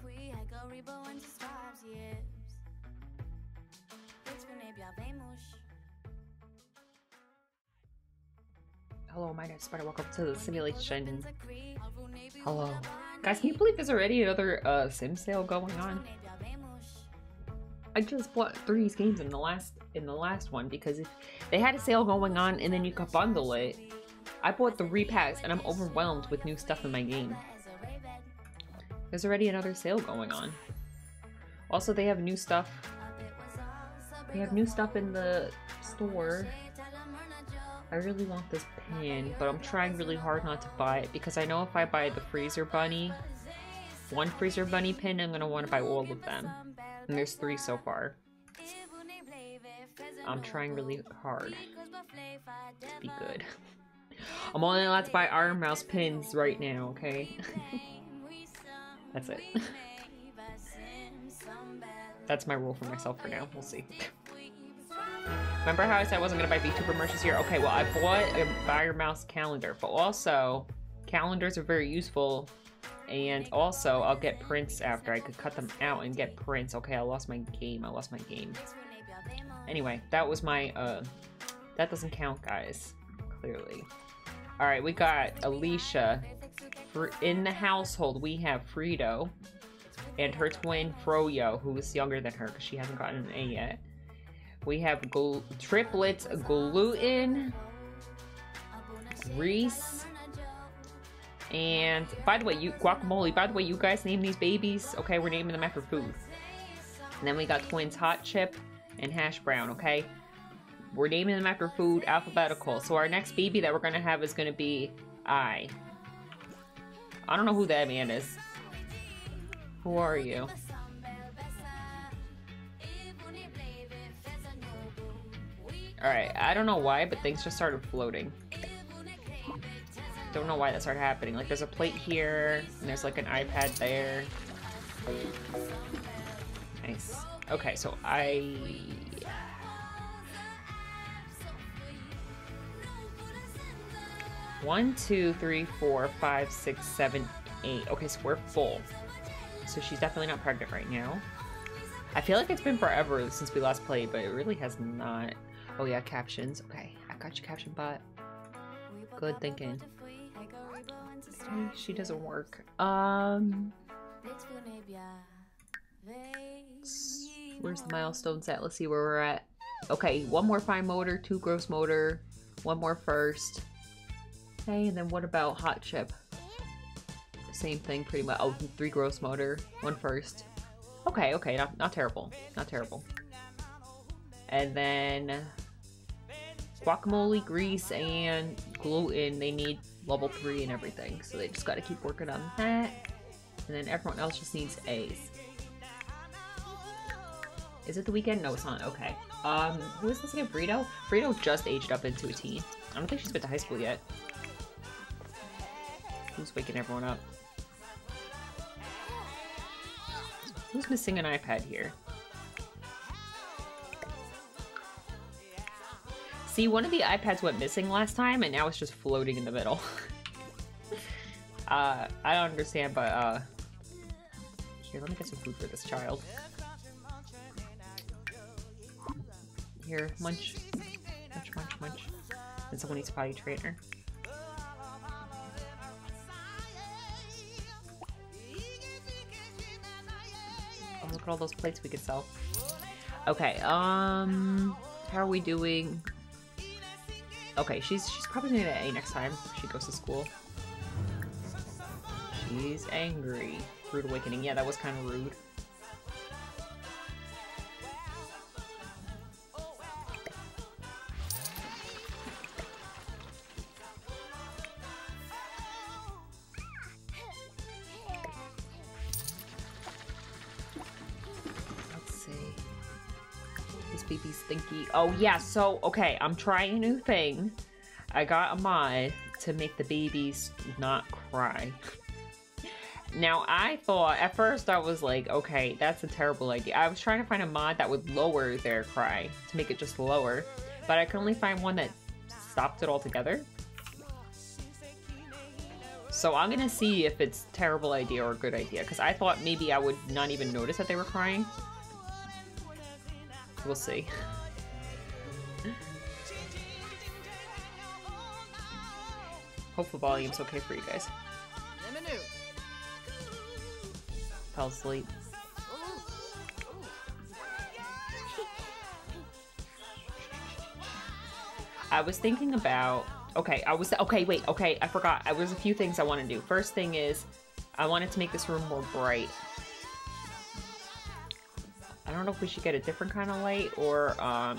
free, Hello, my name is Spider. Welcome to the simulation. Hello. Guys, can you believe there's already another uh, sim sale going on? I just bought three games in the last in the last one because if they had a sale going on and then you could bundle it. I bought the repacks and I'm overwhelmed with new stuff in my game. There's already another sale going on. Also, they have new stuff. They have new stuff in the store. I really want this pin, but I'm trying really hard not to buy it because I know if I buy the Freezer Bunny, one Freezer Bunny pin, I'm going to want to buy all of them. And there's three so far. I'm trying really hard to be good. I'm only allowed to buy Iron Mouse pins right now, okay? That's it. That's my rule for myself for now. We'll see. Remember how I said I wasn't gonna buy VTuber merch this year? Okay, well I bought a Buy Your Mouse calendar, but also calendars are very useful. And also I'll get prints after. I could cut them out and get prints. Okay, I lost my game. I lost my game. Anyway, that was my uh that doesn't count guys. Clearly. Alright, we got Alicia in the household, we have Frito and her twin Froyo, who is younger than her because she hasn't gotten an A yet. We have gl triplets gluten, Reese, and by the way, you guacamole. By the way, you guys name these babies. Okay, we're naming them after food. And then we got twins Hot Chip and Hash Brown. Okay, we're naming them after food, alphabetical. So our next baby that we're gonna have is gonna be I. I don't know who that man is. Who are you? Alright, I don't know why, but things just started floating. Don't know why that started happening. Like, there's a plate here, and there's like an iPad there. Nice. Okay, so I... One, two, three, four, five, six, seven, eight. Okay, so we're full. So she's definitely not pregnant right now. I feel like it's been forever since we last played, but it really has not. Oh yeah, captions. Okay, I got you, caption bot. Good thinking. She doesn't work. Um, where's the milestones at? Let's see where we're at. Okay, one more fine motor, two gross motor, one more first. Okay, and then what about hot chip? Same thing pretty much. Oh, three gross motor, one first. Okay, okay, not, not terrible. Not terrible. And then guacamole, grease, and gluten, they need level 3 and everything. So they just gotta keep working on that. And then everyone else just needs A's. Is it the weekend? No, it's not. Okay. Um, who is this again? Burrito? Burrito just aged up into a teen. I don't think she's been to high school yet. Who's waking everyone up? Who's missing an iPad here? See, one of the iPads went missing last time, and now it's just floating in the middle. uh, I don't understand, but, uh... Here, let me get some food for this child. Here, munch. Munch, munch, munch. And someone needs a potty trainer. Look at all those plates we could sell. Okay, um, how are we doing? Okay, she's she's probably gonna get A next time she goes to school. She's angry. Rude awakening. Yeah, that was kind of rude. Oh yeah, so okay, I'm trying a new thing. I got a mod to make the babies not cry. Now, I thought, at first I was like, okay, that's a terrible idea. I was trying to find a mod that would lower their cry, to make it just lower, but I could only find one that stopped it altogether. So I'm gonna see if it's terrible idea or a good idea, because I thought maybe I would not even notice that they were crying. We'll see. Hope the volume's okay for you guys. Fell asleep. I was thinking about okay, I was okay, wait, okay, I forgot. I was a few things I want to do. First thing is I wanted to make this room more bright. I don't know if we should get a different kind of light or um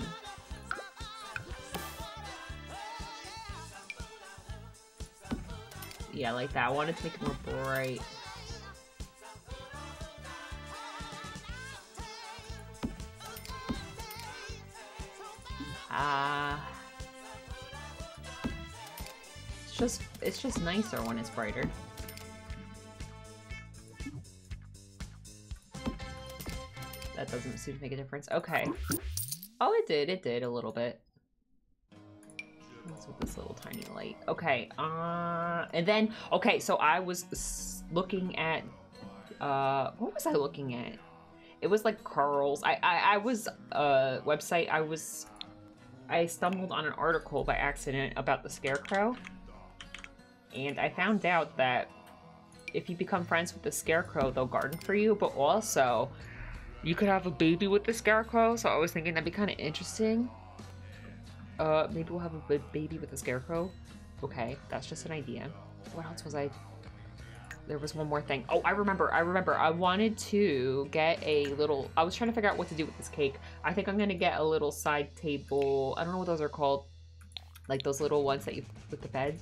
Yeah, like that. I wanted to make it more bright. Ah. Uh, it's just, it's just nicer when it's brighter. Doesn't seem to make a difference. Okay. Oh, it did. It did a little bit. What's with this little tiny light? Okay, uh, and then, okay, so I was looking at, uh, what was I looking at? It was like Carl's, I, I, I was, uh, website, I was, I stumbled on an article by accident about the Scarecrow, and I found out that if you become friends with the Scarecrow, they'll garden for you, but also, you could have a baby with the Scarecrow, so I was thinking that'd be kind of interesting. Uh, maybe we'll have a baby with a scarecrow. Okay, that's just an idea. What else was I... There was one more thing. Oh, I remember, I remember. I wanted to get a little... I was trying to figure out what to do with this cake. I think I'm gonna get a little side table. I don't know what those are called. Like those little ones that you put the bed.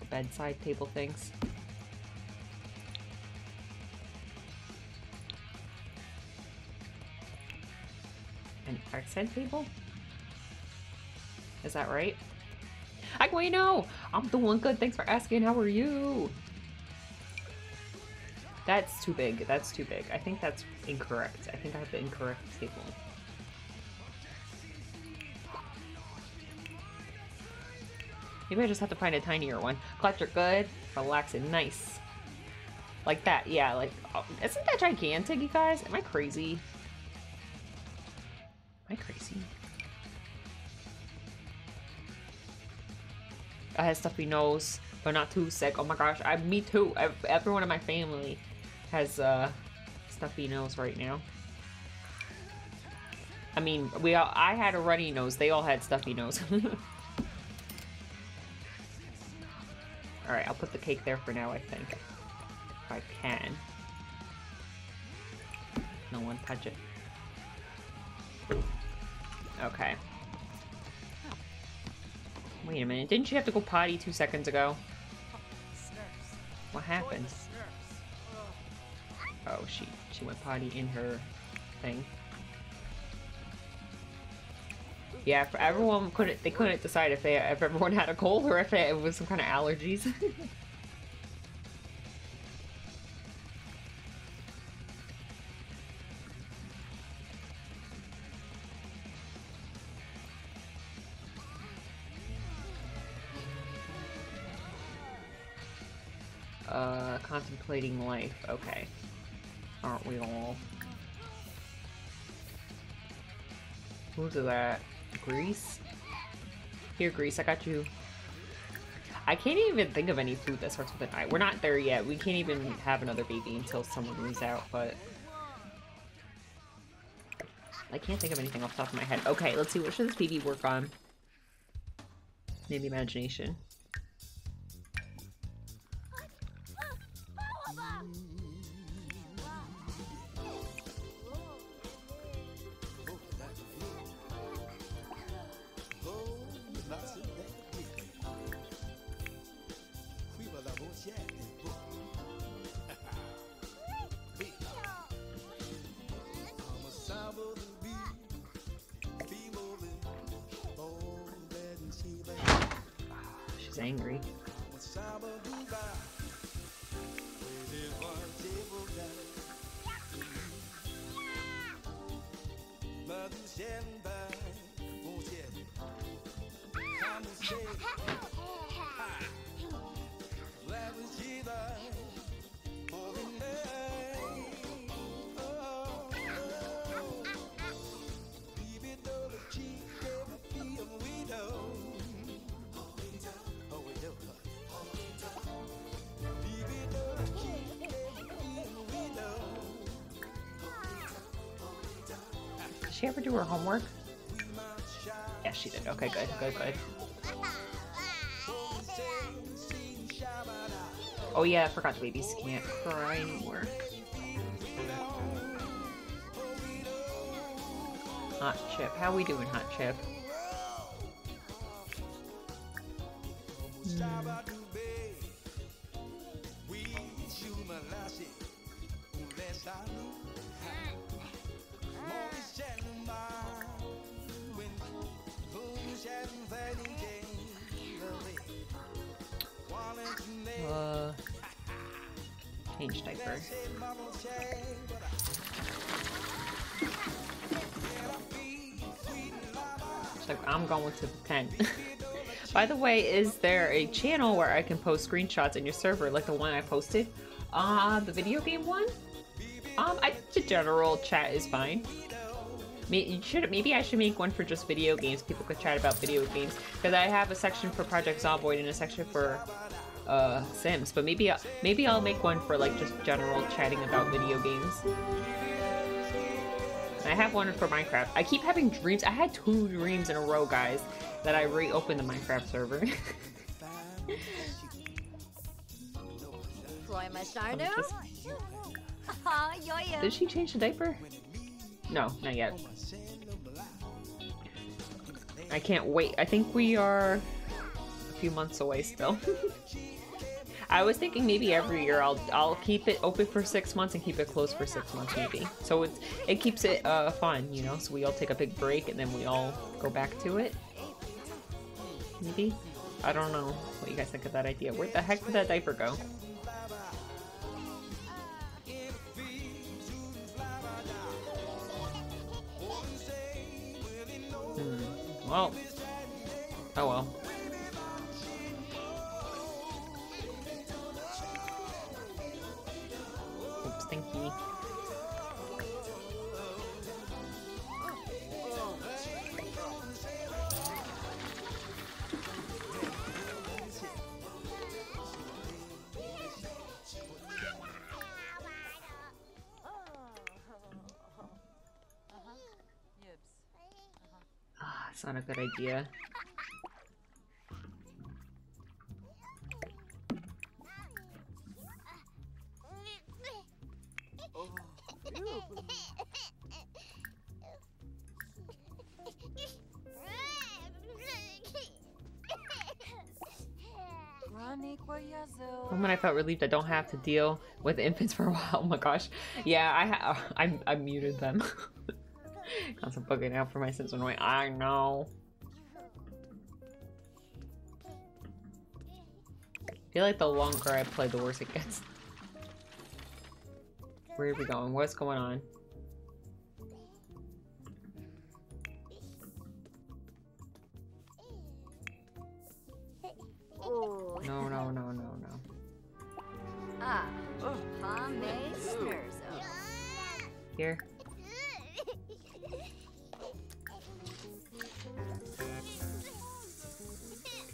The bedside table things. An accent table? Is that right? I know. I'm doing good. Thanks for asking. How are you? That's too big. That's too big. I think that's incorrect. I think I have the incorrect table. Maybe I just have to find a tinier one. Collector, good. Relaxing, nice. Like that, yeah, like, oh, isn't that gigantic, you guys? Am I crazy? Am I crazy? I had stuffy nose, but not too sick. Oh my gosh, I me too. I, everyone in my family has uh, stuffy nose right now. I mean, we all, I had a runny nose. They all had stuffy nose. Alright, I'll put the cake there for now, I think. If I can. No one touch it. Okay. Wait a minute, didn't you have to go potty two seconds ago? What happened? Oh, she she went potty in her thing. Yeah, for everyone couldn't they couldn't decide if they if everyone had a cold or if it was some kind of allergies. contemplating life. Okay. Aren't we all? Who's that? Grease? Here, Grease, I got you. I can't even think of any food that starts with an I. We're not there yet. We can't even have another baby until someone moves out, but... I can't think of anything off the top of my head. Okay, let's see. What should this baby work on? Maybe imagination. She ever do her homework? Yeah, she did. Okay, good, good, good. Oh yeah, I forgot the babies can't cry anymore. Hot Chip. How we doing, Hot Chip? Way, is there a channel where I can post screenshots in your server like the one I posted? Uh, the video game one? Um, I think the general chat is fine. Maybe, should, maybe I should make one for just video games. People could chat about video games. Because I have a section for Project Zomboid and a section for uh, Sims. But maybe, maybe I'll make one for like just general chatting about video games. I have one for Minecraft. I keep having dreams. I had two dreams in a row, guys, that I reopened the Minecraft server. Did she change the diaper? No, not yet. I can't wait. I think we are a few months away still. I was thinking maybe every year I'll I'll keep it open for six months and keep it closed for six months maybe. So it's it keeps it uh, fun, you know. So we all take a big break and then we all go back to it. Maybe. I don't know what you guys think of that idea. Where the heck did that diaper go? Hmm. Well. Oh well. Me. Ah, it's not a good idea. Felt relieved I don't have to deal with infants for a while. Oh my gosh. Yeah, I ha I, I muted them. Got some bugging out for my Sims annoying. I know. I feel like the longer I play, the worse it gets. Where are we going? What's going on? Oh. No, no, no, no, no. Here.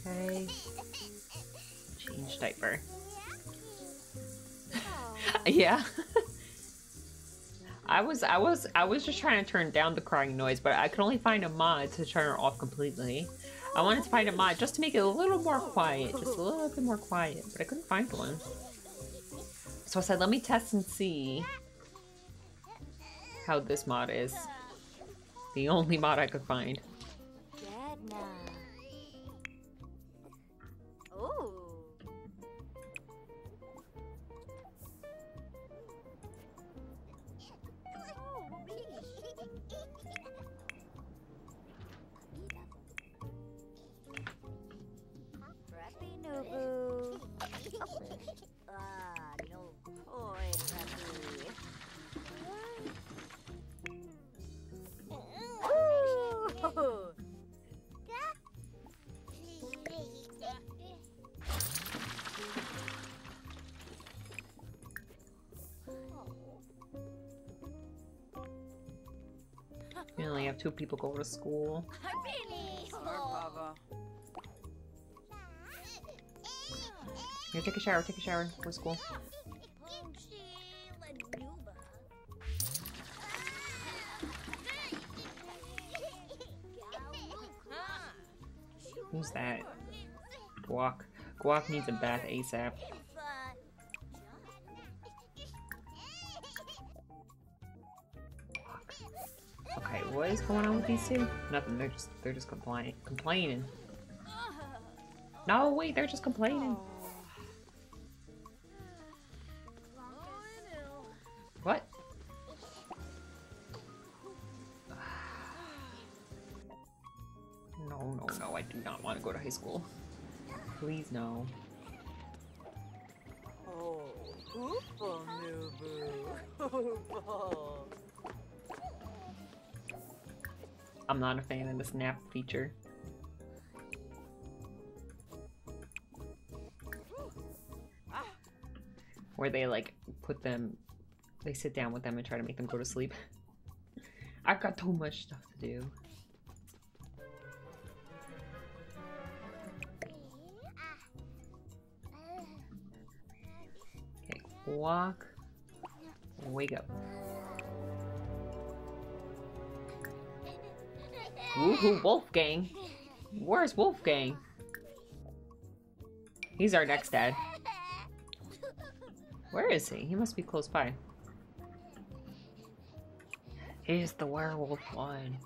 Okay. Change diaper. yeah. I was I was I was just trying to turn down the crying noise, but I could only find a mod to turn it off completely. I wanted to find a mod just to make it a little more quiet, just a little bit more quiet, but I couldn't find one. So I said, let me test and see how this mod is. The only mod I could find. We only have two people go to school. Here, take a shower, take a shower. Go to school. Who's that? Guac. Guac needs a bath ASAP. Okay, what is going on with these two? Nothing. They're just they're just complaining. Complaining. No, wait. They're just complaining. What? No, no, no. I do not want to go to high school. Please, no. Oh, I'm not a fan of the snap feature. Where they like put them, they sit down with them and try to make them go to sleep. I've got too much stuff to do. Okay, walk. Wake up. Woohoo, Wolfgang. Where's Wolfgang? He's our next dad. Where is he? He must be close by. He's the werewolf one.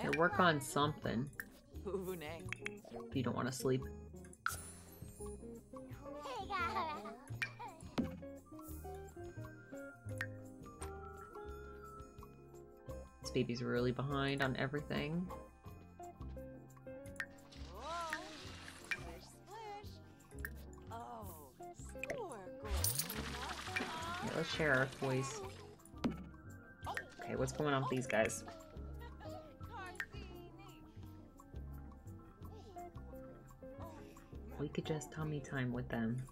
Here, work on something if you don't want to sleep. This baby's really behind on everything. Whoa. Splish, splish. Oh, snorkel. Yeah, let's share our voice. Okay, what's going on with these guys? We could just tummy time with them.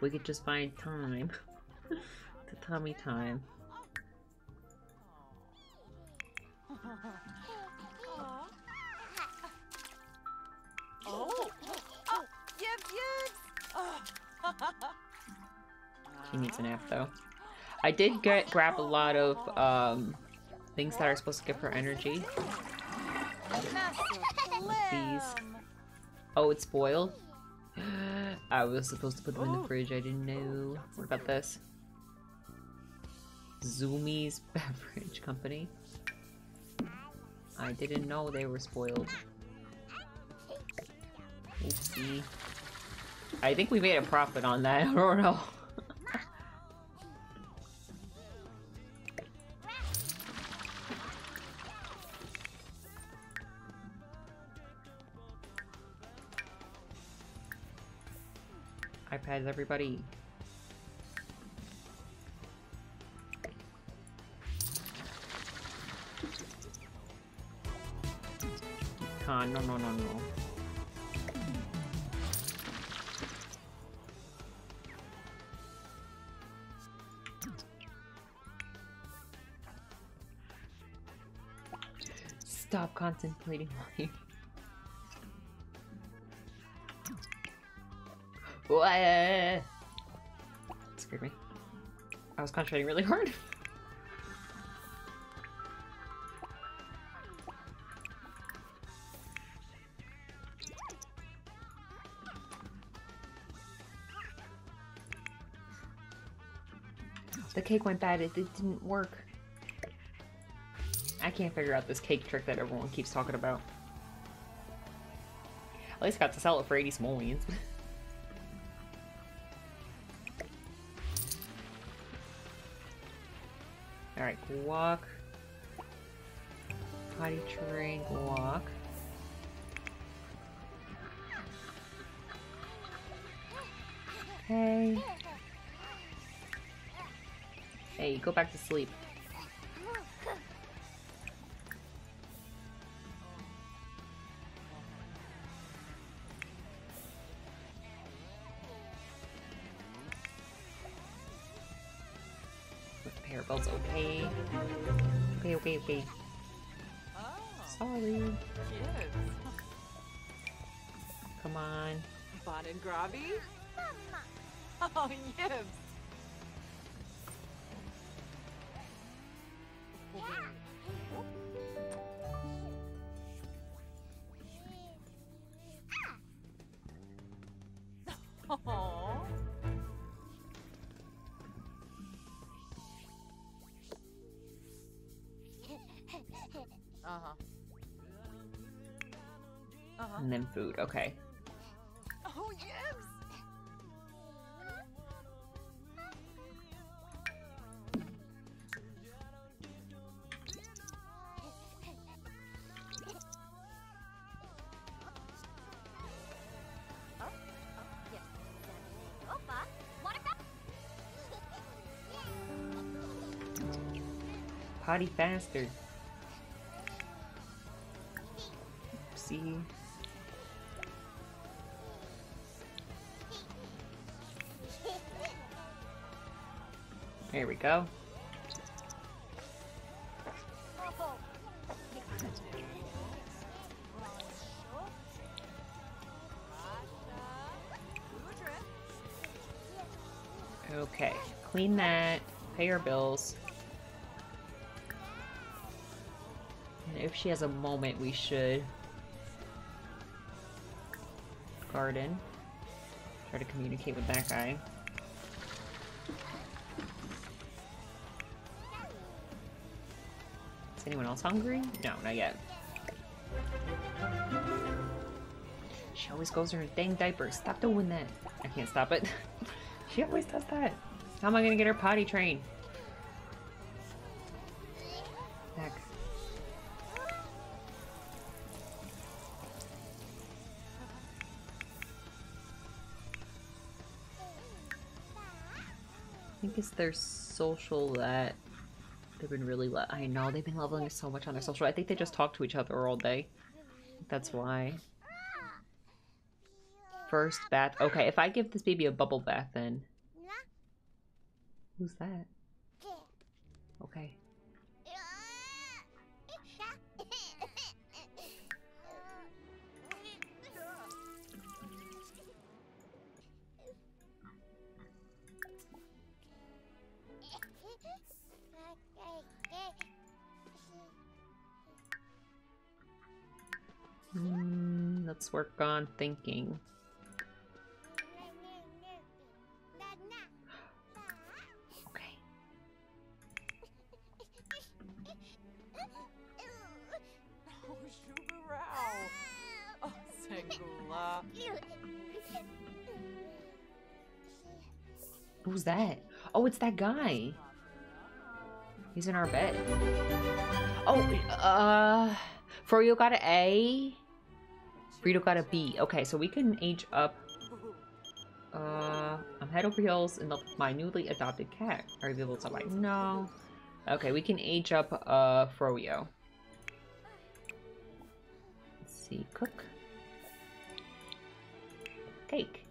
We could just find time to tummy time. He needs a nap though. I did get grab a lot of um things that are supposed to give her energy. These. Oh, it's spoiled. I was supposed to put them in the oh. fridge. I didn't know. What about this? Zoomies Beverage Company. I didn't know they were spoiled. Oopsie. I think we made a profit on that. I don't know. iPads, everybody. Con, no, no, no, no. Stop contemplating life. What? Scared me. I was concentrating really hard. The cake went bad. It, it didn't work. I can't figure out this cake trick that everyone keeps talking about. At least I got to sell it for 80 small simoleons. Alright, walk. Potty train, walk. Hey. Hey, go back to sleep. Oh, Sorry. Come on. Bon and Grobby? Oh, yips. And then food, okay. Oh, yips. Potty faster. Go. Okay, clean that, pay her bills. And if she has a moment, we should garden. Try to communicate with that guy. Anyone else hungry? No, not yet. She always goes in her dang diapers. Stop doing that. I can't stop it. she always does that. How am I gonna get her potty trained? Heck. I think it's their social that they've been really. I know they've been leveling so much on their social. I think they just talk to each other all day. That's why. First bath. Okay, if I give this baby a bubble bath, then who's that? Work on thinking. Who's that? Oh, it's that guy. He's in our bed. Oh, uh, Froyo got an A. Frito got a B. Okay, so we can age up. Uh, I'm head over heels in love with my newly adopted cat. Are you able to like no? Okay, we can age up uh Froyo. Let's see, cook. Cake.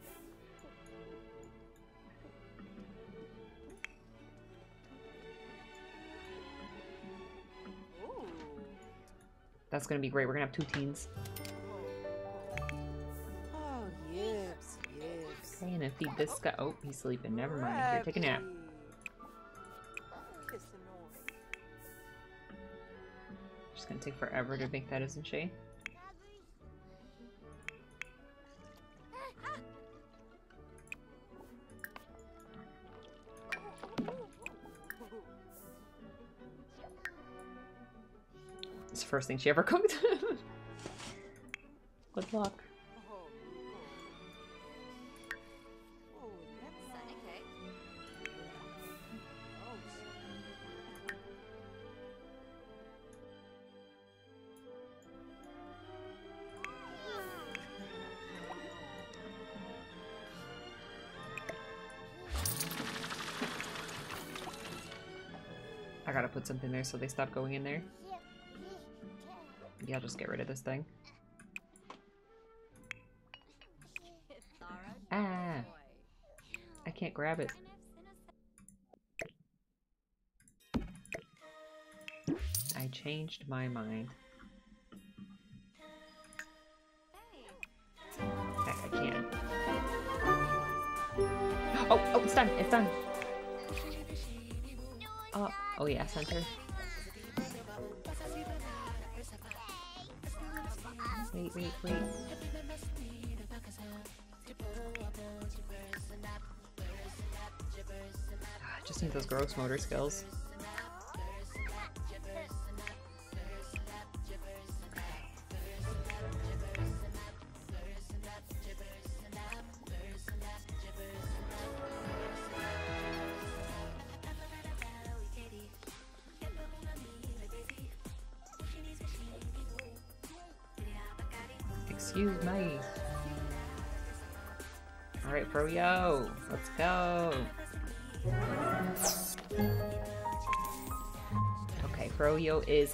That's gonna be great. We're gonna have two teens. Okay, and feed this guy. Oh, he's sleeping. Never mind. Here, take a nap. Just gonna take forever to make that, isn't she? It's the first thing she ever cooked. Good luck. Something there so they stop going in there. Yeah, I'll just get rid of this thing. Ah, I can't grab it. I changed my mind. Center. Wait, wait, wait. Ah, I just need those gross motor skills.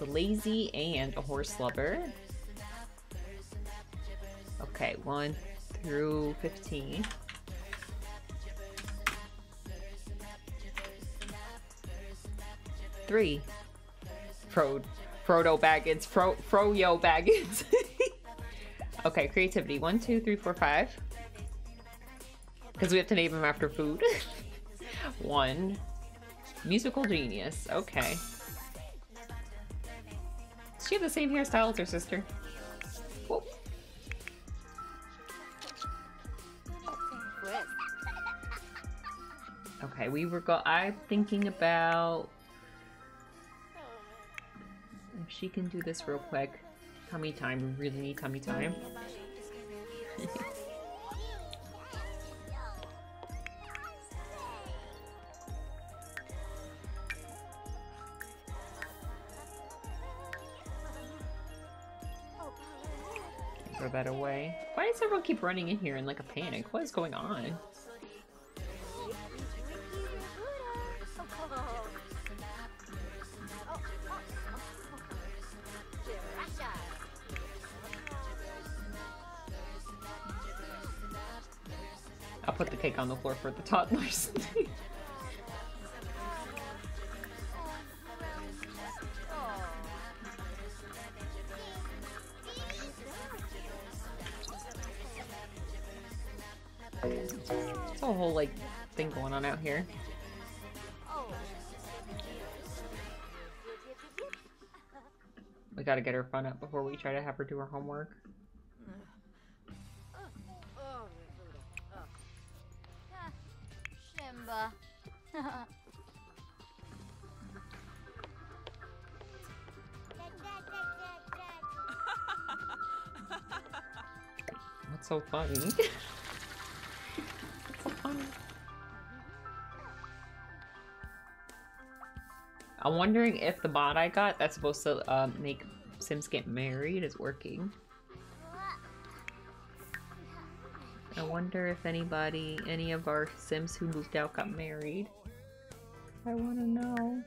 Lazy and a horse lover. Okay, 1 through 15. Three. Fro Frodo Baggins. Fro Froyo Baggins. okay, creativity. One, two, three, four, five. Because we have to name him after food. One. Musical genius. Okay. She have the same hairstyle as her sister? Okay, we were go. I'm thinking about if she can do this real quick. Tummy time. Really need tummy time. away. Why does everyone keep running in here in like a panic? What is going on? I'll put the cake on the floor for the toddlers. There's a whole like thing going on out here. We gotta get her fun up before we try to have her do her homework. Shimba. What's so funny? I'm wondering if the mod I got that's supposed to um, make Sims get married is working. I wonder if anybody, any of our Sims who moved out got married. I want to know.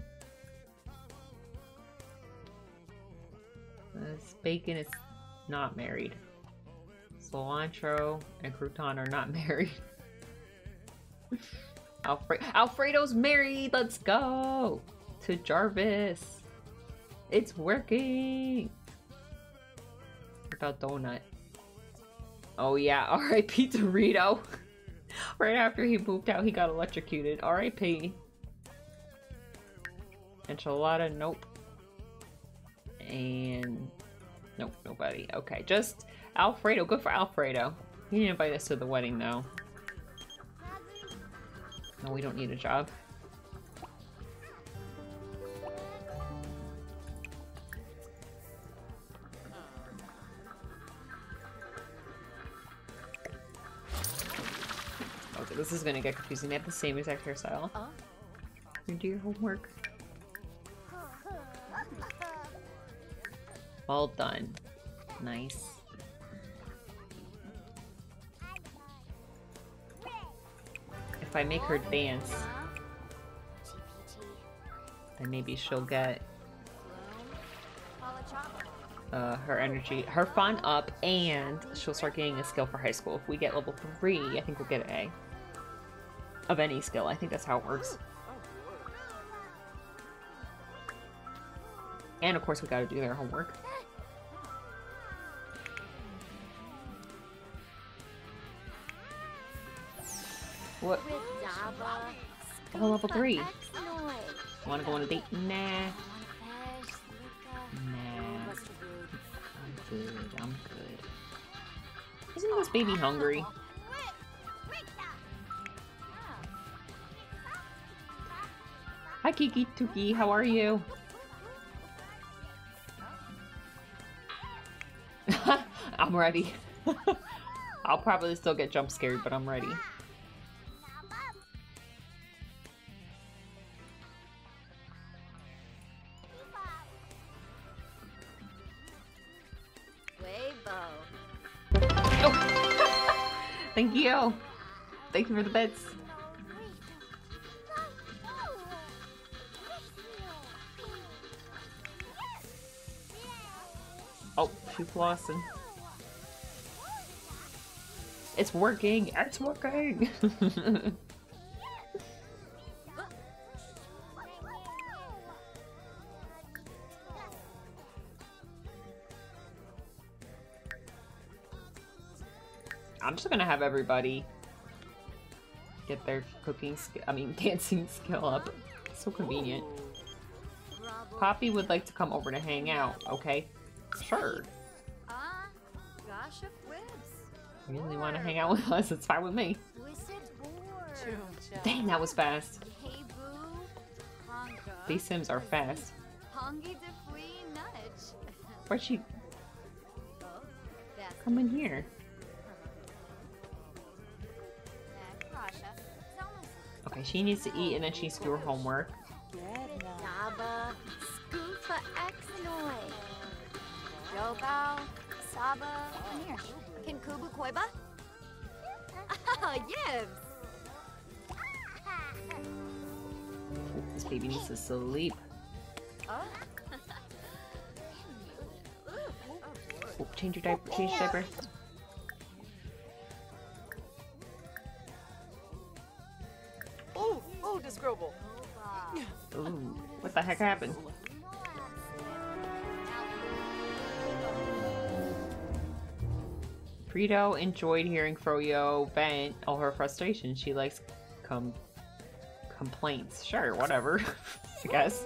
This bacon is not married. Cilantro and crouton are not married. Alfre Alfredo's married. Let's go to Jarvis. It's working. About donut? Oh yeah, R.I.P. Dorito. right after he moved out, he got electrocuted. R.I.P. Enchilada, nope. And nope, nobody. Okay, just Alfredo. Good for Alfredo. He didn't invite us to the wedding though. No, we don't need a job. This is gonna get confusing. They have the same exact hairstyle. Oh. You do your homework. Well done. Nice. If I make her dance, then maybe she'll get uh, her energy, her fun up, and she'll start getting a skill for high school. If we get level 3, I think we'll get an A. Of any skill, I think that's how it works. And of course we gotta do their homework. What? Oh, level 3. Wanna go on a date? Nah. Nah. I'm good, I'm good. Isn't this baby hungry? Hi Kiki Tuki, how are you? I'm ready. I'll probably still get jump scared, but I'm ready. Oh. Thank you. Thank you for the bits. She's flossing. It's working. It's working. I'm just gonna have everybody get their cooking skill, I mean dancing skill up. So convenient. Poppy would like to come over to hang out, okay? Sure. Gosh of. You really want to hang out with us? It's fine with me. Wizard board. Chum Dang, that was fast. Hey boo. These Sims are fast. Hongi de free nudge. Where'd she Oh, come in here? that Rasha. Selma. Okay, she needs to eat and then she needs to do her homework. Saba. Come here. Can Kubu Koiba? Oh, yes! This baby needs to sleep. Oh, change your diaper. Change your diaper. Oh, oh, Disgrovel! Oh, what the heck happened? Frito enjoyed hearing Froyo vent all her frustration. She likes com complaints. Sure, whatever. I guess.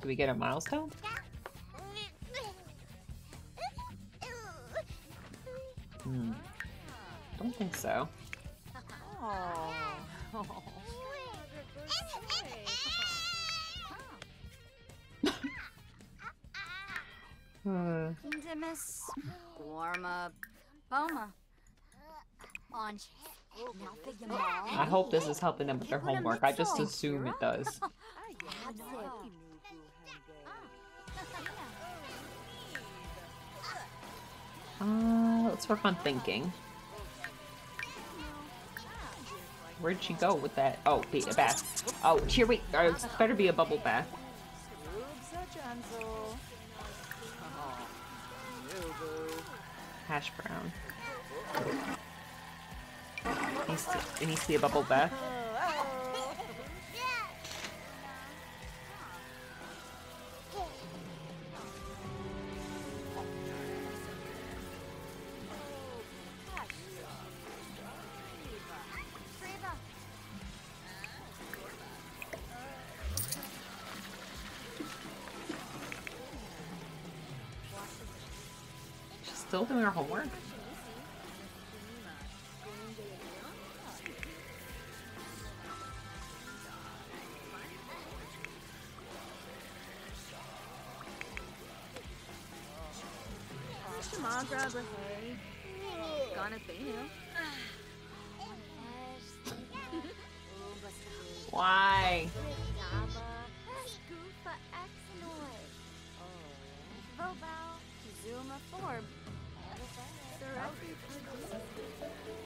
Do we get a milestone? Hmm. Don't think so. Oh. Uh, Dimas, Warma, Boma. I hope this is helping them with their homework. I just assume it does. Uh, let's work on thinking. Where'd she go with that? Oh, be a bath. Oh, here, wait. Uh, better be a bubble bath. Hash brown. It needs to, it needs to be a bubble bath.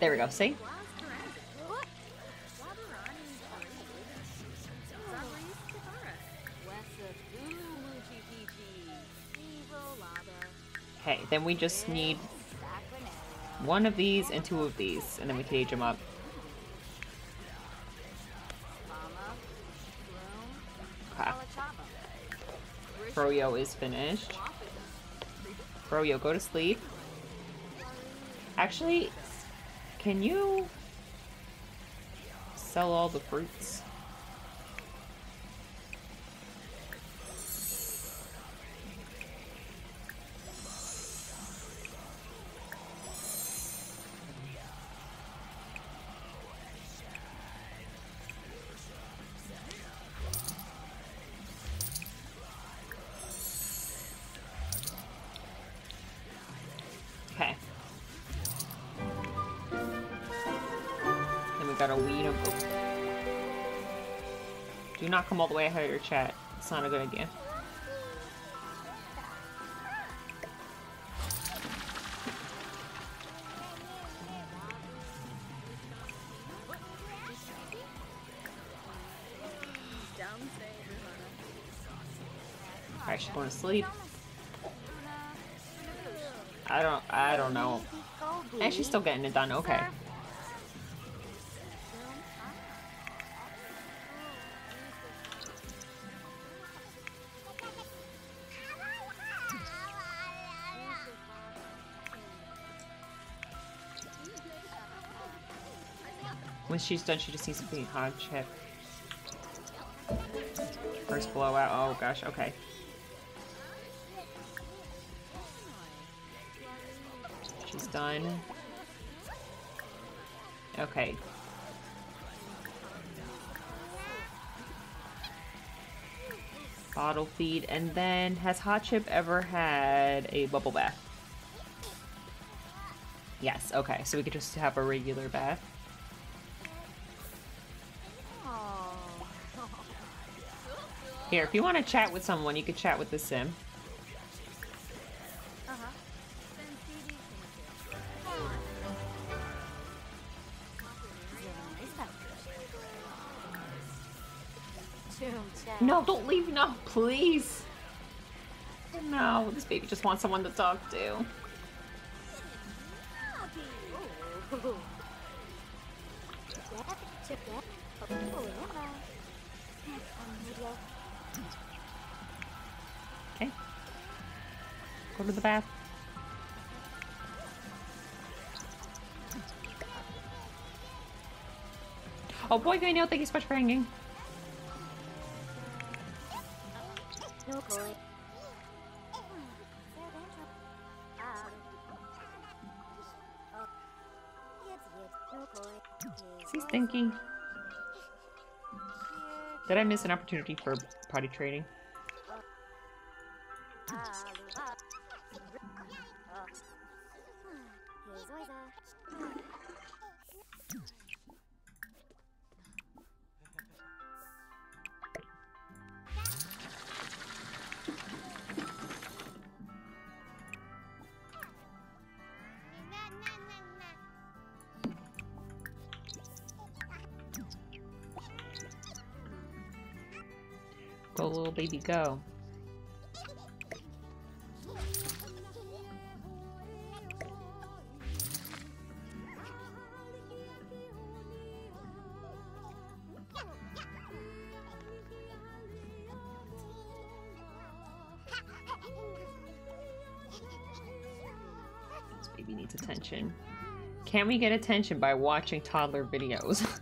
There we go. See? Okay, then we just need one of these and two of these, and then we can age them up. Okay. Froyo is finished. Froyo, go to sleep. Actually, can you sell all the fruits? We gotta weed. Oop. Do not come all the way ahead of your chat. It's not a good idea. Alright, she's going to sleep. I don't I don't know. And she's still getting it done, okay. When she's done, she just needs to be hard chip. First blowout. Oh gosh, okay. She's done. Okay. Bottle feed, and then has Hot Chip ever had a bubble bath? Yes, okay, so we could just have a regular bath. Here, if you want to chat with someone, you could chat with the sim. No, don't leave now, please. No, this baby just wants someone to talk to. Go to the bath. Oh boy, Daniel, thank you so much for hanging. Is he stinky? Did I miss an opportunity for potty training? Go. This baby needs attention. Can we get attention by watching toddler videos?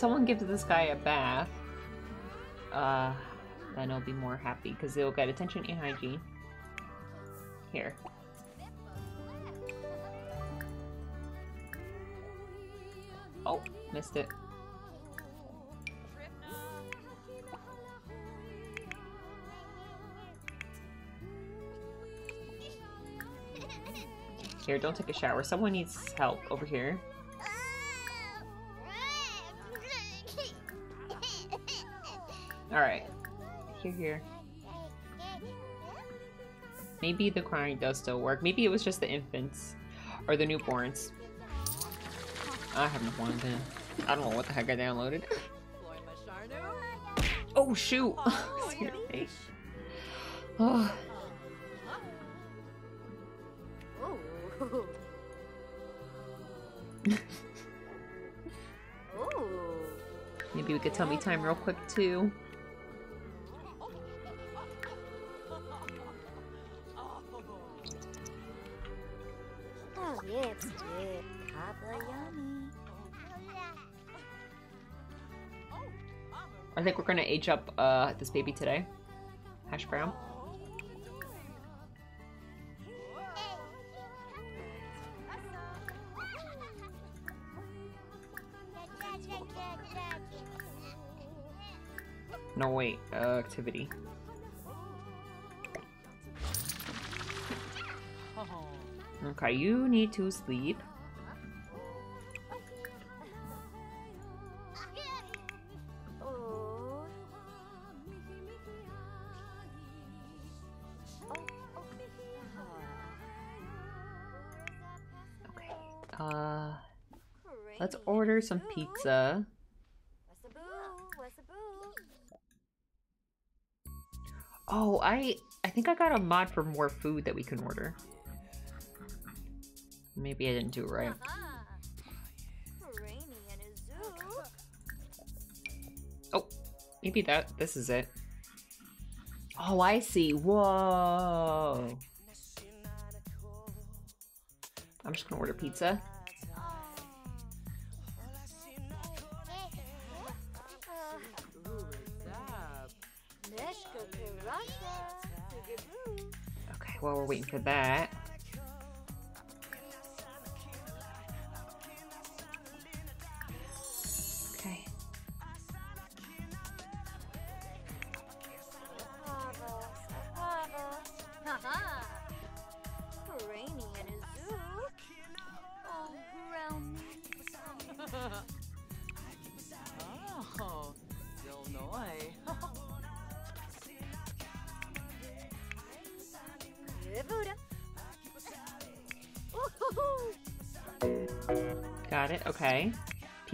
someone gives this guy a bath, uh, then he'll be more happy because they'll get attention and hygiene. Here. Oh, missed it. Here, don't take a shower. Someone needs help over here. Alright. Here, here. Maybe the crying does still work. Maybe it was just the infants. Or the newborns. I have no idea. I don't know what the heck I downloaded. oh shoot! Oh, maybe we could tell me time real quick too. Gonna age up uh this baby today. Hash brown. No wait, uh, activity. Okay, you need to sleep. Pizza. Oh, I I think I got a mod for more food that we can order. Maybe I didn't do it right. Oh, maybe that this is it. Oh, I see. Whoa. I'm just gonna order pizza. For that.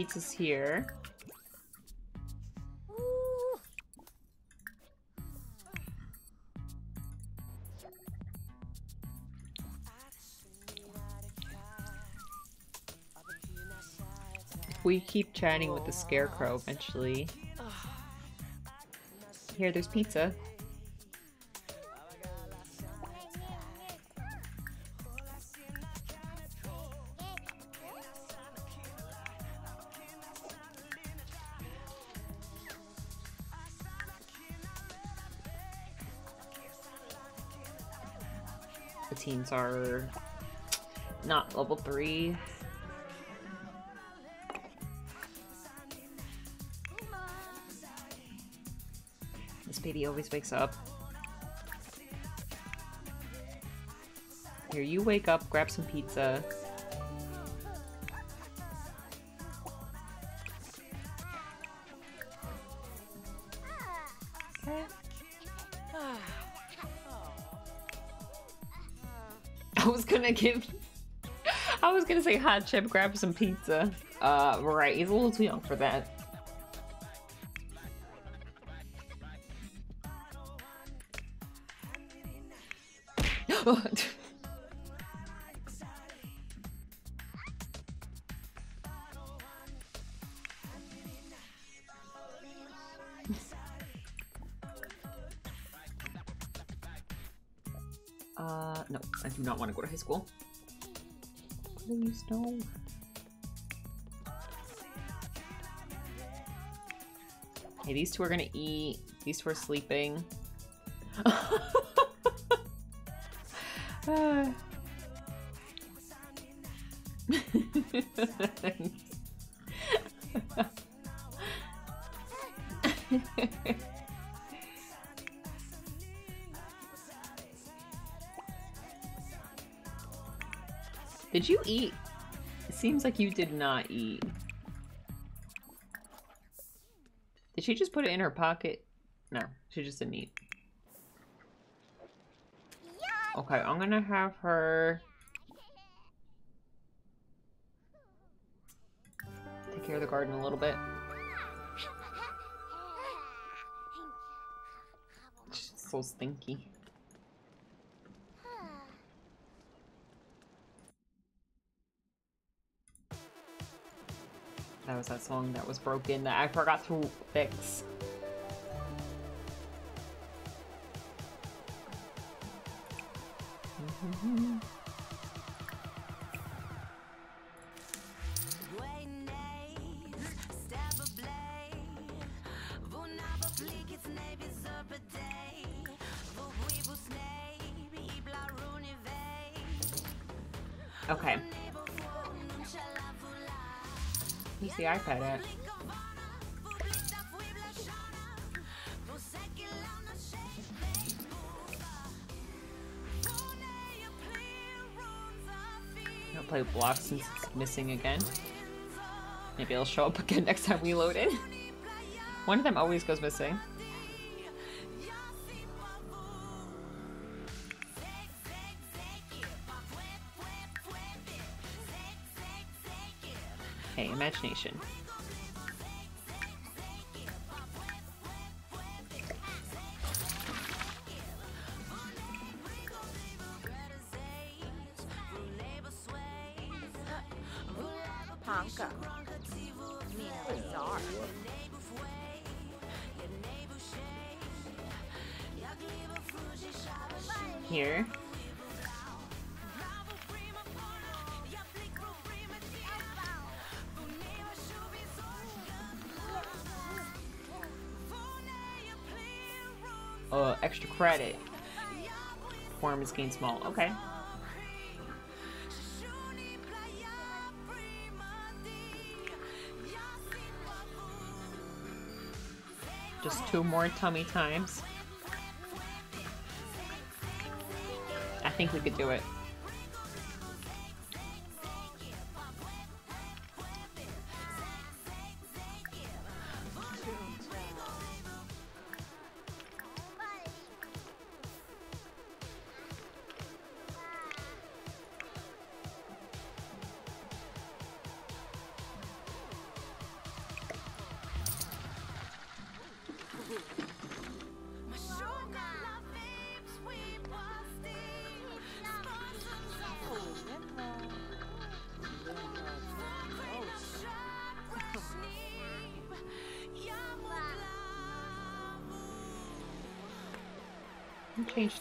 Pizza's here. We keep chatting with the scarecrow eventually. Here, there's pizza. The teams are not level three. This baby always wakes up. Here, you wake up, grab some pizza. Give. I was gonna say hot chip, grab some pizza. Uh, right, he's a little too young for that. Want to go to high school. Please, no. Okay, these two are gonna eat. These two are sleeping. Ah. Did you eat? It seems like you did not eat. Did she just put it in her pocket? No, she just didn't eat. Okay, I'm gonna have her take care of the garden a little bit. She's so stinky. Was that song that was broken that I forgot to fix. Missing again. Maybe it'll show up again next time we load it. One of them always goes missing. Hey, imagination. Extra credit. Performance gain small. Okay. Just two more tummy times. I think we could do it.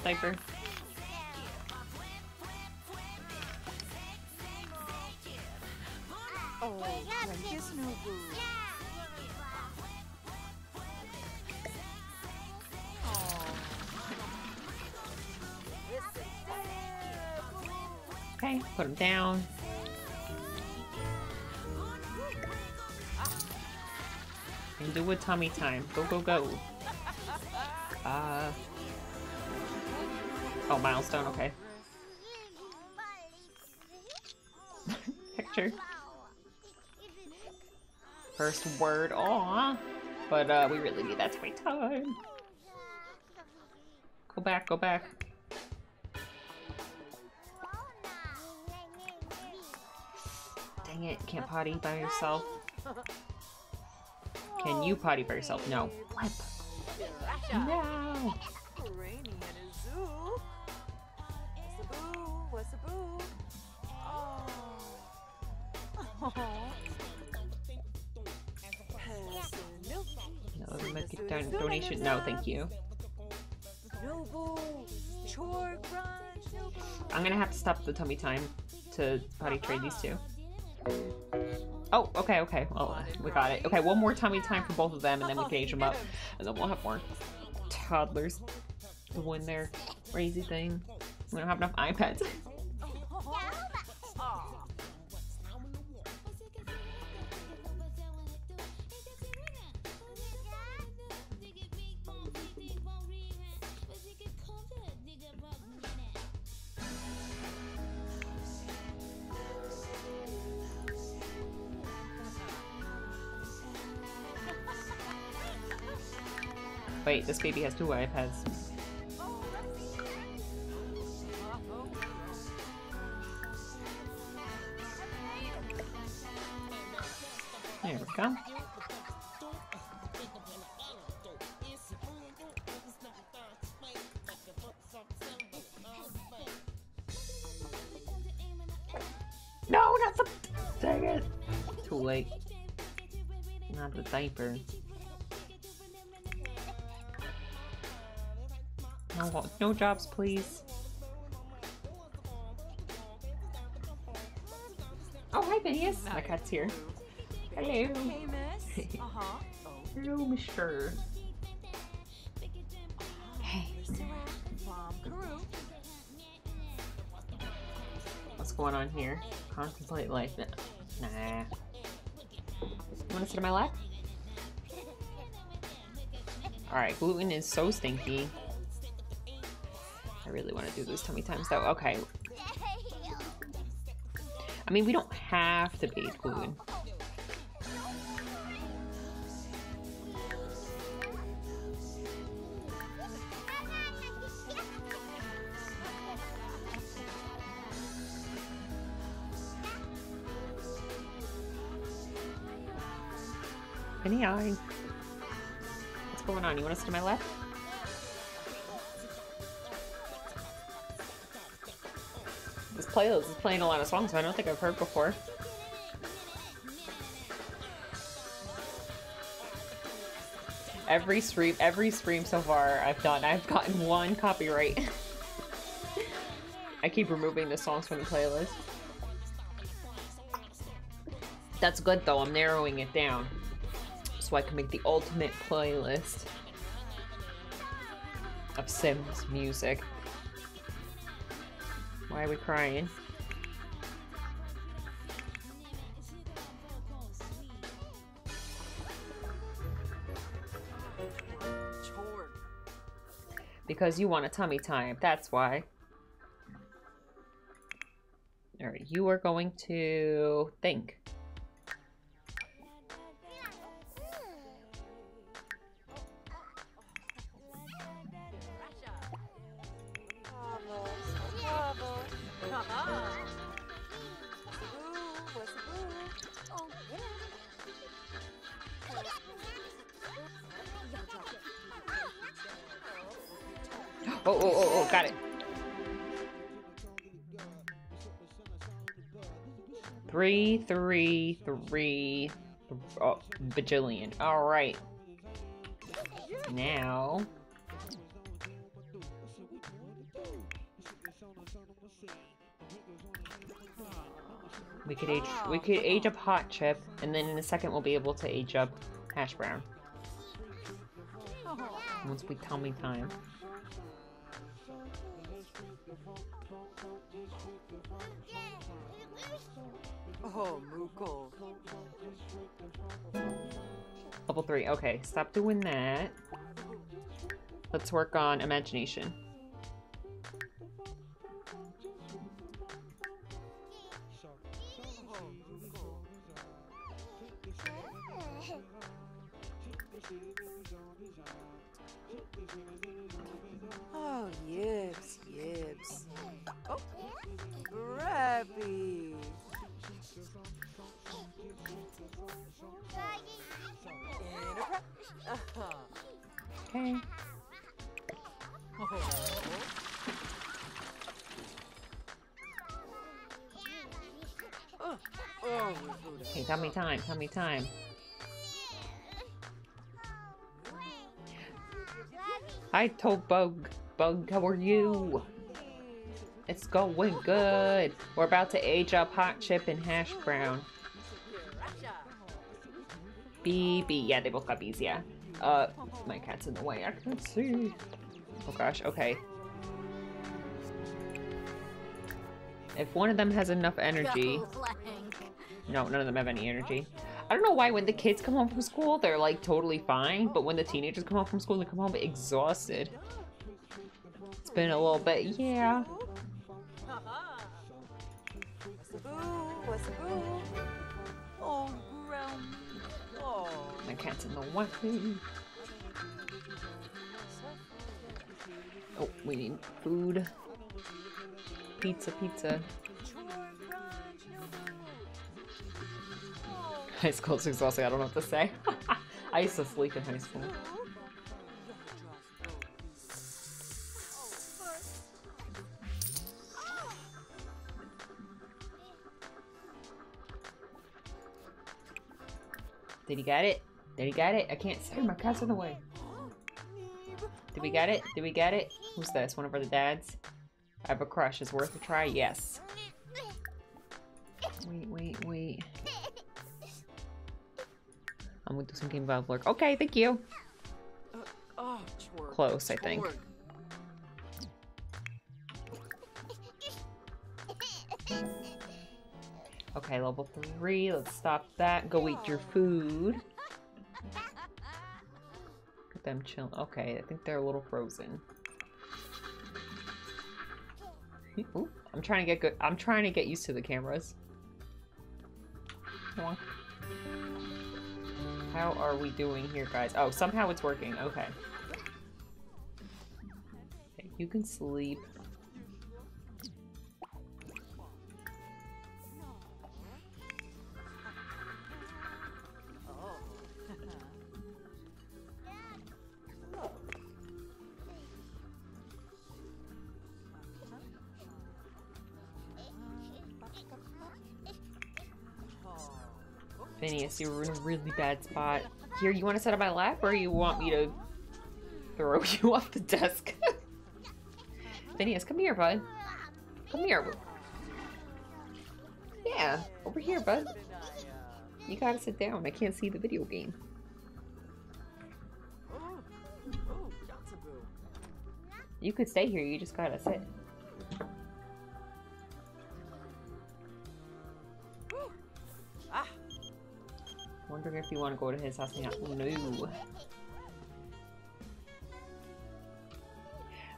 Change diaper. Oh, oh, Okay, put him down. And do a tummy time. Go, go, go. Milestone, okay. Picture. First word, aw. But uh, we really need that tummy time. Go back, go back. Dang it, can't potty by yourself. Can you potty by yourself? No. What? No. Donation. No, thank you. I'm gonna have to stop the tummy time to potty trade these two. Oh, okay, okay. Well, we got it. Okay, one more tummy time for both of them, and then we can age them up, and then we'll have more toddlers to win their crazy thing. We don't have enough iPads. this baby has two iPads. No, jobs, please. Oh, hi, Phineas. My cat's here. Hello. Hey, miss. Uh-huh. Oh, Hello, Mister. Hey, Mr. Mom Karoo. what's going on here? Contemplate life. Nah. You want to sit on my lap? Alright, gluten is so stinky. I really want to do those tummy times though. Okay. I mean, we don't have to bathe gluten. Penny eye. What's going on? You want to sit to my left? Playlist is playing a lot of songs I don't think I've heard before. Every stream, every stream so far I've done, I've gotten one copyright. I keep removing the songs from the playlist. That's good though, I'm narrowing it down. So I can make the ultimate playlist of Sims music. Why are we crying? Because you want a tummy time, that's why. Alright, you are going to think. three, three, oh, bajillion. Alright. Now... We could age we could age up hot chip and then in a second we'll be able to age up hash brown. Once we tell me time. Level three. Okay, stop doing that. Let's work on imagination. Oh, yips, yips. Oh, Brappy. Okay. Oh, oh, we food. Okay, tummy time. Hi, Toad Bug. Bug, how are you? It's going good. We're about to age up Hot Chip and Hash Brown. BB. Yeah, they both got B's, yeah. Uh, my cat's in the way. I can't see. Oh gosh, okay. If one of them has enough energy... No, none of them have any energy. I don't know why when the kids come home from school, they're like totally fine, but when the teenagers come home from school, they come home exhausted. It's been a little bit, yeah. What's Cat's in the way. Oh, we need food. Pizza, pizza. High school's exhausting, I don't know what to say. I used to sleep in high school. Did he get it? Did he get it? I can't see. My cat's in the way. Did we get it? Did we get it? Who's this? One of our dads? I have a crush. Is worth a try? Yes. Wait, wait, wait. I'm gonna do some game of work. Okay, thank you. Close, I think. Okay, level three. Let's stop that. Go eat your food. Them chill. Okay, I think they're a little frozen. Ooh, I'm trying to get good. I'm trying to get used to the cameras. Come on. How are we doing here, guys? Oh, somehow it's working. Okay. Okay, you can sleep. Phineas, you were in a really bad spot. Here, you want to sit on my lap, or you want me to throw you off the desk? Phineas, come here, bud. Come here. Yeah, over here, bud. You gotta sit down. I can't see the video game. You could stay here. You just gotta sit. Wondering if you want to go to his house out. No.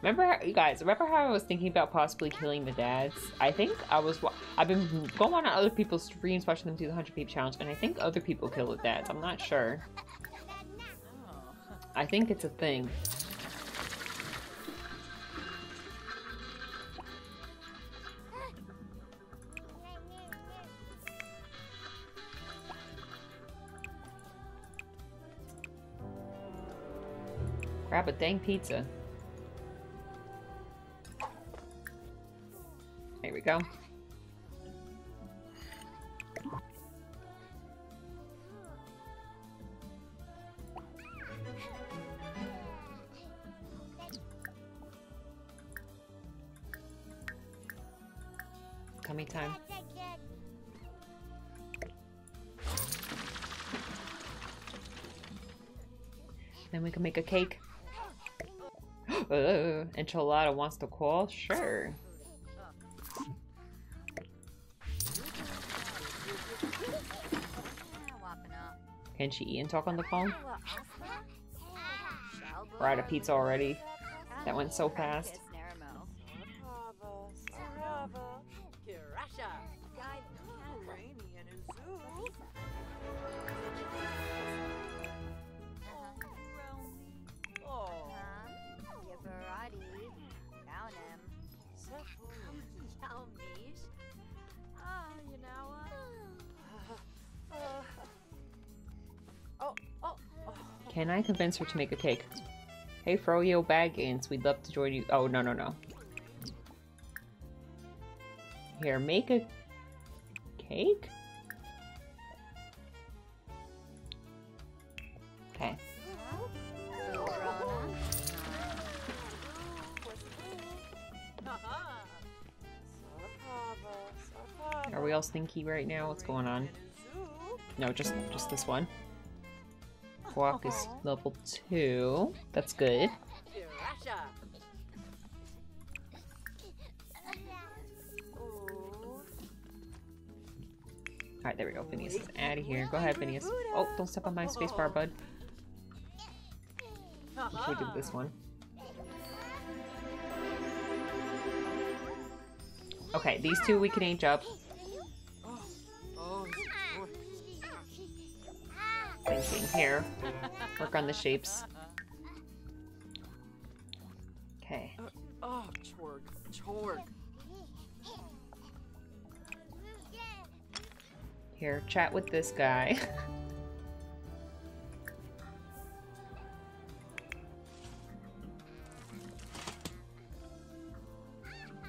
Remember, how, you guys? Remember how I was thinking about possibly killing the dads? I think I was. I've been going on other people's streams watching them do the hundred peep challenge, and I think other people kill the dads. I'm not sure. oh. I think it's a thing. Grab a dang pizza. There we go. Enchilada wants to call? Sure. Can she eat and talk on the phone? We're pizza already. That went so fast. Can I convince her to make a cake? Hey, Froyo Baggins, we'd love to join you. Oh, no, no, no. Here, make a cake? Okay. Are we all stinky right now? What's going on? No, just just this one. Walk is level two. That's good. Alright, there we go. Phineas is out of here. Go ahead, Phineas. Oh, don't step on my spacebar, bud. What we do with this one? Okay, these two we can age up. Here. Work on the shapes. Okay. oh, chorg, chorg. Here, chat with this guy.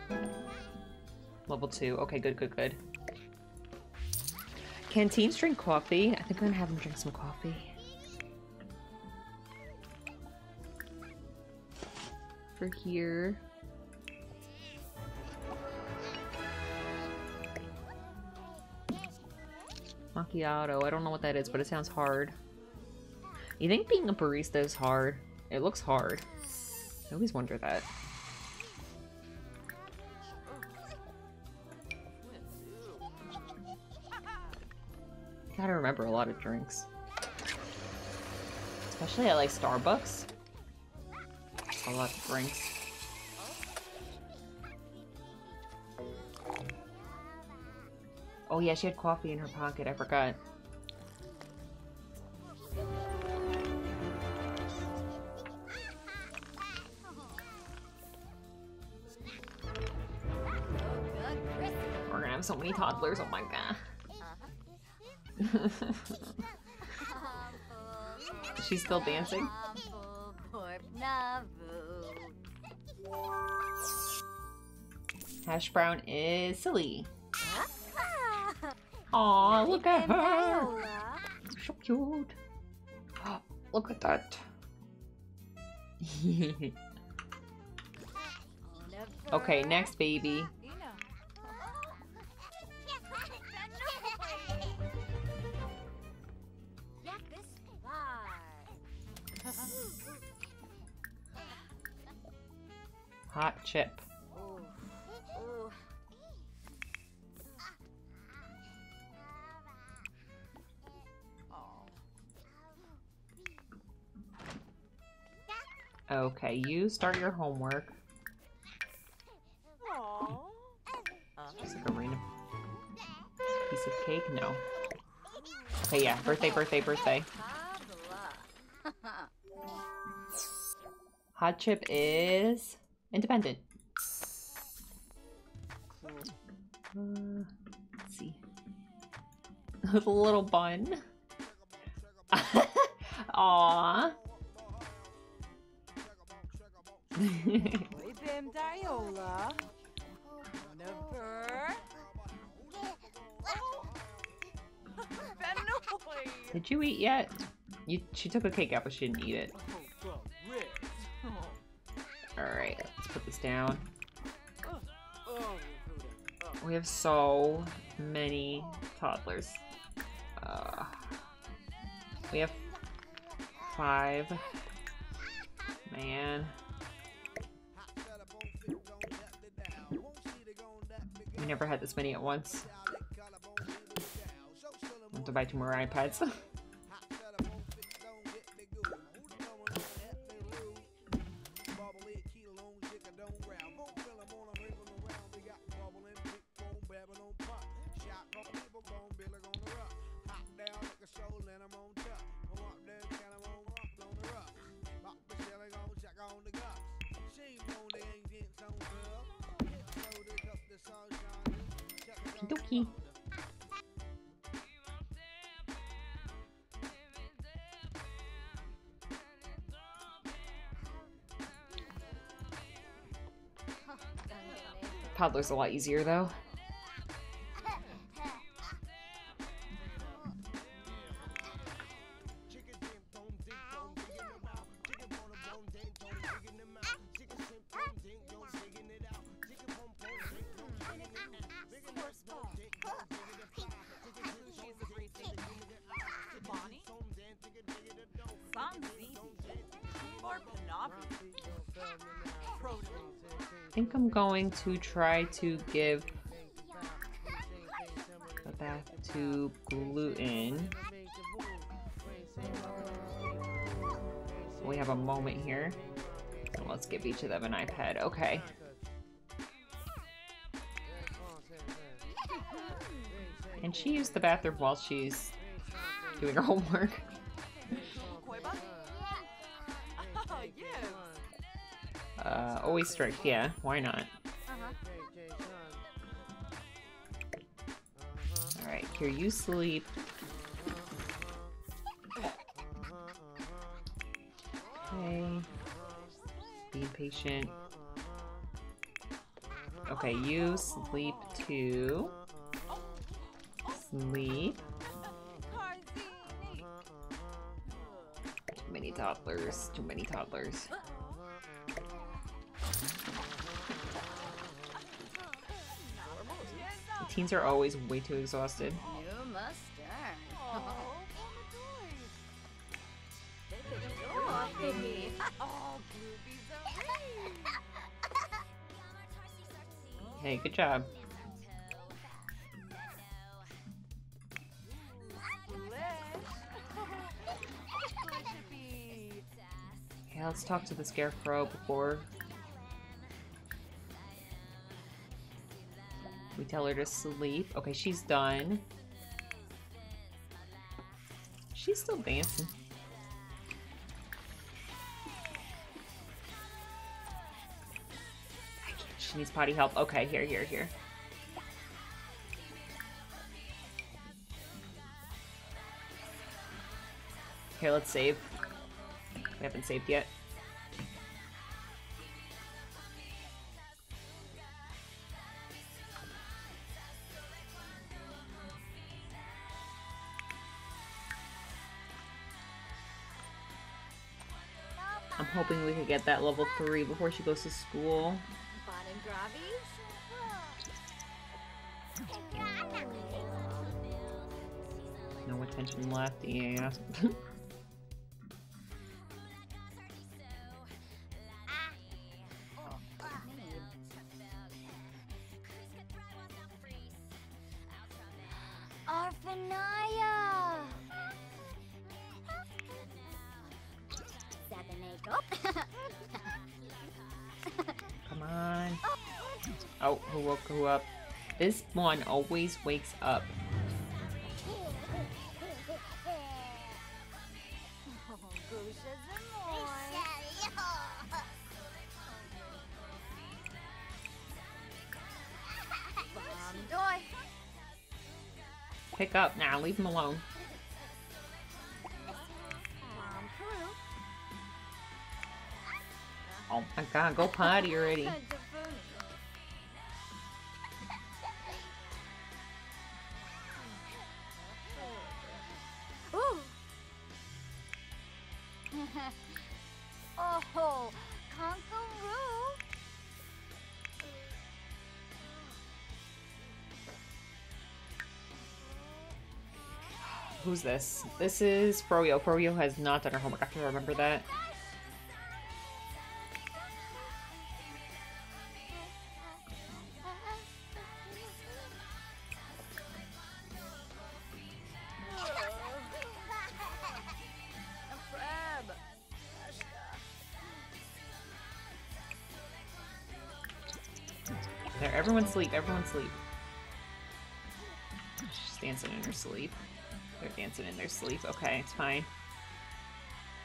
Level 2. Okay, good, good, good. Canteens drink coffee. I think I'm gonna have them drink some coffee. For here. Macchiato. I don't know what that is, but it sounds hard. You think being a barista is hard? It looks hard. I always wonder that. Gotta remember a lot of drinks. Especially at like Starbucks. A lot of drinks. Oh yeah, she had coffee in her pocket, I forgot. We're gonna have so many toddlers, oh my god. She's still dancing? Hash brown is silly. Aw, look at her! So cute. Look at that. okay, next baby. Okay, you start your homework. Just like a random piece of cake? No. Okay, yeah. Birthday, birthday, birthday. Hot chip is independent. Uh, let's see. With a little bun. Aww. Bim Diola. Never. Did you eat yet? You, she took a cake out, but she didn't eat it. Alright, let's put this down. We have so many toddlers. Uh, we have five man. Never had this many at once. I have to buy two more iPads. Toddler's a lot easier though. Going to try to give the bath to gluten. We have a moment here. So let's give each of them an iPad. Okay. And she used the bathroom while she's doing her homework. Always strict, yeah. Why not? Alright, here you sleep. Okay. Being patient. Okay, you sleep too. Sleep. Too many toddlers. Too many toddlers. Teens are always way too exhausted. You must Hey, good job. Okay, let's talk to the scarecrow before tell her to sleep. Okay, she's done. She's still dancing. She needs potty help. Okay, here, here, here. Here, let's save. We haven't saved yet. Hoping we could get that level 3 before she goes to school. No attention left, yeah. This one always wakes up. Pick up now, leave him alone. Oh my god, go potty already. who's this? This is Froyo. Froyo has not done her homework. I have to remember that. There, everyone sleep, everyone sleep. She's dancing in her sleep. They're dancing in their sleep. Okay, it's fine.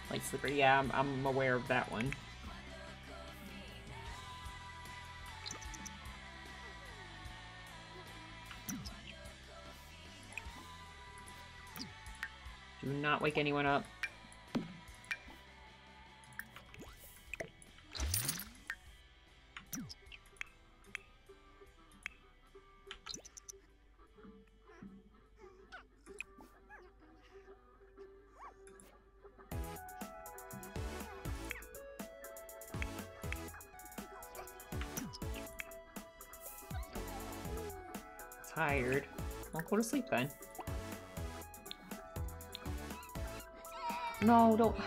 Light sleeper, yeah, I'm, I'm aware of that one. Do not wake anyone up. To sleep then. No, don't.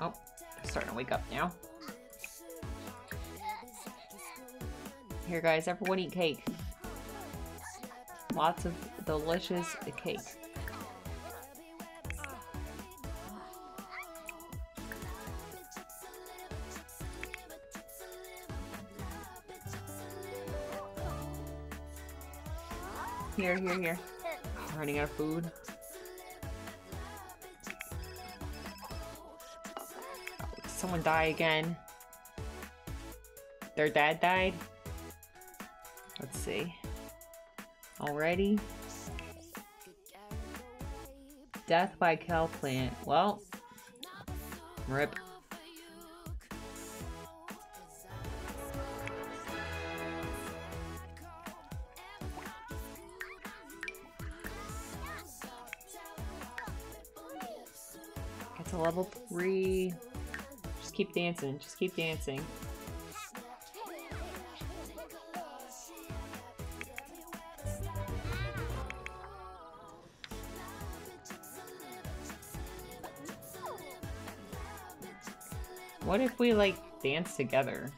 Oh, they're starting to wake up now. Here, guys, everyone eat cake. Lots of delicious cake. Here, here, here. Running out of food. Someone die again. Their dad died? Let's see. Already? Death by cow plant. Well, rip. Get to level three. Just keep dancing. Just keep dancing. What if we like dance together?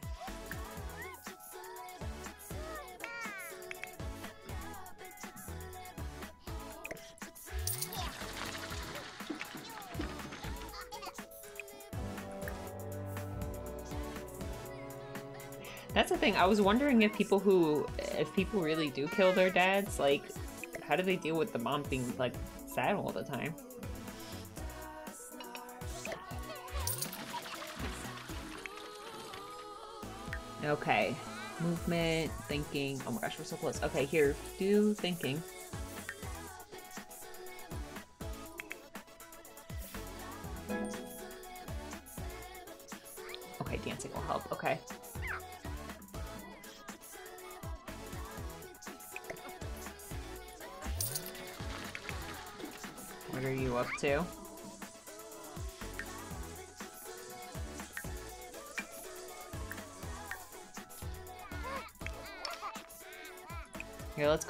That's the thing. I was wondering if people who, if people really do kill their dads, like, how do they deal with the mom being like sad all the time? Okay. Movement, thinking. Oh my gosh, we're so close. Okay, here. Do thinking. Okay, dancing will help. Okay. What are you up to?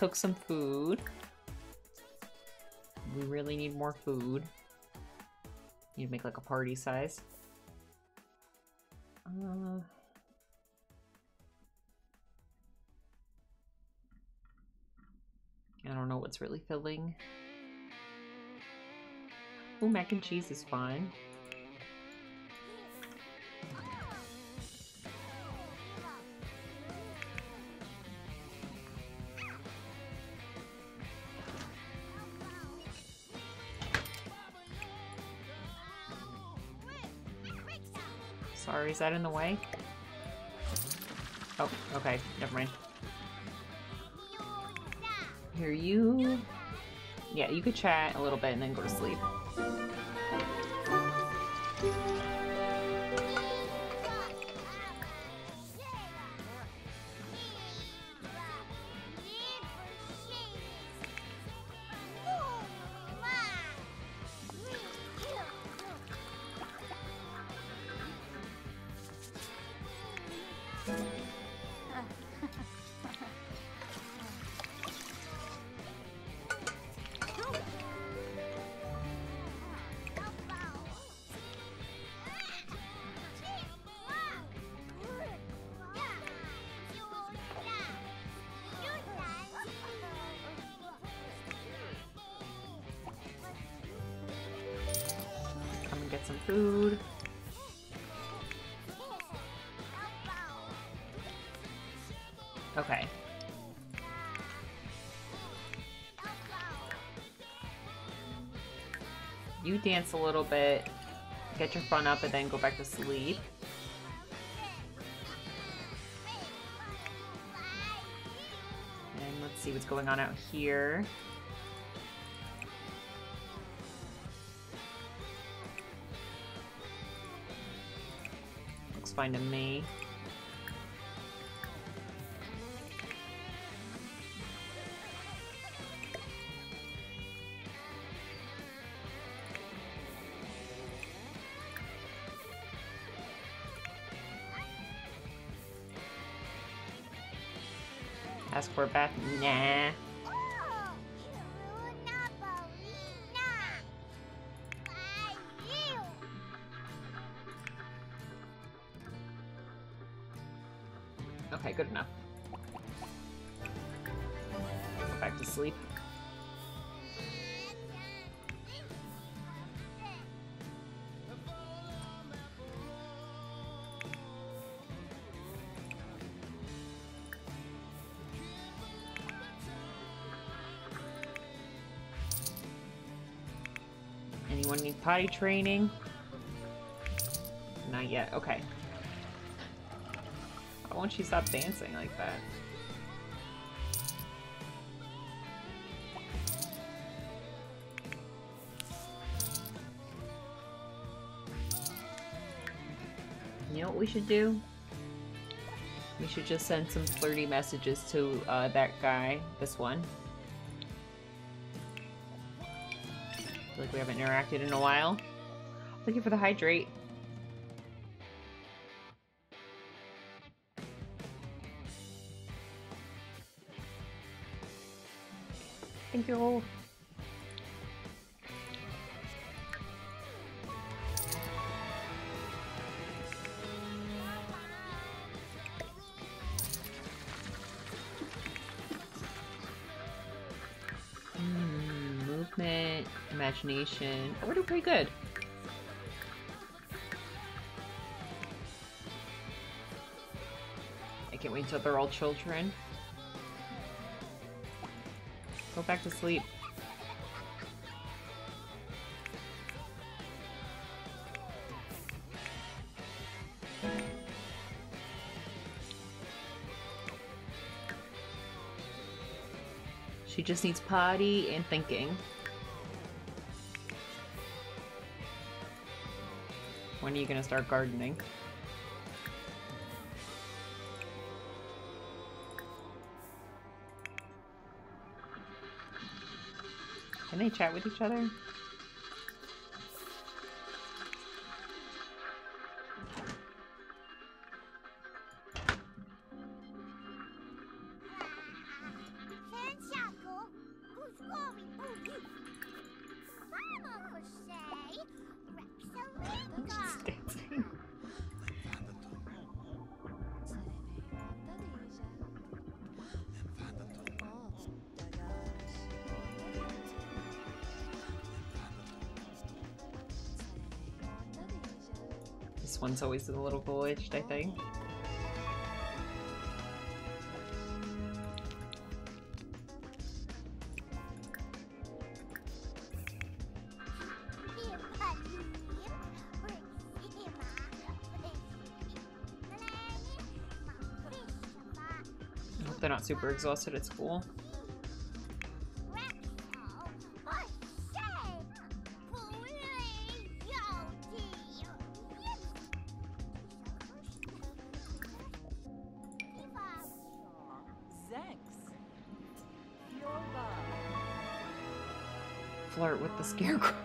Cook some food. We really need more food. Need to make like a party size. Uh... I don't know what's really filling. Oh, mac and cheese is fine. That in the way? Oh, okay, never mind. Here, you... Yeah, you could chat a little bit and then go to sleep. Dance a little bit, get your fun up, and then go back to sleep. And let's see what's going on out here. Looks fine to me. Ask for bath? Nah. Anyone need potty training? Not yet. Okay. Why won't she stop dancing like that? You know what we should do? We should just send some flirty messages to uh, that guy, this one. Like we haven't interacted in a while. Thank you for the hydrate. Thank you. Mm, imagination. We're doing pretty good. I can't wait until they're all children. Go back to sleep. She just needs potty and thinking. When are you gonna start gardening? Can they chat with each other? One's always a little glitched, I think. Hope they're not super exhausted at school. Scarecrow.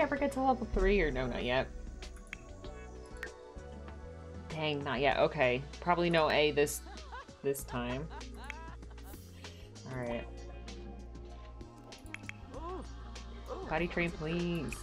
Ever get to level 3 or no, not yet? Dang, not yet. Okay. Probably no A this this time. Alright. Potty train, please.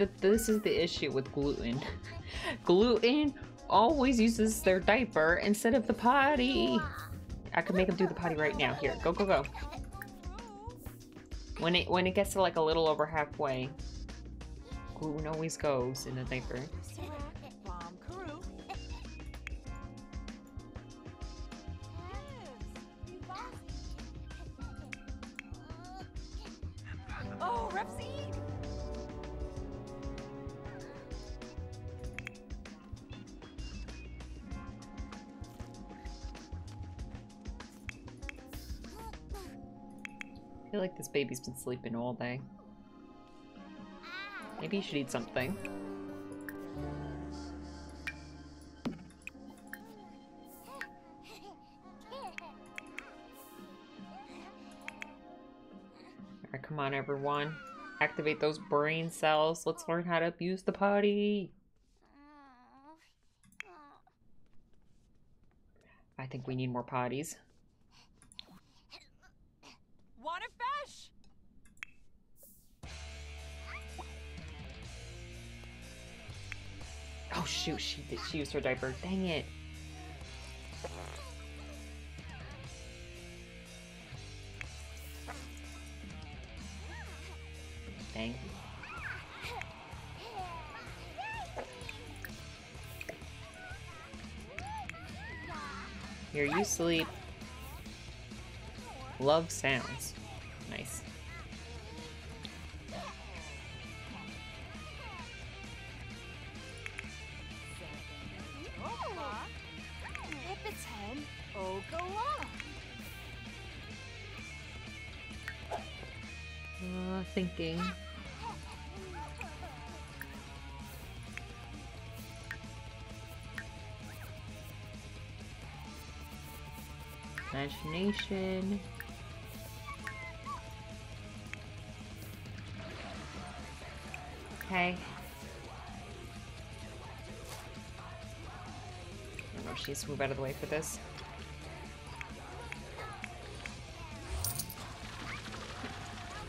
Th this is the issue with gluten. gluten always uses their diaper instead of the potty. I could make them do the potty right now. Here, go, go, go. When it when it gets to like a little over halfway, gluten always goes in the diaper. Baby's been sleeping all day. Maybe you should eat something. Alright, come on, everyone. Activate those brain cells. Let's learn how to abuse the potty. I think we need more potties. She used her diaper. Dang it. Dang. Here, you sleep. Love sounds. Imagination. Okay. I don't know if she needs to move out of the way for this.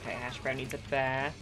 Okay, Hash Brown needs a bath.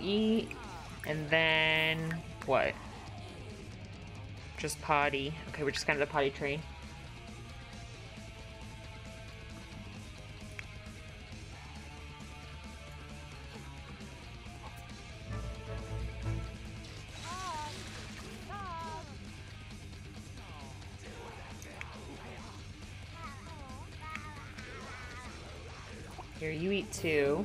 Eat. And then what? Just potty. Okay, we're just kind of the potty train. Here, you eat too.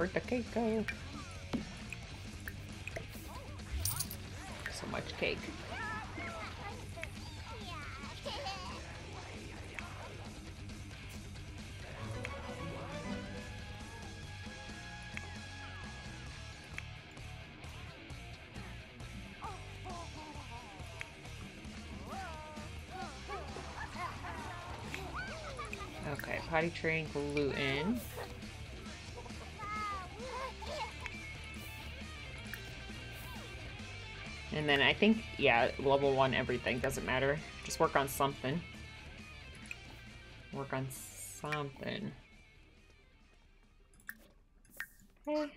Where'd the cake go? So much cake. Okay, potty train gluten. then I think, yeah, level one everything, doesn't matter. Just work on something. Work on something. Hey.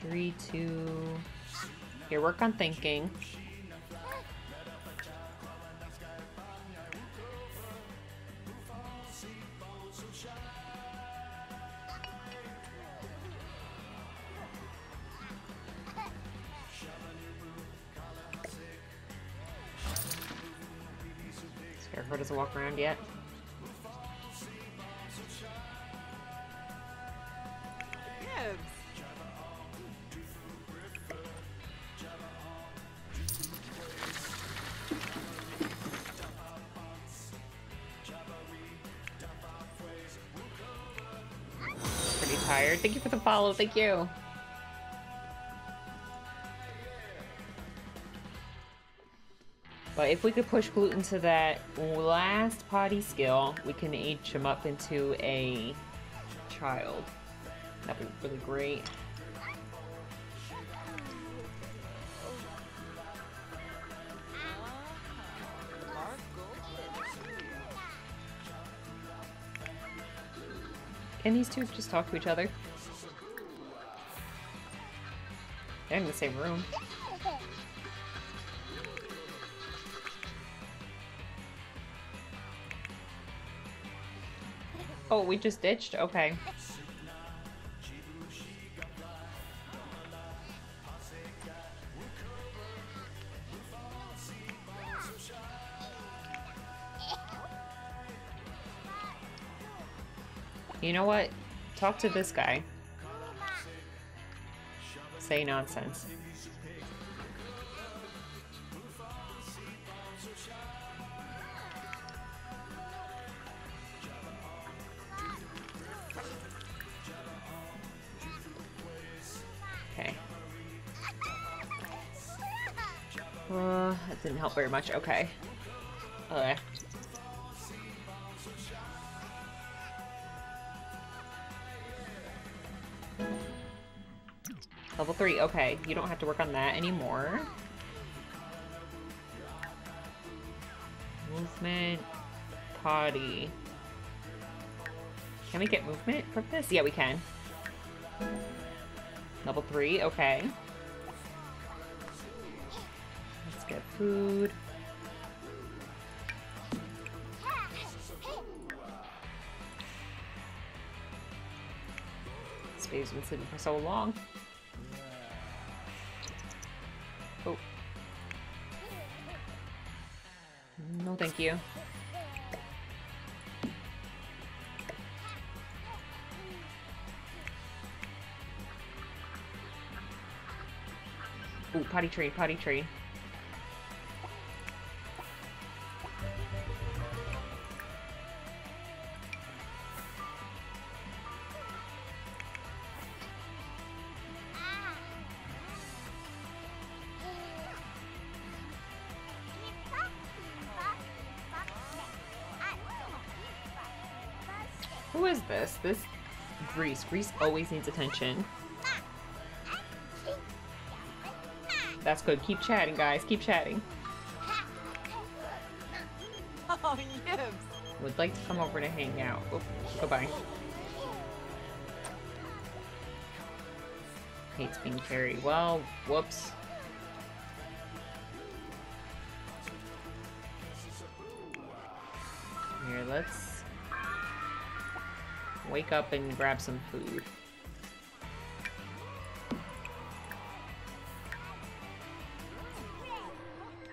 Three, two... Here, work on thinking. Follow. Thank you. But if we could push gluten to that last potty skill, we can age him up into a child. That'd be really great. Can these two just talk to each other? They're in the same room. Oh, we just ditched? Okay. You know what? Talk to this guy. Say nonsense. Okay. Uh, that didn't help very much. Okay. Okay. Level 3, okay. You don't have to work on that anymore. Movement. Potty. Can we get movement from this? Yeah, we can. Level 3, okay. Let's get food. Baby's been sleeping for so long. You. Ooh, potty tree, potty train. Grease. Grease always needs attention. That's good. Keep chatting, guys. Keep chatting. Oh, Gibbs. Would like to come over to hang out. Oop, goodbye. Hates being carried. Well, whoops. Wake up and grab some food.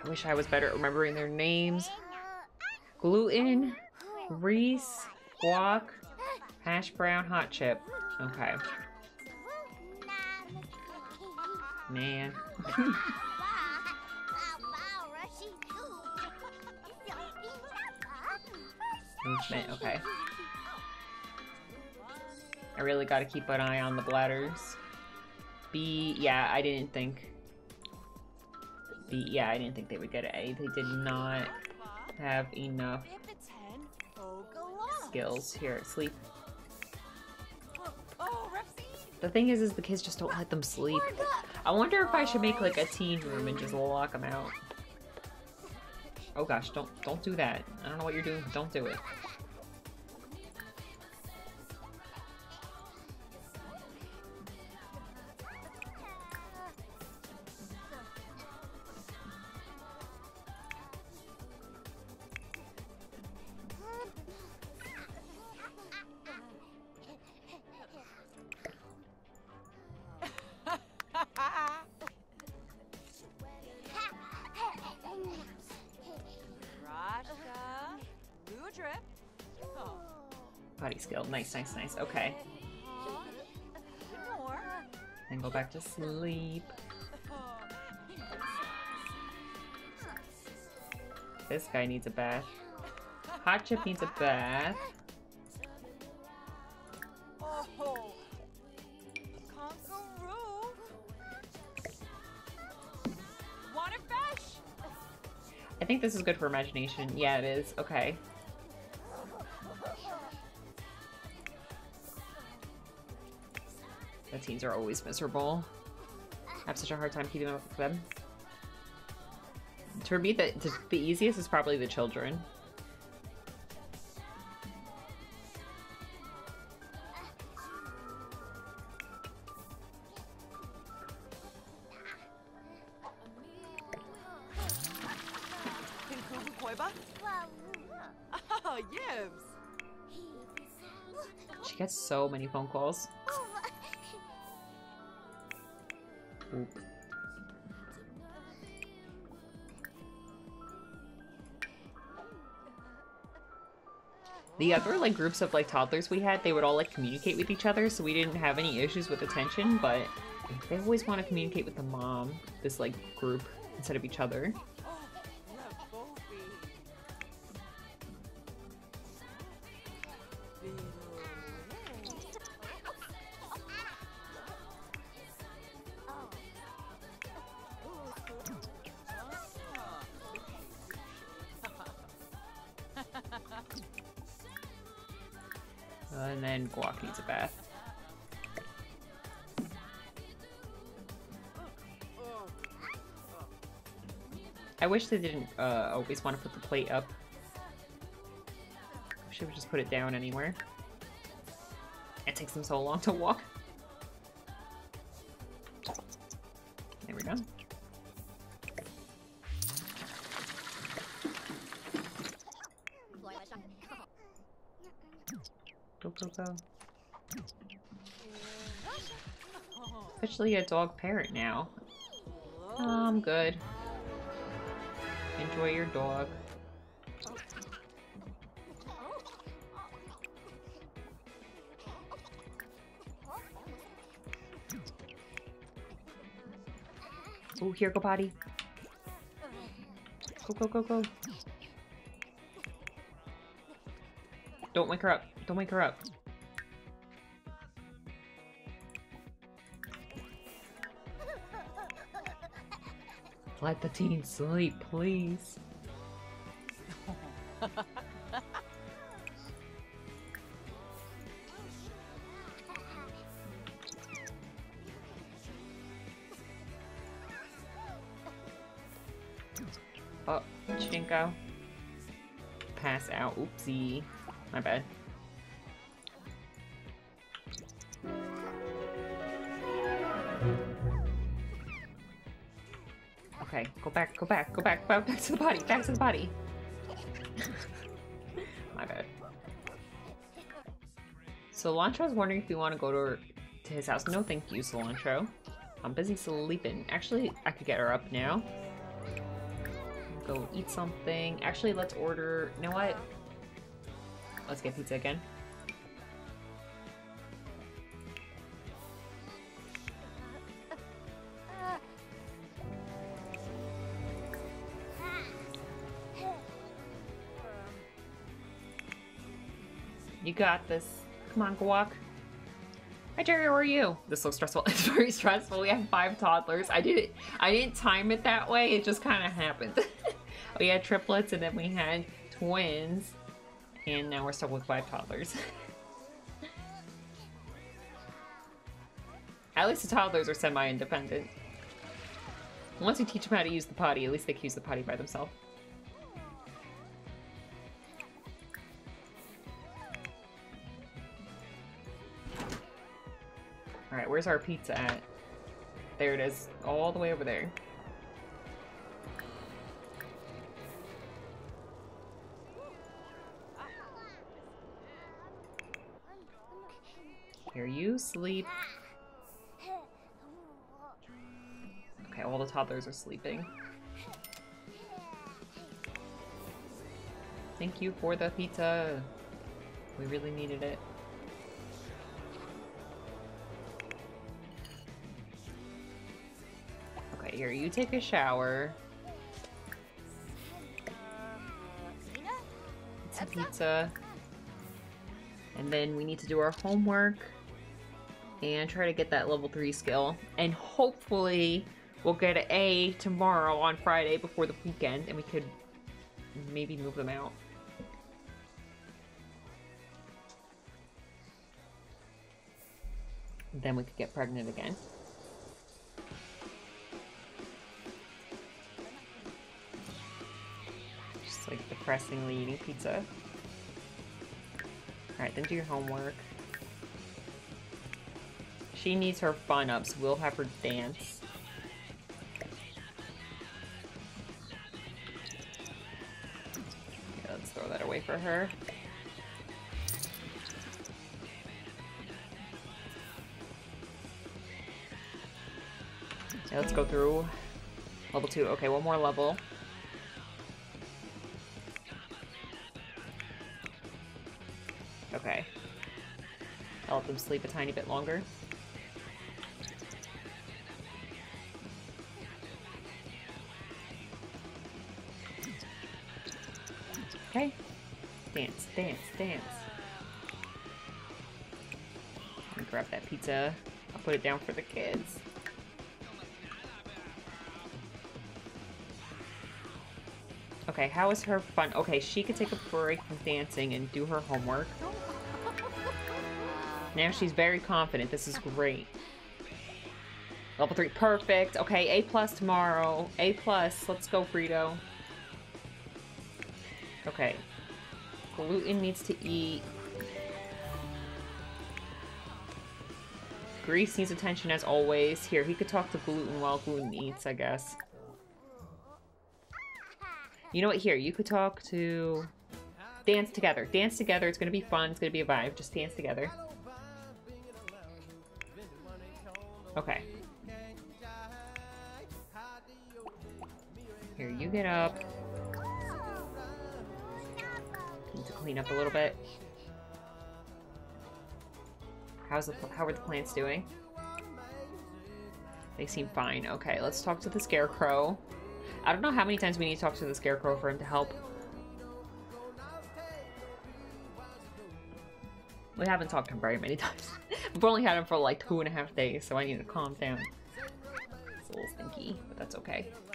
I wish I was better at remembering their names. Gluten, Reese, guac, hash brown, hot chip. Okay. Man. Movement, okay. Really gotta keep an eye on the bladders. B, yeah, I didn't think. B, yeah, I didn't think they would get an A. They did not have enough skills here at sleep. The thing is, is the kids just don't let them sleep. I wonder if I should make like a teen room and just lock them out. Oh gosh, don't don't do that. I don't know what you're doing. Don't do it. Nice, nice. Okay. Then go back to sleep. This guy needs a bath. Hot Chip needs a bath. I think this is good for imagination. Yeah, it is. Okay. The teens are always miserable. I have such a hard time keeping up with them. For me, the, the, the easiest is probably the children. Pinkubu koiba. Yibs. She gets so many phone calls. The other like groups of like toddlers we had, they would all like communicate with each other, so we didn't have any issues with attention. But they always want to communicate with the mom, this like group instead of each other. Wish they didn't uh, always want to put the plate up. I should just put it down anywhere. It takes them so long to walk. There we go. Go, go, go. Officially a dog parent now. Oh, I'm good. Enjoy your dog. Oh, here, go potty. Go, go, go, go. Don't wake her up. Don't wake her up. Let the teen sleep, please. Oh, go. Pass out. Oopsie. My bad. Go back, go back, back, back, to the body, back to the body. My bad. Cilantro's wondering if you want to go to, to his house. No, thank you, Cilantro. I'm busy sleeping. Actually, I could get her up now. Go eat something. Actually, let's order. You know what? Let's get pizza again. Got this. Come on, Guac. Hi Jerry, where are you? This looks stressful. It's very stressful. We have five toddlers. I didn't I didn't time it that way. It just kind of happened. we had triplets and then we had twins, and now we're stuck with five toddlers. at least the toddlers are semi-independent. Once you teach them how to use the potty, at least they can use the potty by themselves. Where's our pizza at? There it is. All the way over there. Here you sleep. Okay, all the toddlers are sleeping. Thank you for the pizza. We really needed it. Here, you take a shower. Get some pizza. And then we need to do our homework and try to get that level 3 skill. And hopefully we'll get an A tomorrow on Friday before the weekend and we could maybe move them out. Then we could get pregnant again. Depressingly eating pizza. Alright, then do your homework. She needs her fun ups. we'll have her dance. Yeah, let's throw that away for her. Yeah, let's go through level two. Okay, one more level. Them sleep a tiny bit longer. Okay. Dance, dance, dance. Let me grab that pizza. I'll put it down for the kids. Okay, how is her fun? Okay, she could take a break from dancing and do her homework. Now she's very confident. This is great. Level 3, perfect. Okay, A plus tomorrow. A plus. Let's go, Frito. Okay. Gluten needs to eat. Grease needs attention as always. Here, he could talk to Gluten while Gluten eats, I guess. You know what? Here, you could talk to... Dance together. Dance together. It's gonna be fun. It's gonna be a vibe. Just dance together. Get up. Need to clean up a little bit. How's the how are the plants doing? They seem fine. Okay, let's talk to the scarecrow. I don't know how many times we need to talk to the scarecrow for him to help. We haven't talked to him very many times. We've only had him for like two and a half days, so I need to calm down. It's a little stinky, but that's okay. Okay.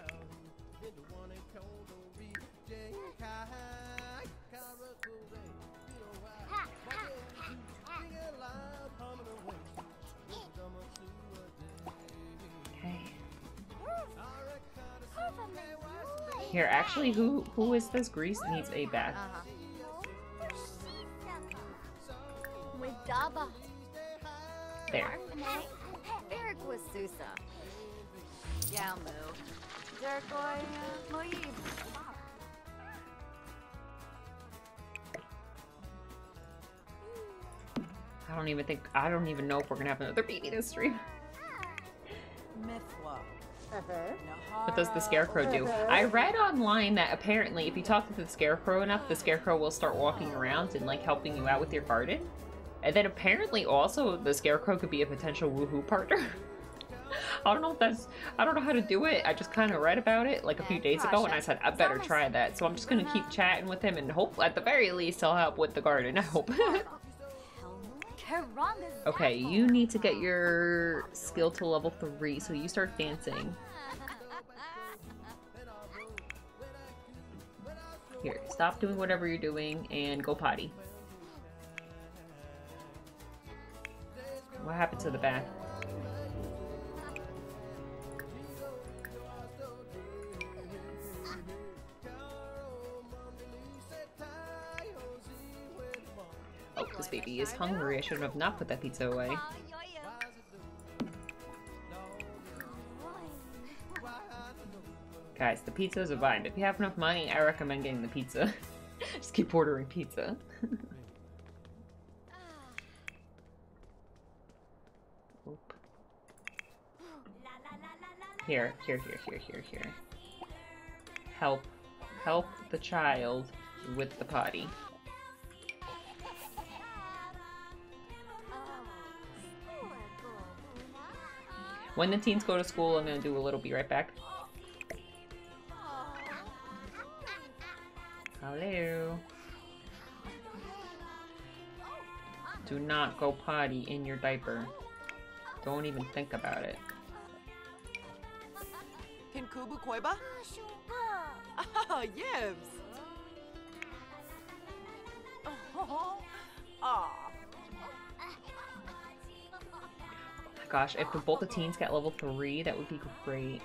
Here, actually, who who is this? Grease needs a bath. Uh-huh. With Daba. There. Eric was Susa. Yamu. Moib. I don't even think I don't even know if we're gonna have another baby this stream. What does the scarecrow do? Uh-huh. I read online that apparently if you talk to the scarecrow enough, the scarecrow will start walking around and like helping you out with your garden. And then apparently also the scarecrow could be a potential woohoo partner. I don't know if that's I don't know how to do it. I just kind of read about it like a few days ago and I said I better try that. So I'm just gonna keep uh-huh. chatting with him and hope at the very least he'll help with the garden. I hope. okay, you need to get your skill to level three, so you start dancing. Here, stop doing whatever you're doing and go potty. What happened to the bath? This baby is hungry. I should have not put that pizza away. Guys, the pizza is a vibe. If you have enough money, I recommend getting the pizza. Just keep ordering pizza. Here, here, here, here, here, here. Help. Help the child with the potty. When the teens go to school, I'm gonna do a little be right back. Hello. Do not go potty in your diaper. Don't even think about it. Can Kubu Koiba? Ah, Yibs. Oh, ah. Gosh, if both the teens get level 3, that would be great.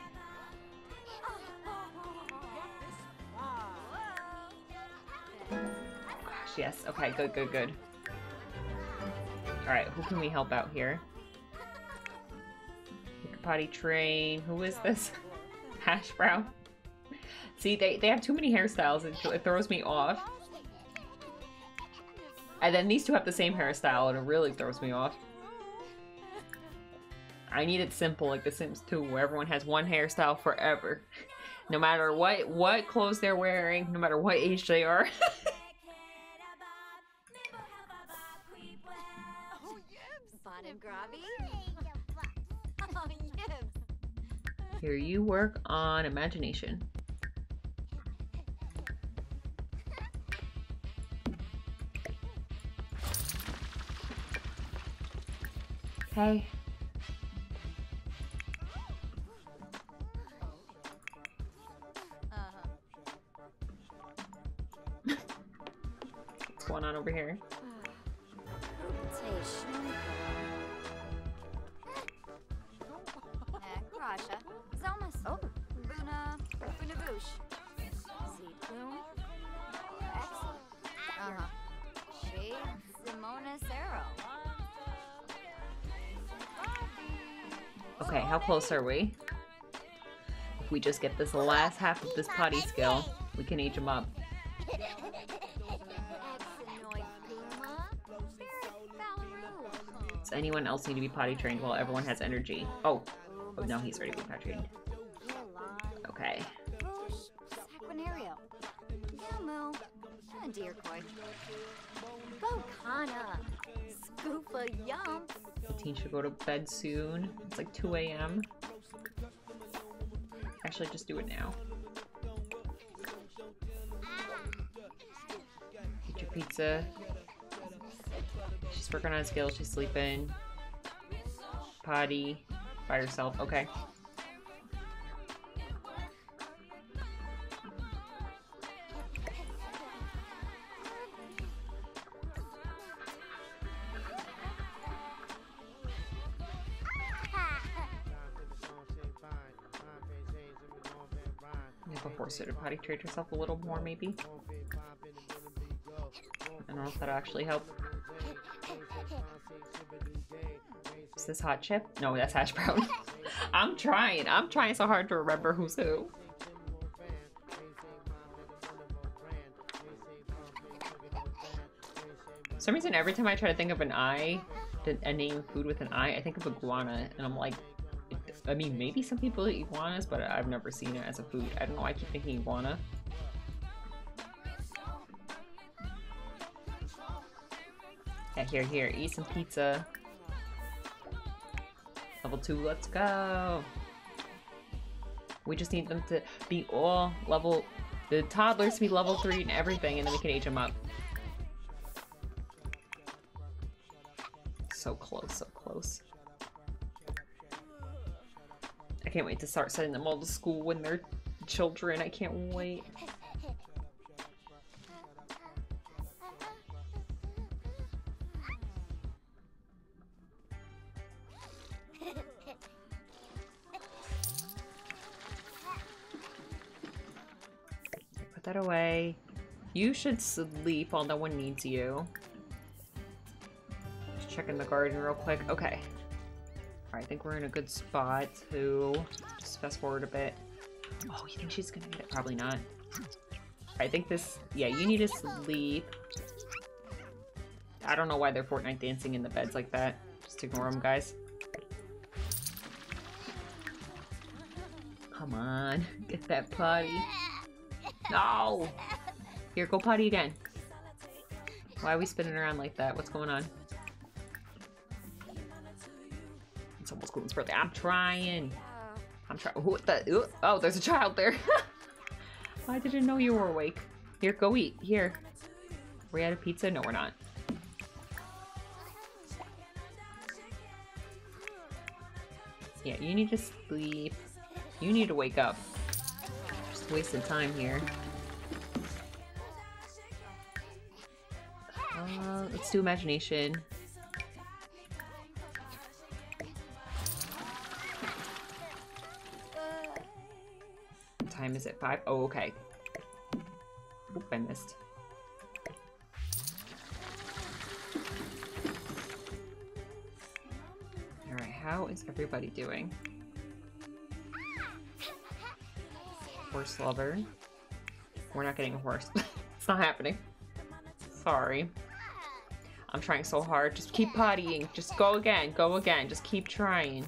Gosh, yes. Okay, good, good, good. Alright, who can we help out here? Potty train. Who is this? Hash brown. See, they, they have too many hairstyles. It throws me off. And then these two have the same hairstyle, and it really throws me off. I need it simple like The Sims 2, where everyone has one hairstyle forever. No matter what what clothes they're wearing, no matter what age they are. Oh, Yibs. Bottom grabby. Oh, Yibs. Here you work on imagination. Hey. Going on over here? Okay, how close are we? If we just get this last half of this potty skill, we can age him up. Anyone else need to be potty trained while everyone has energy? Oh, oh no, he's already been potty trained. Okay. Saquinario. Yamu. And ah, Deerkoi. Scoopa Yum. The teen should go to bed soon. It's like 2 a.m. Actually, just do it now. Eat your pizza. Working on skills. She's sleeping. Potty. By herself. Okay. To potty train herself a little more, maybe. I don't know if that'll actually help. Is this hot chip? No, that's hash brown. I'm trying. I'm trying so hard to remember who's who. For some reason, every time I try to think of an I, a name of food with an I, I think of iguana, and I'm like, I mean, maybe some people eat iguanas, but I've never seen it as a food. I don't know. why I keep thinking iguana. Yeah, here, here. Eat some pizza. Level 2, let's go! We just need them to be all level... The toddlers to be level 3 and everything, and then we can age them up. So close, so close. I can't wait to start sending them all to school when they're children. I can't wait. Away. You should sleep while no one needs you. Just checking the garden real quick. Okay. I think we're in a good spot to just fast forward a bit. Oh, you think she's gonna get it? Probably not. I think this... Yeah, you need to sleep. I don't know why they're Fortnite dancing in the beds like that. Just ignore them, guys. Come on. Get that potty. No! Here, go potty again. Why are we spinning around like that? What's going on? It's almost Scoon's birthday. I'm trying. I'm trying. What the? Oh, there's a child there. I didn't know you were awake. Here, go eat. Here. We had a pizza? No, we're not. Yeah, you need to sleep. You need to wake up. Wasting time here. Uh, let's do imagination. What time is it? Five? Oh, okay. Oop, I missed. Alright, how is everybody doing? Horse lover. We're not getting a horse. it's not happening. Sorry. I'm trying so hard. Just keep pottying. Just go again. Go again. Just keep trying.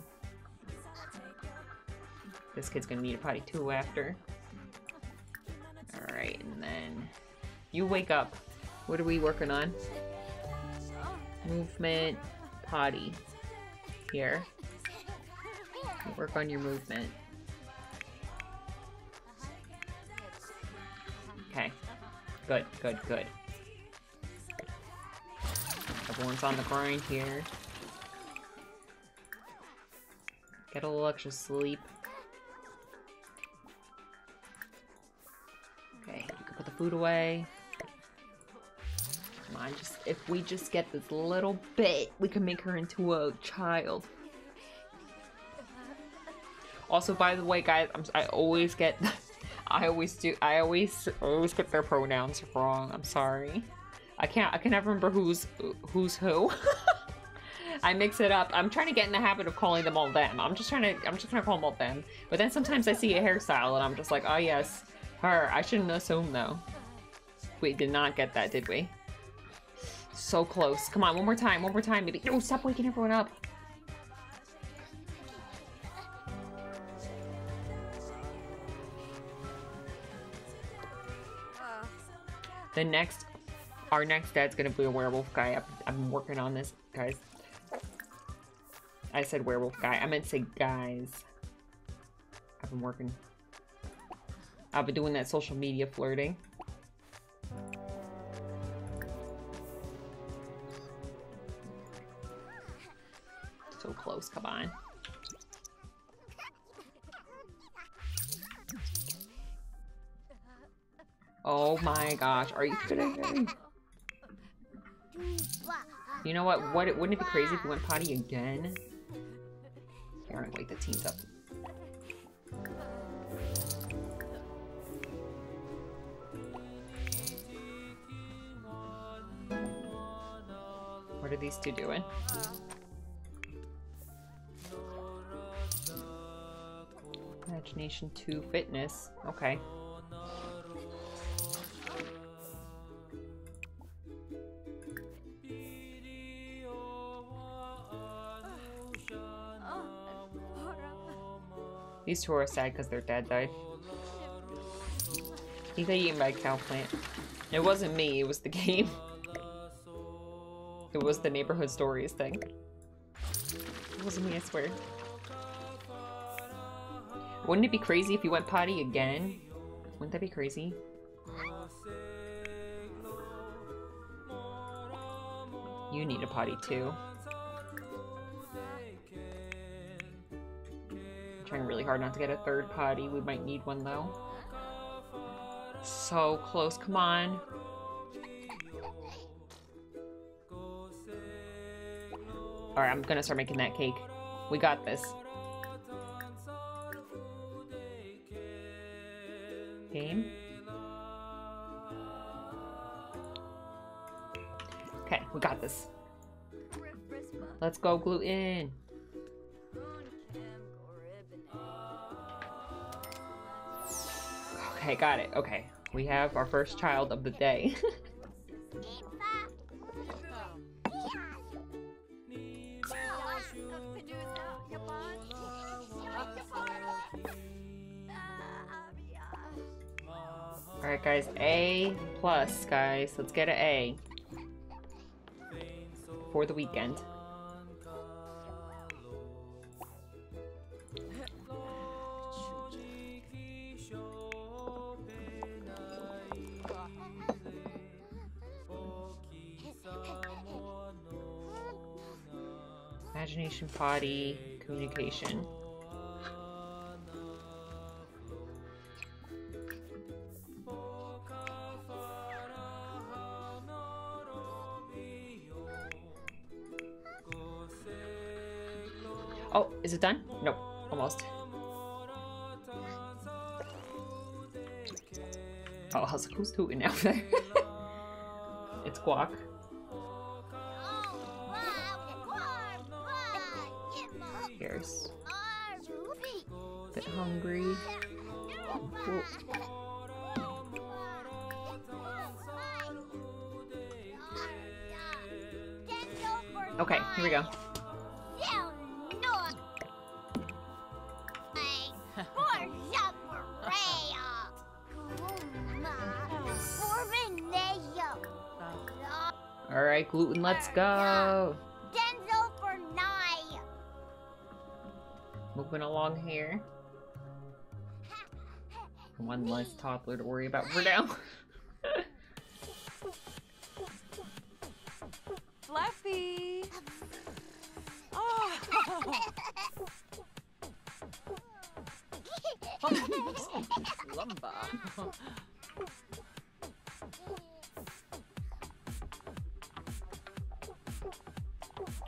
This kid's gonna need a potty too after. Alright, and then you wake up. What are we working on? Movement, potty. Here. Work on your movement. Good, good, good. Everyone's on the grind here. Get a little extra sleep. Okay, you can put the food away. Come on, just if we just get this little bit, we can make her into a child. Also, by the way, guys, I'm, I always get, I always do, I always, always get their pronouns wrong. I'm sorry. I can't, I can never remember who's, who's who. I mix it up. I'm trying to get in the habit of calling them all them. I'm just trying to, I'm just trying to call them all them. But then sometimes I see a hairstyle and I'm just like, oh yes, her. I shouldn't assume though. We did not get that, did we? So close. Come on, one more time, one more time, maybe. No, stop waking everyone up. The next, our next dad's gonna be a werewolf guy. I've, I've working on this, guys. I said werewolf guy. I meant to say guys. I've been working. I've been doing that social media flirting. So close, come on. Oh my gosh, are you kidding me? You know what? What wouldn't it be crazy if we went potty again? I'm wake the teens up. What are these two doing? Imagination 2 fitness. Okay. These two are sad because their dad died. He got eaten by a cow plant. It wasn't me, it was the game. It was the neighborhood stories thing. It wasn't me, I swear. Wouldn't it be crazy if you went potty again? Wouldn't that be crazy? You need a potty too. Trying really hard not to get a third potty. We might need one though. So close, come on. Alright, I'm gonna start making that cake. We got this. Game. Okay, we got this. Let's go gluten. Okay, got it. Okay. We have our first child of the day. Alright guys, A plus guys. Let's get an A. For the weekend. Imagination, body, communication. Oh, is it done? Nope, almost. Oh, Hasaku's tooting out there. it's Guac. Okay, here we go. All right, gluten, let's go. Denzel for nine. Moving along here. One less toddler to worry about for now. Fluffy. Oh. Lumba.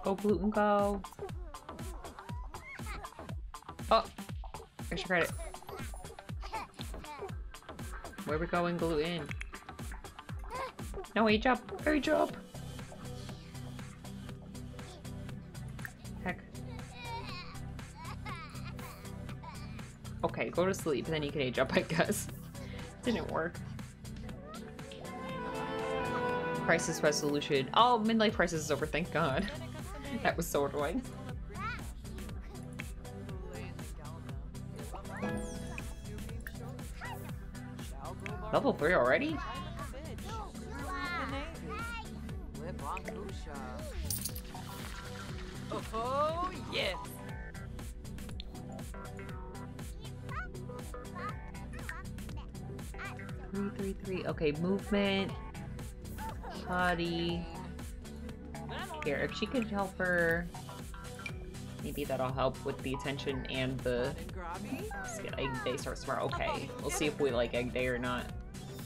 Go gluten, go. Oh, extra credit. We going, gluten? No, age up, age up. Heck. Okay, go to sleep, then you can age up, I guess. Didn't work. Crisis resolution. Oh, midlife crisis is over, thank god. That was so annoying. Level 3 already? Oh, yes. Three, three, three. Okay, movement. Body. Here, if she could help her, maybe that'll help with the attention and the let's egg day starts tomorrow. Okay, we'll see if we like egg day or not.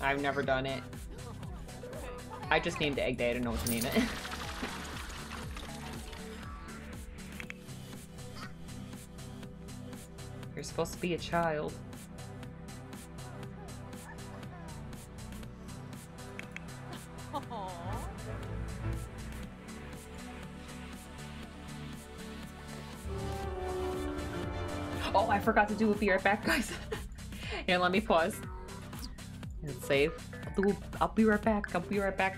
I've never done it. I just named it egg day. I don't know what to name it. You're supposed to be a child. Oh, I forgot to do a be right back, guys. Here, let me pause. Do, I'll be right back. I'll be right back.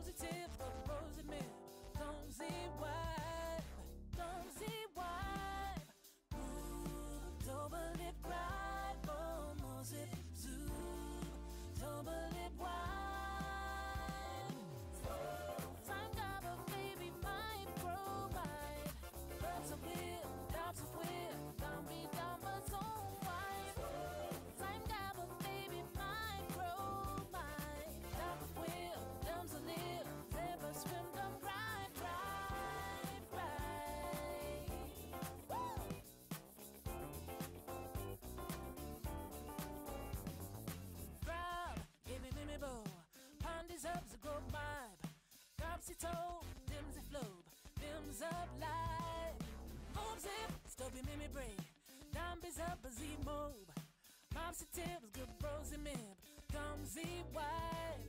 clumsy tip of rosy see why. Bim's up's a good vibe. Topsy toe, dim's a flobe. Bim's up live. Homes up, stubby mimi bray. Dime's up a Z mob. Mopsy tips, good brosy mib. Come Z wide.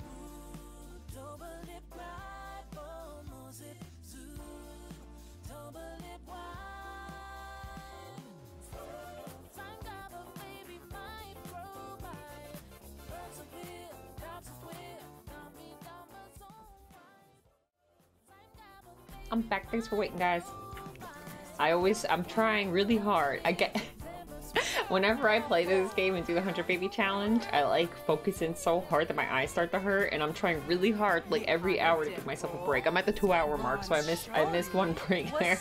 Ooh, double lip, cried, almost it. Zoo, double lip. I'm back. Thanks for waiting, guys. I always, I'm trying really hard. I get, whenever I play this game and do the 100 baby challenge, I like focus in so hard that my eyes start to hurt and I'm trying really hard like every hour to give myself a break. I'm at the two hour mark, so I missed, I missed one break there.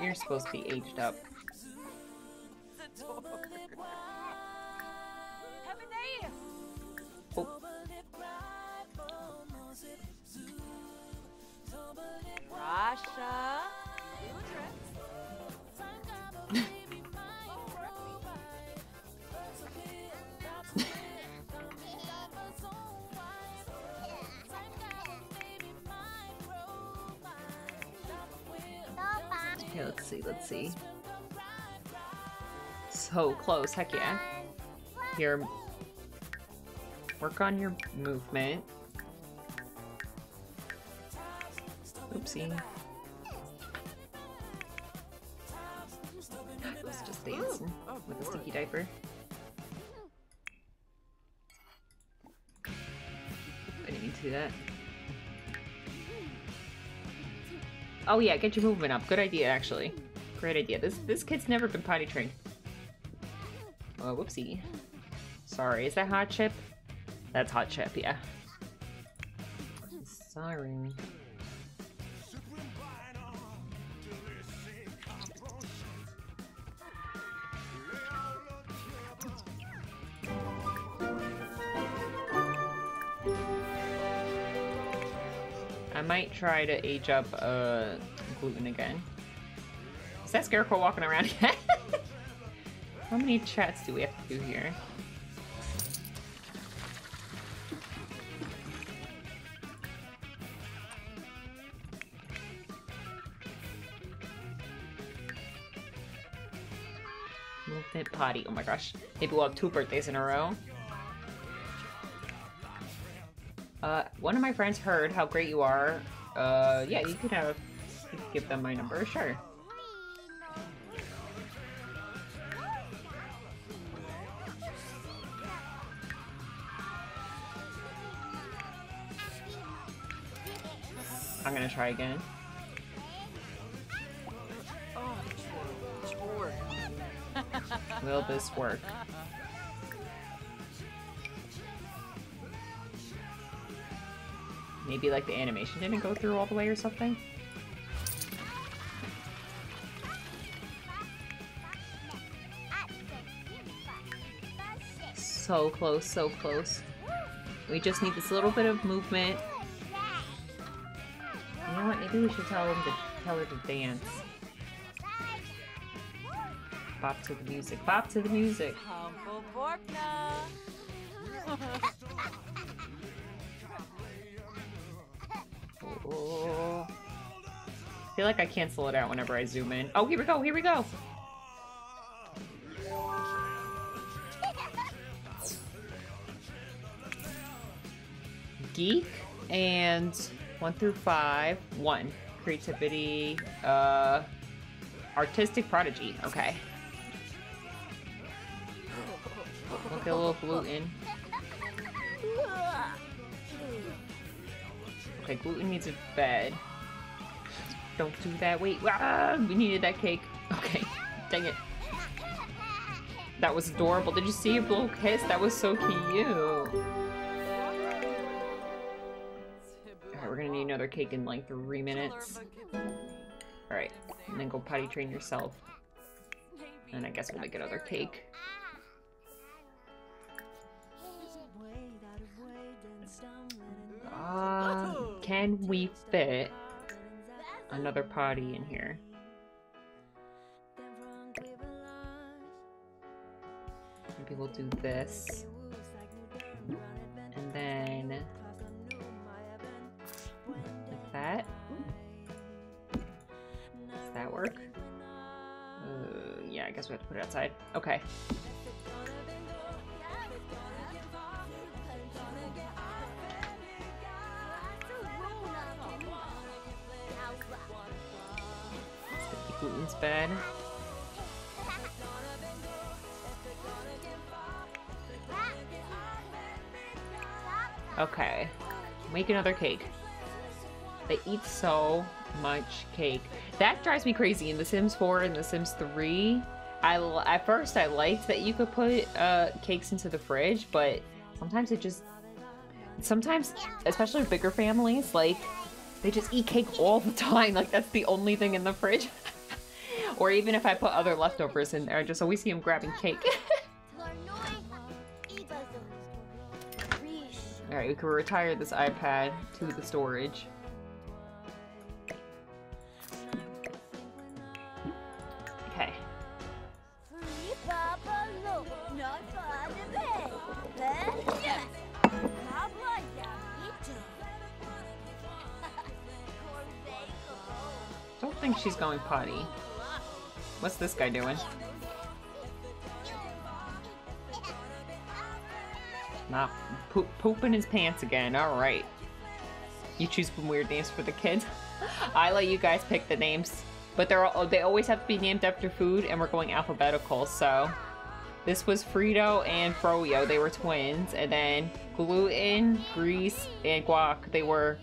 You're supposed to be aged up. So close, heck yeah. Here. Work on your movement. Oopsie. Was just dancing with a sticky diaper. I didn't mean to do that. Oh yeah, get your movement up. Good idea, actually. Great idea. This this kid's never been potty trained. Oh, whoopsie. Sorry, is that hot chip? That's hot chip, yeah. Sorry. I might try to age up uh, gluten again. Is that Scarecrow walking around again? How many chats do we have to do here? Movement potty. Oh my gosh. Maybe we'll have two birthdays in a row. Uh, one of my friends heard how great you are. Uh, yeah, you could have, you could give them my number, sure. Try again. Oh. Will this work? Maybe like the animation didn't go through all the way or something? So close, so close. We just need this little bit of movement. You know what? Maybe we should tell him to tell her to dance. Bop to the music. Bop to the music. Oh. I feel like I cancel it out whenever I zoom in. Oh, here we go, here we go. Geek and one through five. One. Creativity, uh, Artistic prodigy. Okay. Look a little gluten. Okay, gluten needs a bed. Don't do that. Wait. Ah, we needed that cake. Okay. Dang it. That was adorable. Did you see a little kiss? That was so cute. Cake in like three minutes. Alright, and then go potty train yourself. And I guess we'll make another cake. Uh, can we fit another potty in here? Maybe we'll do this. We have to put it outside. Okay. Gluten's bed. Okay. Make another cake. They eat so much cake. That drives me crazy. In The Sims 4 and The Sims 3, I at first I liked that you could put uh, cakes into the fridge, but sometimes it just sometimes, especially bigger families, like they just eat cake all the time. Like that's the only thing in the fridge. or even if I put other leftovers in there, I just always see them grabbing cake. Alright, we can retire this iPad to the storage. Going potty. What's this guy doing? Not poop, pooping his pants again. All right. You choose some weird names for the kids. I let you guys pick the names, but they're all, they always have to be named after food, and we're going alphabetical. So this was Frito and Froyo. They were twins, and then gluten, grease, and guac. They were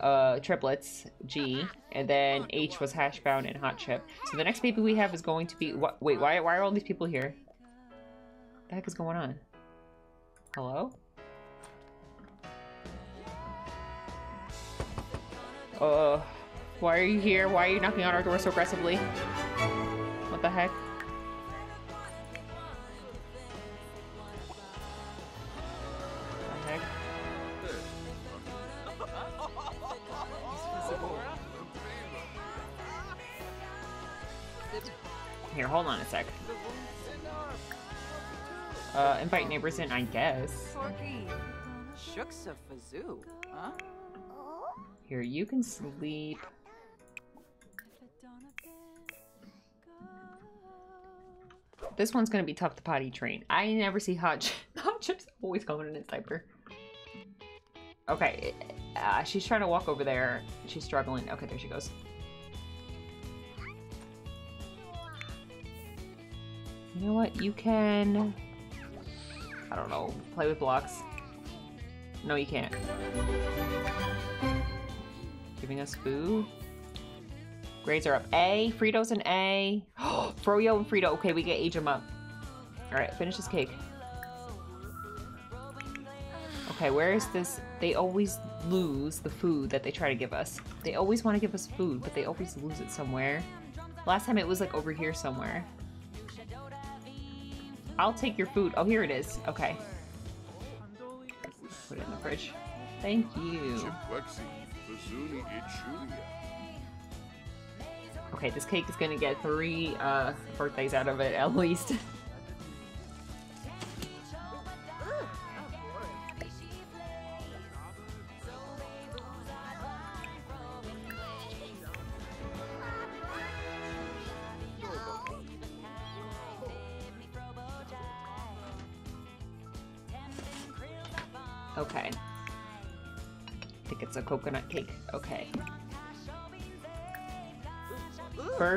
uh, triplets. G, and then H was hash brown and hot chip. So the next baby we have is going to be. Wh wait, why why are all these people here? What the heck is going on? Hello? Uh, why are you here? Why are you knocking on our door so aggressively? What the heck? Invite neighbors in, I guess. Shooks of Fazoo, huh? Here, you can sleep. This one's gonna be tough to potty train. I never see. Hot Chip's always going in his diaper. Okay, uh, she's trying to walk over there. She's struggling. Okay, there she goes. You know what? You can... I don't know. Play with blocks. No, you can't. Giving us food. Grades are up. A. Frito's an A. Froyo and Frito. Okay, we get age them up. Alright, finish this cake. Okay, where is this? They always lose the food that they try to give us. They always want to give us food, but they always lose it somewhere. Last time it was like over here somewhere. I'll take your food. Oh, here it is. Okay. Put it in the fridge. Thank you. Okay, this cake is gonna get three uh, birthdays out of it at least.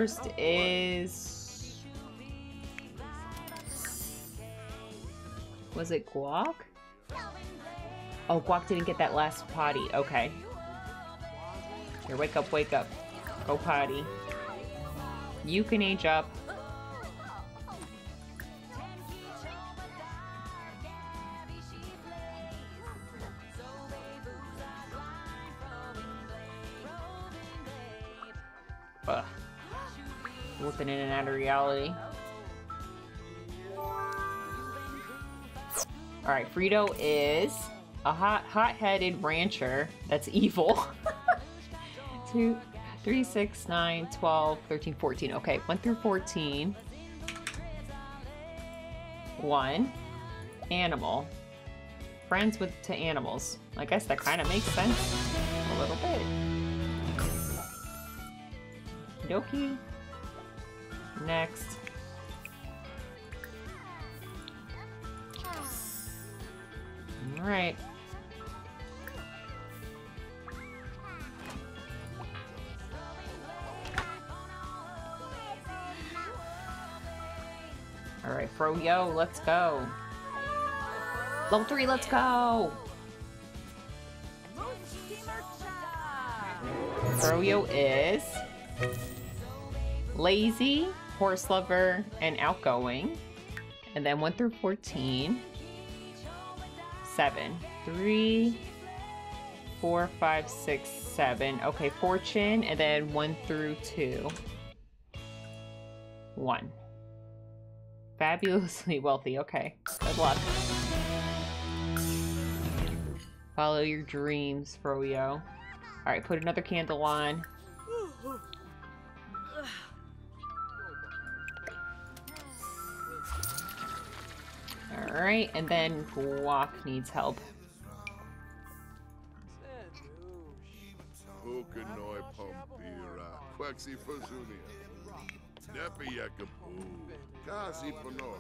First is. Was it Guac? Oh, Guac didn't get that last potty. Okay. Here, wake up, wake up. Go potty. You can age up. In and out of reality. Alright, Frito is a hot hot-headed rancher that's evil. Two, three, six, nine, 12, 13, 14. Okay, 1 through 14. One. Animal. Friends with to animals. I guess that kind of makes sense. A little bit. Doki. Next. Alright. Alright, Froyo, let's go. Level 3, let's go! Froyo is lazy, horse lover, and outgoing. And then 1 through 14. 7. 3, 4, 5, 6, 7. Okay, fortune, and then 1 through 2. 1. Fabulously wealthy. Okay. Good luck. Follow your dreams, Froyo. Alright, put another candle on. Alright, and then Guac needs help. Pukanoi Pompira, Quexi Fazunia, Nepi Yakapu, Kasi Panor,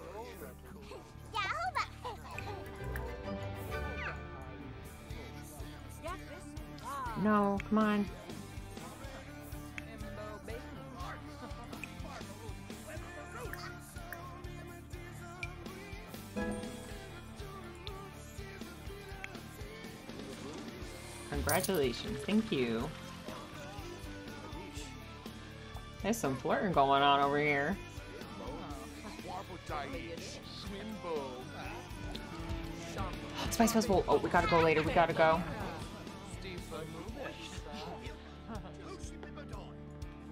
No, come on. Congratulations, thank you. There's some flirting going on over here. Spice Festival. Oh, we gotta go later. We gotta go.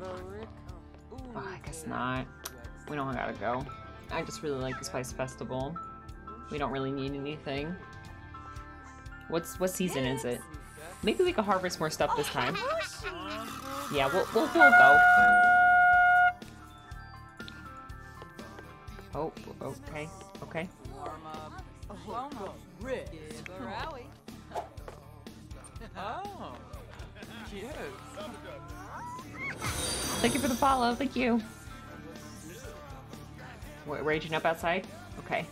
Oh, I guess not. We don't gotta go. I just really like the Spice Festival. We don't really need anything. What's what season is it? Maybe we can harvest more stuff this time. Yeah, we'll we'll, we'll go. Oh, okay, okay. Oh. Thank you for the follow. Thank you. What, raging up outside? Okay.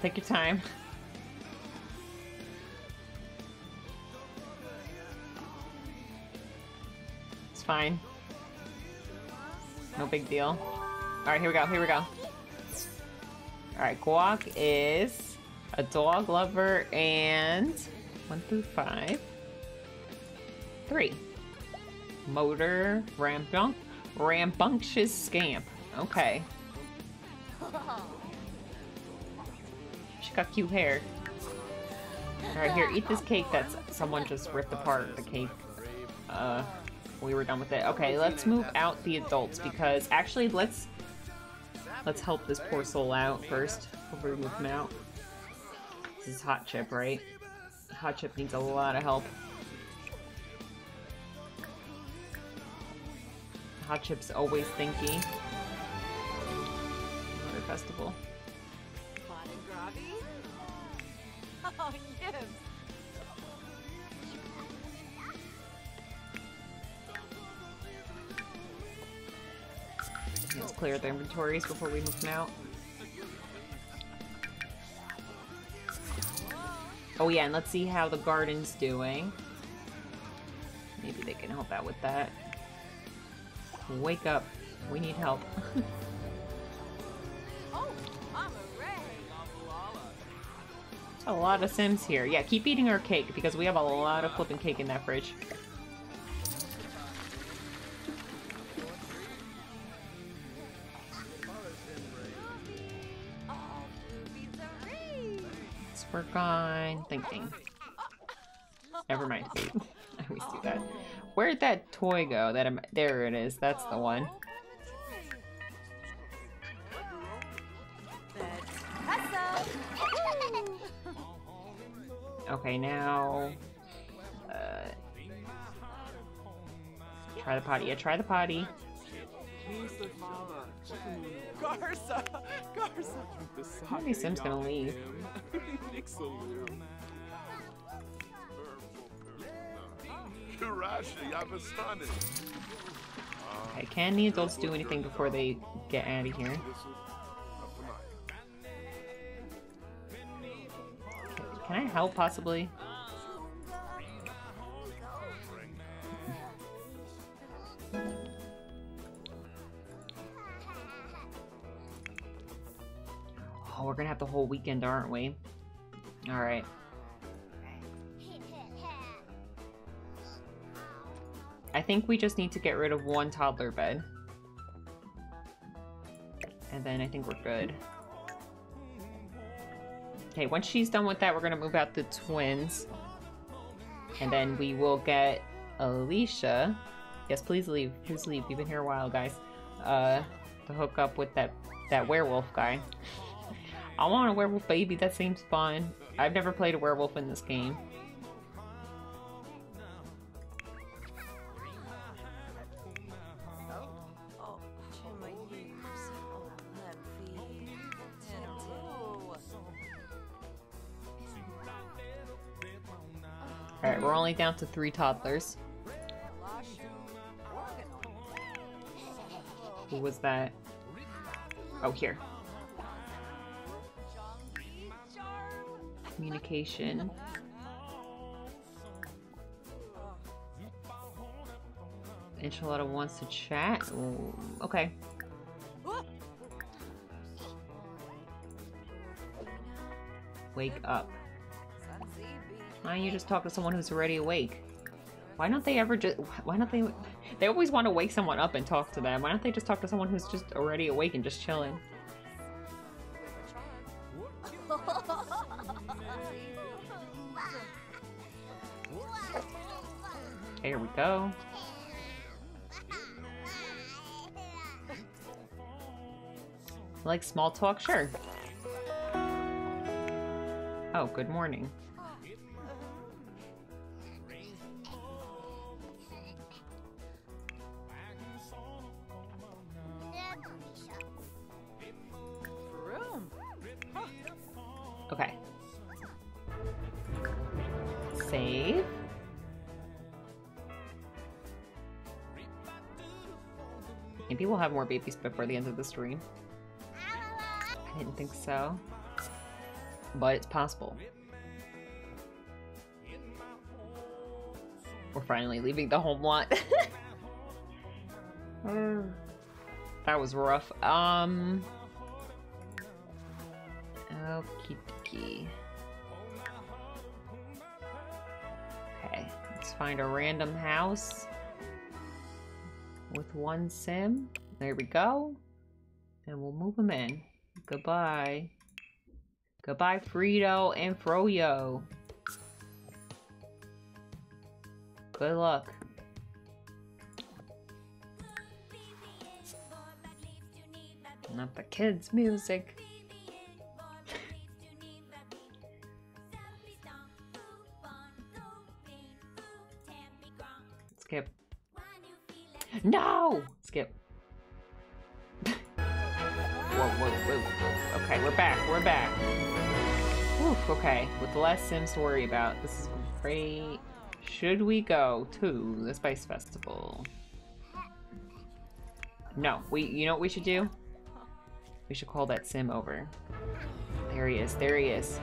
Take your time. It's fine. No big deal. Alright, here we go, here we go. Alright, Guac is a dog lover and one through five. Three. Motor rambunk rambunctious scamp. Okay. Got cute hair. Alright, here, eat this cake that's someone just ripped apart the cake. Uh we were done with it. Okay, let's move out the adults because actually let's let's help this poor soul out first before we move him out. This is Hot Chip, right? Hot Chip needs a lot of help. Hot Chip's always thinky. Another festival. Clear the inventories before we move them out. Oh yeah, and let's see how the garden's doing. Maybe they can help out with that. Wake up. We need help. Oh, I'm a ray. a lot of Sims here. Yeah, keep eating our cake because we have a lot of flipping cake in that fridge. On thinking. Never mind. I always do that. Where'd that toy go? That am there it is. That's the one. Okay, now. Uh, try the potty. Yeah, try the potty. Garza! Garza! How many Sims gonna leave? Kirashi, Okay, can the adults do anything before they get out of here? This is not for night. Can I help possibly? Oh, we're gonna have the whole weekend, aren't we? Alright. I think we just need to get rid of one toddler bed. And then I think we're good. Okay, once she's done with that, we're gonna move out the twins. And then we will get Alicia. Yes, please leave. Please leave. You've been here a while, guys. Uh, to hook up with that that werewolf guy. I want a werewolf baby. That seems fun. I've never played a werewolf in this game. Alright, we're only down to three toddlers. Who was that? Oh, here. Communication. Enchilada wants to chat. Ooh, okay. Wake up. Why don't you just talk to someone who's already awake? Why don't they ever just? Why don't they? They always want to wake someone up and talk to them. Why don't they just talk to someone who's just already awake and just chilling? There we go. Like small talk? Sure. Oh, good morning. Have more babies before the end of the stream. I didn't think so. But it's possible. We're finally leaving the home lot. Mm. that was rough. Um. Okie dokie. Okay, let's find a random house with one sim. There we go. And we'll move them in. Goodbye. Goodbye, Frito and Froyo. Good luck. Not the kids' music. Skip. No! Skip. Whoa, whoa, whoa. Okay, we're back. We're back. Oof, okay. With less Sims to worry about. This is great. Should we go to the Spice Festival? No. We. You know what we should do? We should call that Sim over. There he is. There he is.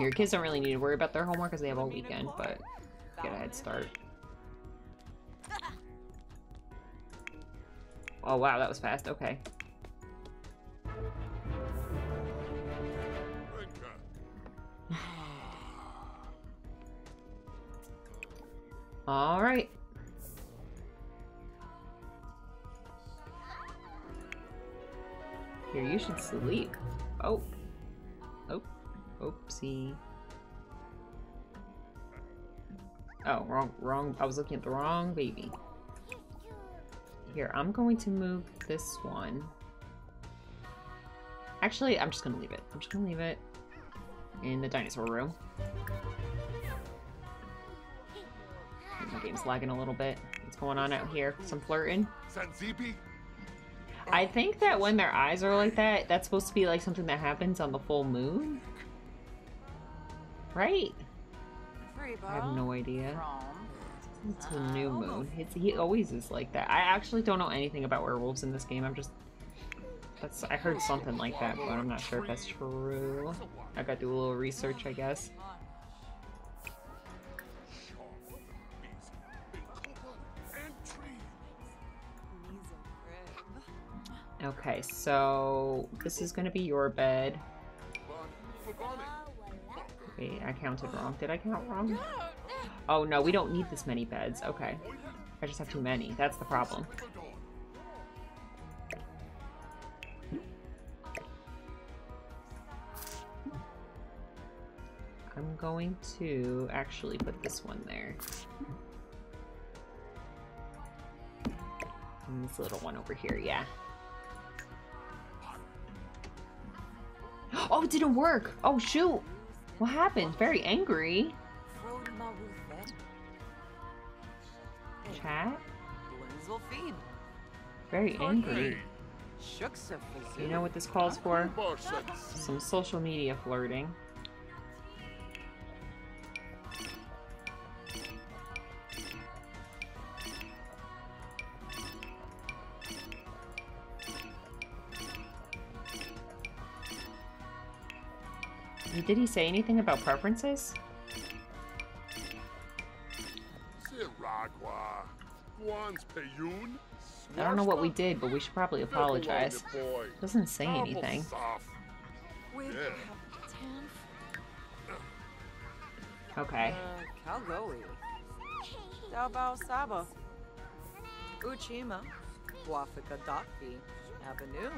Your kids don't really need to worry about their homework because they have all weekend, but get a head start. Oh wow, that was fast. Okay. All right. Here, you should sleep. Oh. Oh. Oopsie. Oh, wrong, wrong. I was looking at the wrong baby. Here, I'm going to move this one. Actually, I'm just gonna leave it. I'm just gonna leave it in the dinosaur room. My game's lagging a little bit. What's going on out here? Some flirting? I think that when their eyes are like that, that's supposed to be like something that happens on the full moon. Right? I have no idea. It's a new moon. It's, he always is like that. I actually don't know anything about werewolves in this game. I'm just... That's I heard something like that, but I'm not sure if that's true. I gotta do a little research, I guess. Okay, so this is gonna be your bed. Wait, I counted wrong. Did I count wrong? Oh no, we don't need this many beds. Okay. I just have too many. That's the problem. I'm going to actually put this one there. And this little one over here, yeah. Oh, it didn't work! Oh, shoot! What happened? Very angry. Chat? Very angry. You know what this calls for? Some social media flirting. Did he say anything about preferences? I don't know what we did, but we should probably apologize. Doesn't say anything. Okay. Uh, Calgary. Dalbao Saba. Uchima. Wafika Dakvi. Avenue.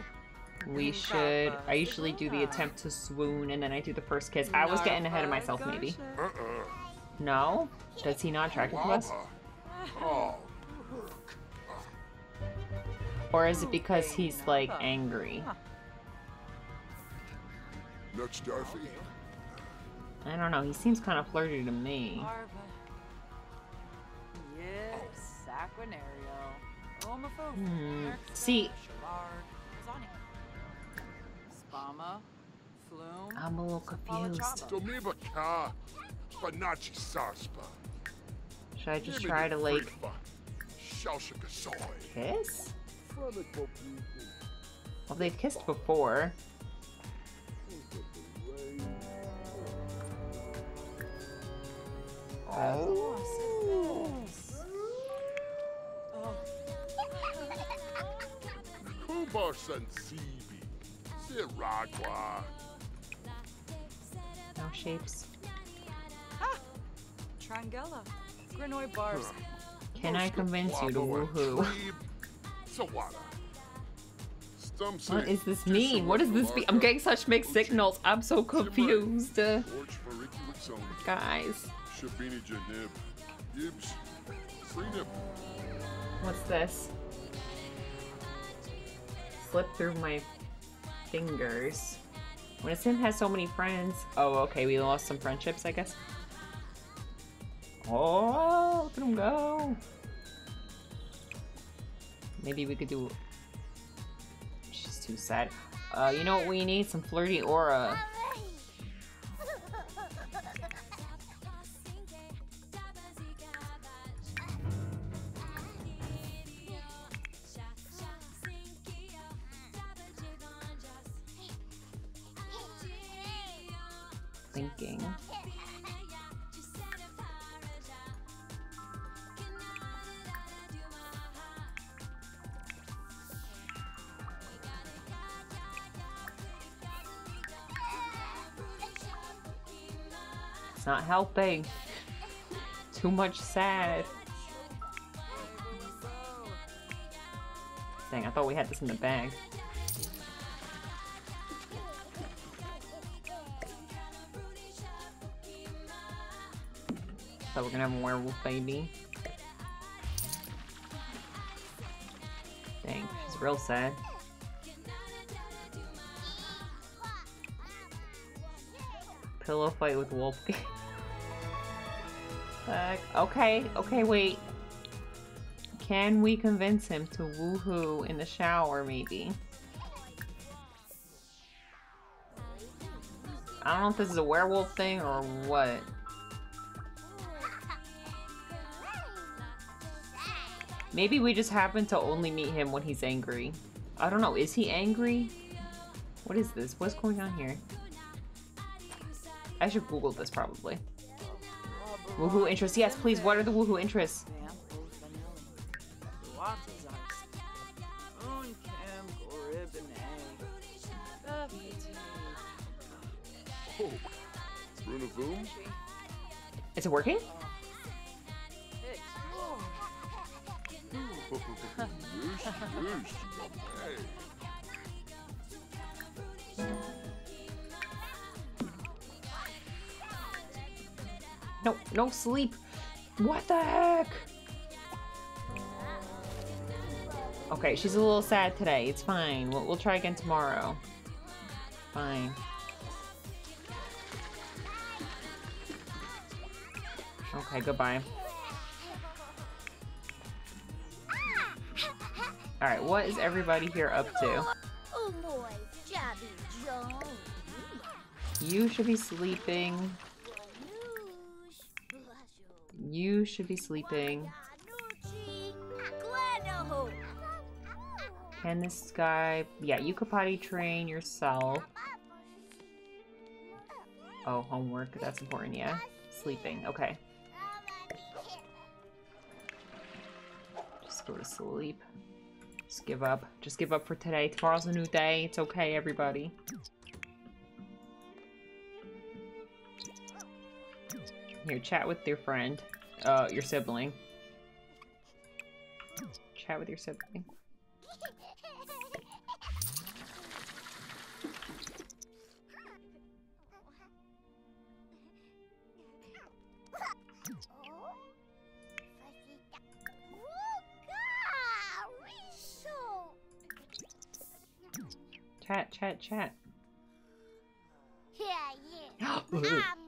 We should... I usually do the attempt to swoon, and then I do the first kiss. I was getting ahead of myself, maybe. No? Does he not attracted to us? Or is it because he's, like, angry? Next Dorothy. I don't know. He seems kind of flirty to me. Yes, Saquinario. Hmm. See, Spama. Flume. I'm a little confused. Domiba Ka. Banachi Saspa. Should I just try to, like, Shalshikasoy. kiss? Well, they've kissed before. Oh. oh. Kubar Sansibi. No shapes. Trangella. Grinoy bars. Can I convince you to woohoo? Sawada. Stum What is this mean? What does this be? I'm getting such mixed signals. I'm so confused. Uh, guys, Shabini Janib. Gibbs. Seenip. what's this? Slip through my fingers. When a sim has so many friends. Oh, okay, we lost some friendships, I guess. Oh, look at him go. Maybe we could do. She's too sad. Uh, you know what we need? Some flirty aura. Not helping. Too much sad. Dang, I thought we had this in the bag. Thought we're gonna have a werewolf baby. Dang, she's real sad. Pillow fight with wolf. Okay, okay, wait. Can we convince him to woohoo in the shower, maybe? I don't know if this is a werewolf thing or what. Maybe we just happen to only meet him when he's angry. I don't know, is he angry? What is this? What's going on here? I should Google this probably. Woohoo interests. Yes, please. What are the woohoo interests? Samples vanilla. Waters No, no sleep. What the heck? Okay, she's a little sad today. It's fine. We'll, we'll try again tomorrow. Fine. Okay, goodbye. Alright, what is everybody here up to? Oh boy, You should be sleeping. You should be sleeping. Can this guy... Yeah, you could potty train yourself. Oh, homework. That's important, yeah. Sleeping. Okay. Just go to sleep. Just give up. Just give up for today. Tomorrow's a new day. It's okay, everybody. Here, chat with your friend. Uh, your sibling. Chat with your sibling. Chat, chat, chat. Yeah, yeah.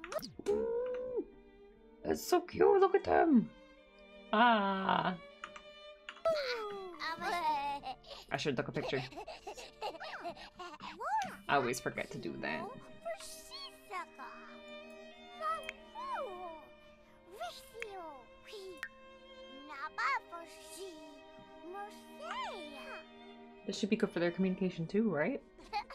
Ooh, Um, so cute. Look at them. Ah. I should took a picture. I always forget to do that. This should be good for their communication too, right?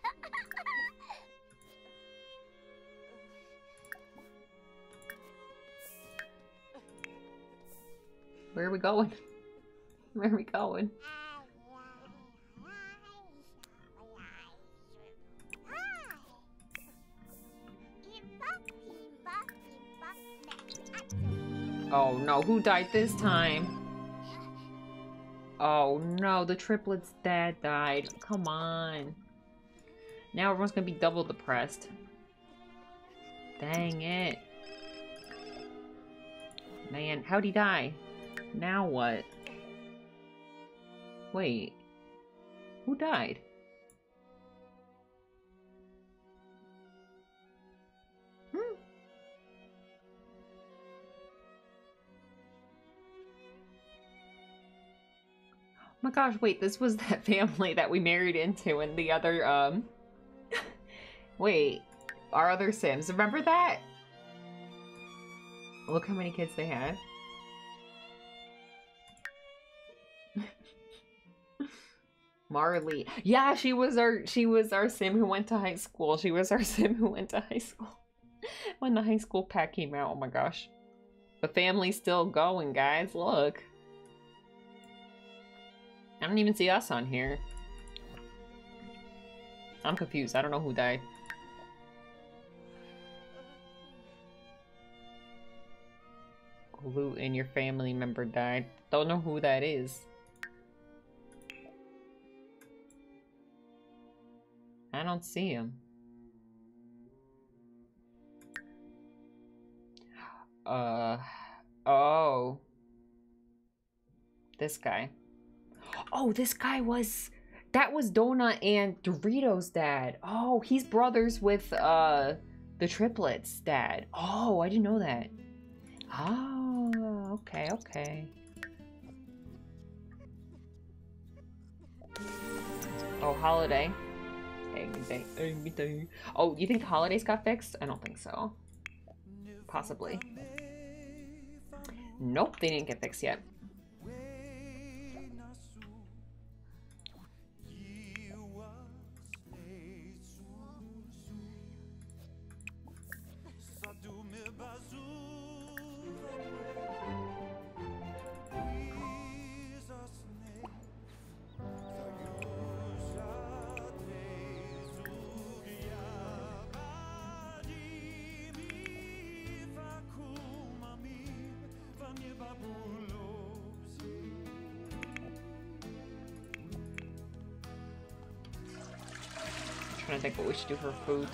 Where are we going? Where are we going? Oh no, who died this time? Oh no, the triplets' dad died. Come on. Now everyone's gonna be double depressed. Dang it. Man, how'd he die? Now what? Wait. Who died? Hmm. Oh my gosh, wait, this was that family that we married into in the other, um... wait, our other Sims. Remember that? Look how many kids they had. Marley. Yeah, she was our she was our sim who went to high school. She was our sim who went to high school. when the high school pack came out. Oh my gosh. The family's still going, guys. Look. I don't even see us on here. I'm confused. I don't know who died. Gluten, your family member died. Don't know who that is. I don't see him. Uh, oh. This guy. Oh, this guy was, that was Donut and Doritos' dad. Oh, he's brothers with, uh, the triplets' dad. Oh, I didn't know that. Oh, okay, okay. Oh, Holiday. Oh, you think the Holidays got fixed? I don't think so. Possibly. Nope, they didn't get fixed yet.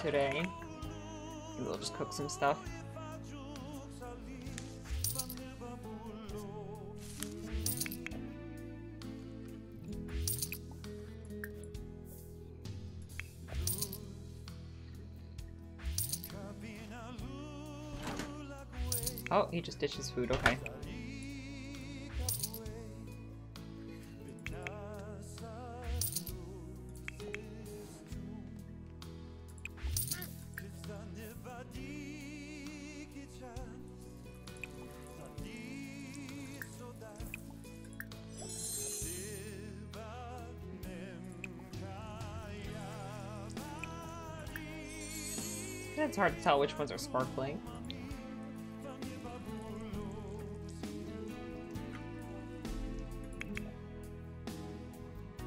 Today. We'll just cook some stuff. Oh, he just ditched his food, okay. Hard to tell which ones are sparkling.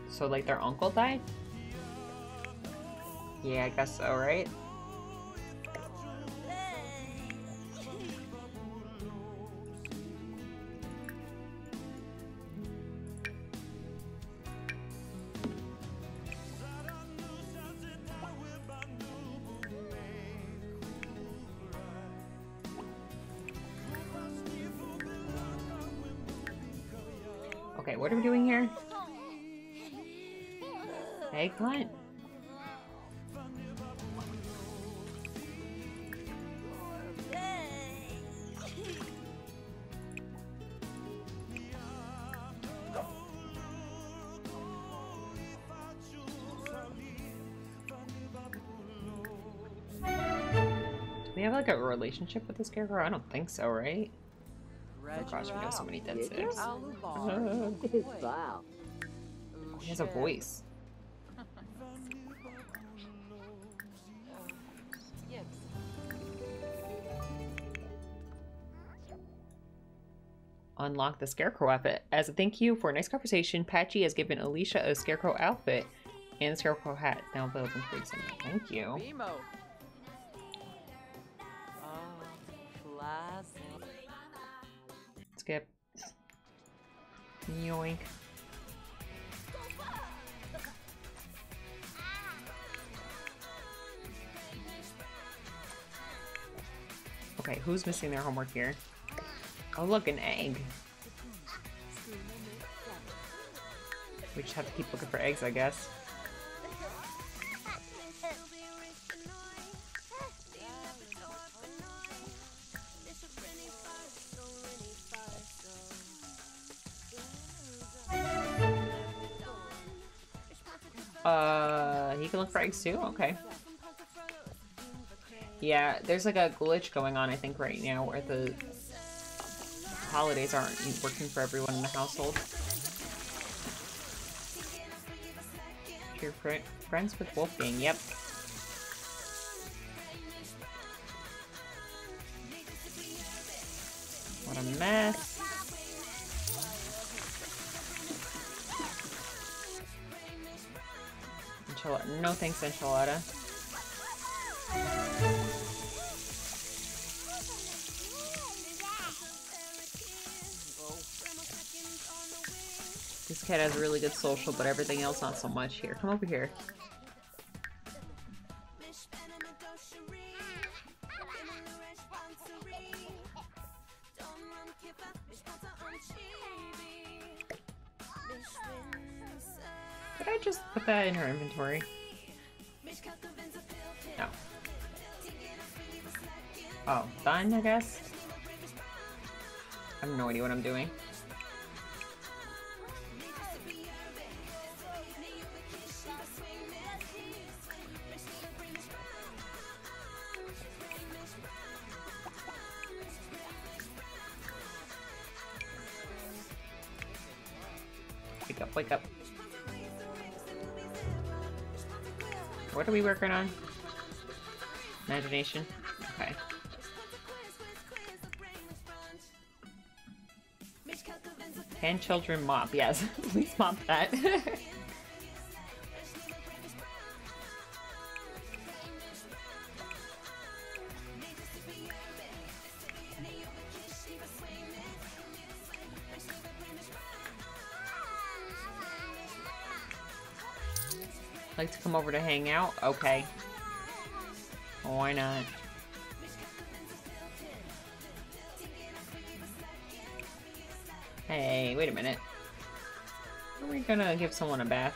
So, like, their uncle died? Yeah, I guess so, right? Relationship with the scarecrow? I don't think so, right? Oh gosh, we know so many dead sticks. Wow. He has a voice. Unlock the Scarecrow outfit. As a thank you for a nice conversation, Patchy has given Alicia a Scarecrow outfit and a Scarecrow hat. Now available for example. Thank you. Yoink. Okay, who's missing their homework here? Oh, look, an egg. We just have to keep looking for eggs, I guess. Too? Okay. Yeah, there's like a glitch going on, I think, right now where the holidays aren't working for everyone in the household. You're fr friends with Wolfgang, yep. Thanks, enchilada. This cat has a really good social, but everything else not so much. Here, come over here. Did I just put that in her inventory? Guess? I have no idea what I'm doing. Wake up, wake up. What are we working on? Imagination? Can children mop? Yes, please mop that. like to come over to hang out? Okay. Why not? Wait a minute. Are we gonna give someone a bath?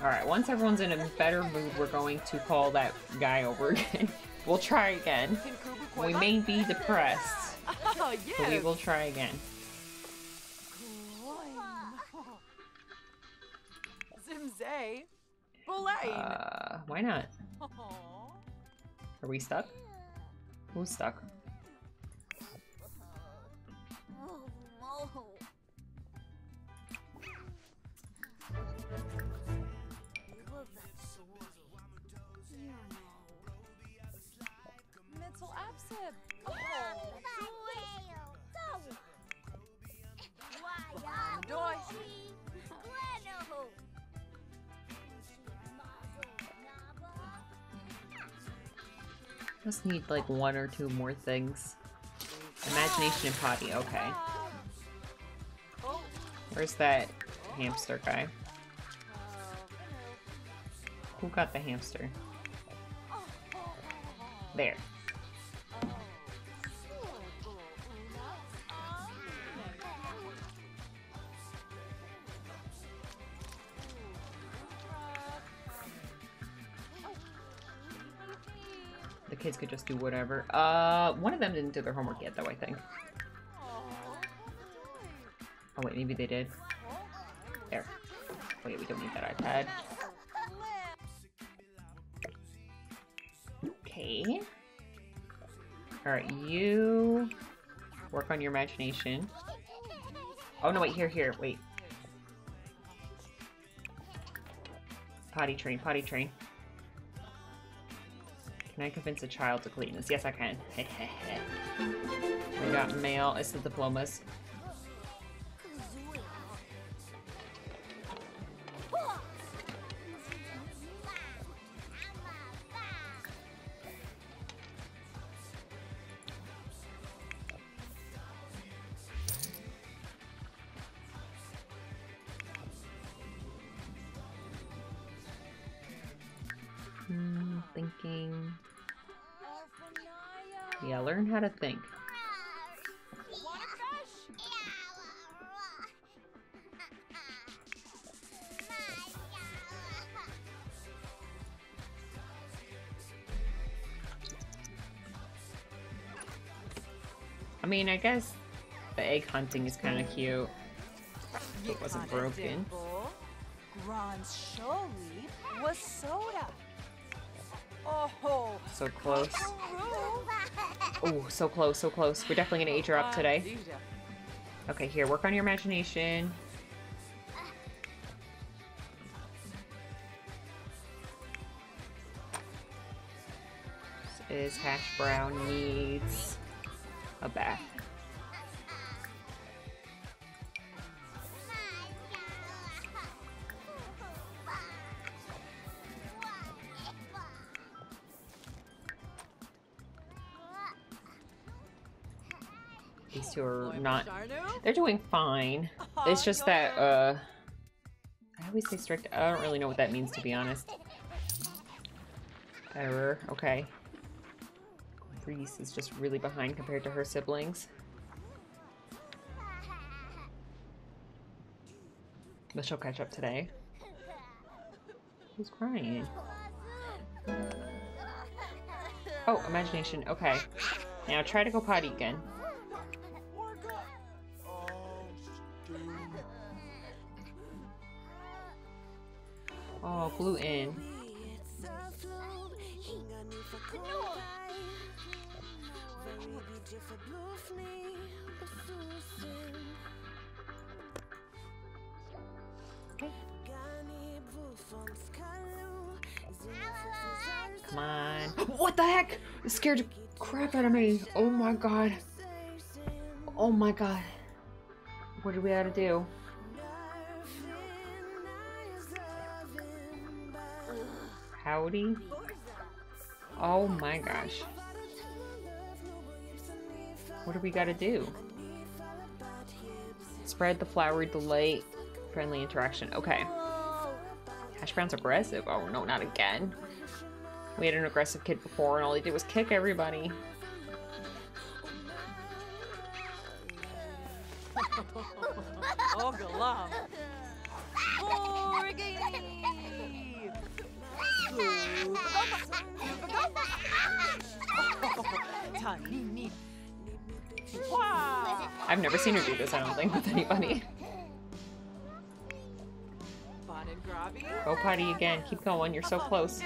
Alright, once everyone's in a better mood, we're going to call that guy over again. we'll try again. We may be depressed, Oh, yes. but we will try again. Uh, why not? Are we stuck? Who's stuck? Mental absent. Oh. Just need like one or two more things. Imagination and potty, okay. Where's that hamster guy? Who got the hamster? There. Kids could just do whatever. Uh, one of them didn't do their homework yet, though, I think. Oh, wait, maybe they did. There. Wait, we don't need that iPad. Okay. Alright, you work on your imagination. Oh, no, wait, here, here, wait. Potty train, potty train. Can I convince a child to clean this? Yes, I can. we got mail. It's the diplomas. Mean, I guess the egg hunting is kind of mm. cute. It wasn't broken. Dimple. Grand Sholi was soda. So close. Oh, so close, so close. We're definitely gonna age her up ah, today. Okay, here, work on your imagination. This is Hash Brown not. They're doing fine. It's just that, uh. I always say strict. I don't really know what that means, to be honest. Error. Okay. Reese is just really behind compared to her siblings. But she'll catch up today. Who's crying? Oh, imagination. Okay. Now try to go potty again. Gluten. Come on. What the heck? It scared the crap out of me. Oh my god. Oh my god. What do we gotta do? Oh my gosh. What do we gotta do? Spread the flowery delight, friendly interaction. Okay. Hash brown's aggressive. Oh no, not again. We had an aggressive kid before and all he did was kick everybody. Oh, I've never seen her do this, I don't think, with anybody. Fun and grabby. Go potty again. Keep going. You're so close.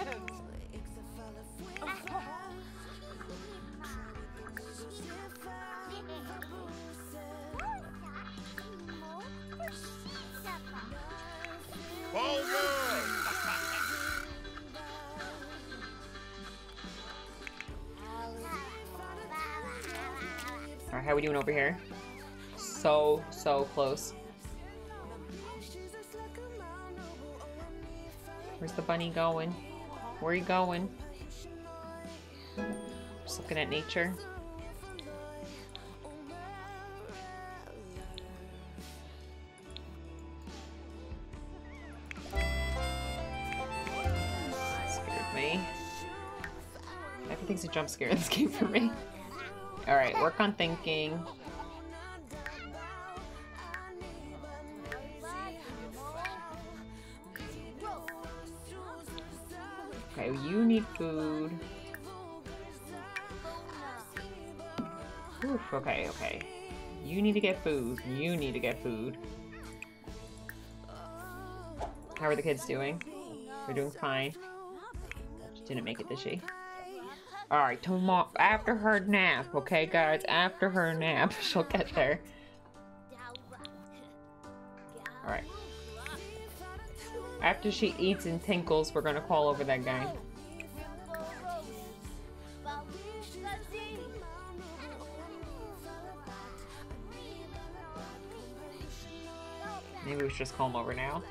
Doing over here? So, so close. Where's the bunny going? Where are you going? Just looking at nature. Scared me. Everything's a jump scare in this game for me. Alright, work on thinking. Okay, you need food. Oof, okay, okay. You need to get food. You need to get food. How are the kids doing? They're doing fine. She didn't make it, did she? Alright, tomorrow after her nap, okay guys? After her nap, she'll get there. Alright. After she eats and tinkles, we're gonna call over that guy. Maybe we should just call him over now.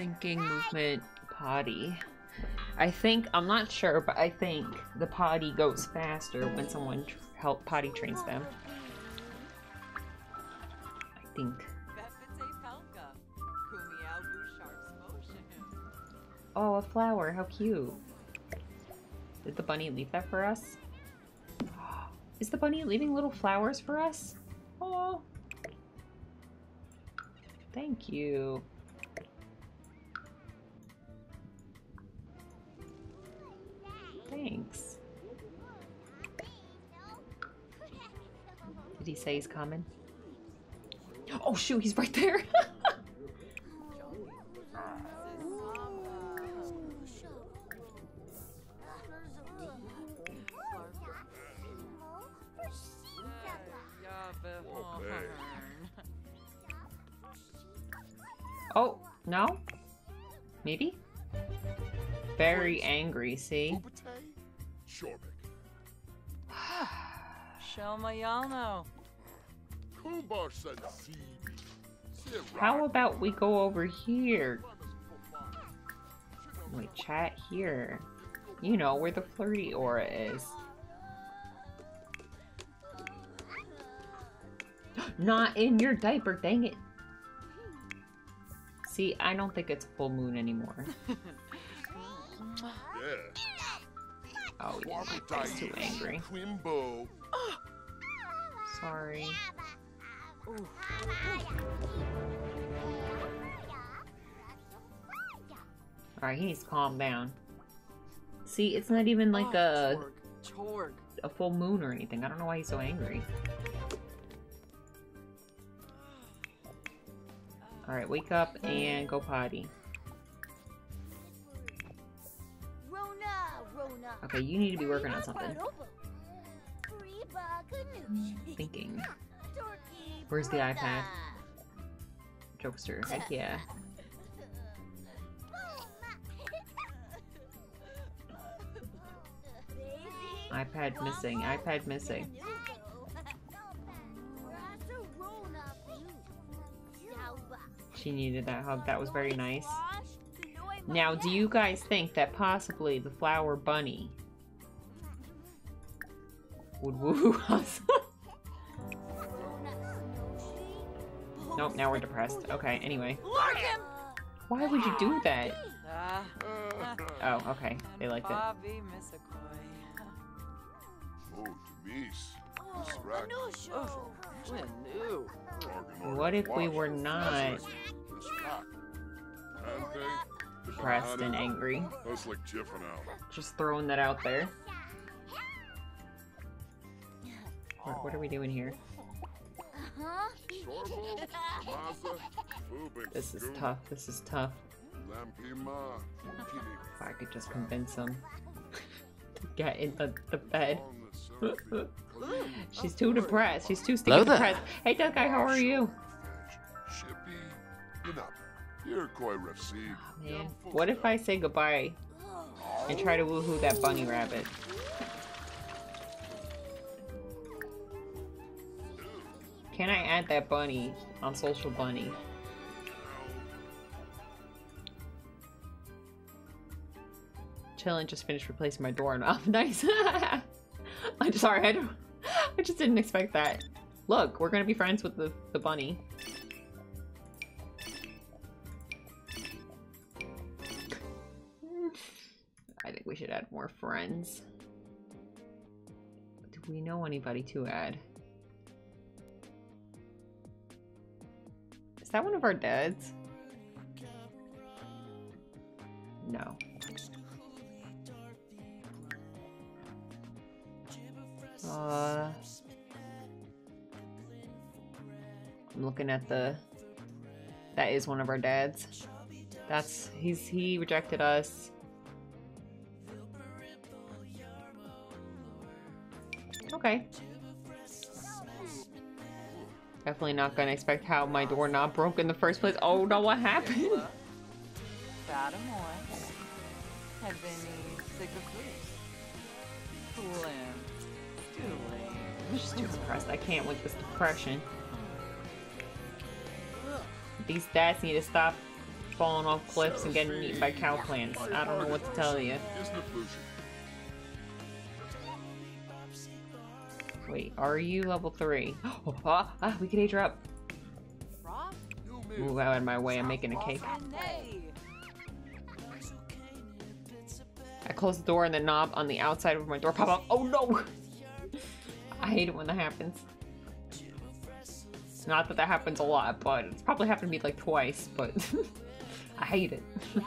Thinking movement potty. I think I'm not sure, but I think the potty goes faster when someone help potty trains them. I think. Oh, a flower. How cute. Did the bunny leave that for us? Is the bunny leaving little flowers for us? Oh. Thank you. Thanks. Did he say he's coming? Oh shoot, he's right there. oh, no? Maybe? Very angry, see? Shomayano. Kumbar said Zibi. How about we go over here? Wait, chat here. You know, where the flirty aura is. Not in your diaper, dang it. See, I don't think it's full moon anymore. Oh, yeah. Oh, he didn't that. He's too angry. Quimbo. Sorry. Alright, he needs to calm down. See, it's not even like a, a full moon or anything. I don't know why he's so angry. Alright, wake up and go potty. Okay, you need to be working on something. Thinking. Where's the iPad? Jokester, heck yeah. iPad missing, iPad missing. She needed that hug. That was very nice. Now, do you guys think that possibly the flower bunny would woo us? nope, now we're depressed. Okay, anyway. Why would you do that? Ah. Oh, okay. They liked it. Oh, Demise. Oh, What if we were not This rack. Ante. depressed and angry? That's like jiffing out. Just throwing that out there. What, what are we doing here? Sorbo. Tamasa. This is tough. This is tough. If I could just convince him to get in the, the bed. On the selfie. Kalim. She's too depressed. She's too Hello there. depressed. Hey, Duck Guy, how are you? Shippy. Yanap. Here, Koi Refsig. Man, what if I say goodbye and try to woohoo that bunny rabbit? Can I add that bunny on Social Bunny? Chillin' just finished replacing my door doorknob. Nice. I'm sorry, I, don't, I just didn't expect that. Look, we're gonna be friends with the, the bunny. I think we should add more friends. Do we know anybody to add? Is that one of our dads? No. Uh, I'm looking at the. That is one of our dads. That's he's he rejected us. Okay. Definitely not gonna expect how my doorknob broke in the first place. Oh no, what happened? Fatamoy. Hedvini Sigacruz. Lim. Dooley. I'm just too depressed. I can't with this depression. These dads need to stop falling off cliffs and getting eaten by cow plants. I don't know what to tell you. Wait, are you level three? Oh, ah, ah, we can age her up. Rob. You me. Move out of my way. I'm making a cake. I close the door and the knob on the outside of my door pop up. Oh no! I hate it when that happens. Not that that happens a lot, but it's probably happened to me like twice, but I hate it.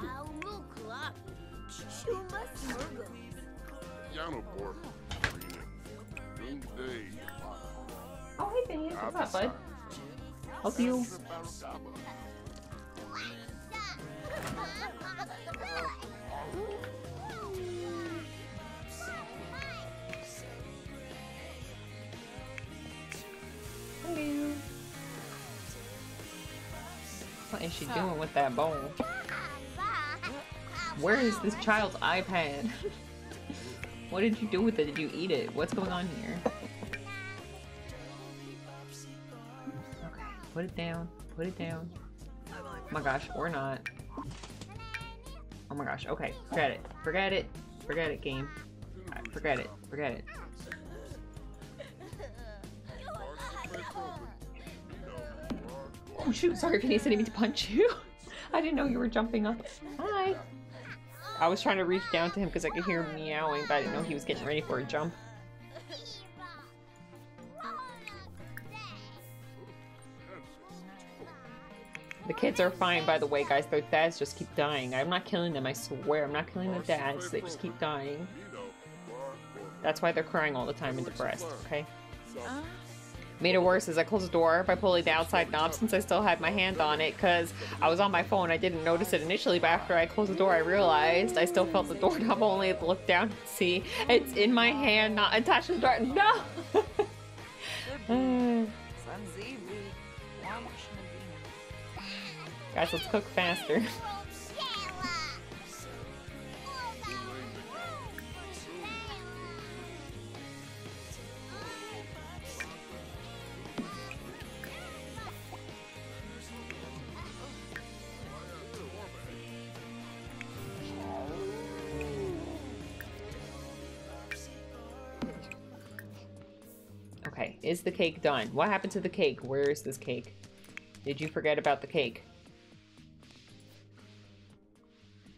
Hey Phineas, what's up, bud? Help you. Hello. What is she doing with that bowl? Where is this child's iPad? what did you do with it? Did you eat it? What's going on here? Put it down. Put it down. Oh my gosh, or not. Oh my gosh, okay, forget it. Forget it. Forget it, game. Alright, forget it. Forget it. Oh shoot, sorry Phineas, I didn't mean to punch you. I didn't know you were jumping up. Hi. I was trying to reach down to him because I could hear him meowing, but I didn't know he was getting ready for a jump. The kids are fine, by the way, guys. Their dads just keep dying. I'm not killing them, I swear. I'm not killing the dads. They just keep dying. That's why they're crying all the time and depressed, okay? Made it worse as I closed the door by pulling the outside knob since I still had my hand on it because I was on my phone. I didn't notice it initially, but after I closed the door, I realized I still felt the doorknob only look down see it's in my hand, not attached to the door. No! Guys, let's cook faster. Okay, is the cake done? What happened to the cake? Where is this cake? Did you forget about the cake?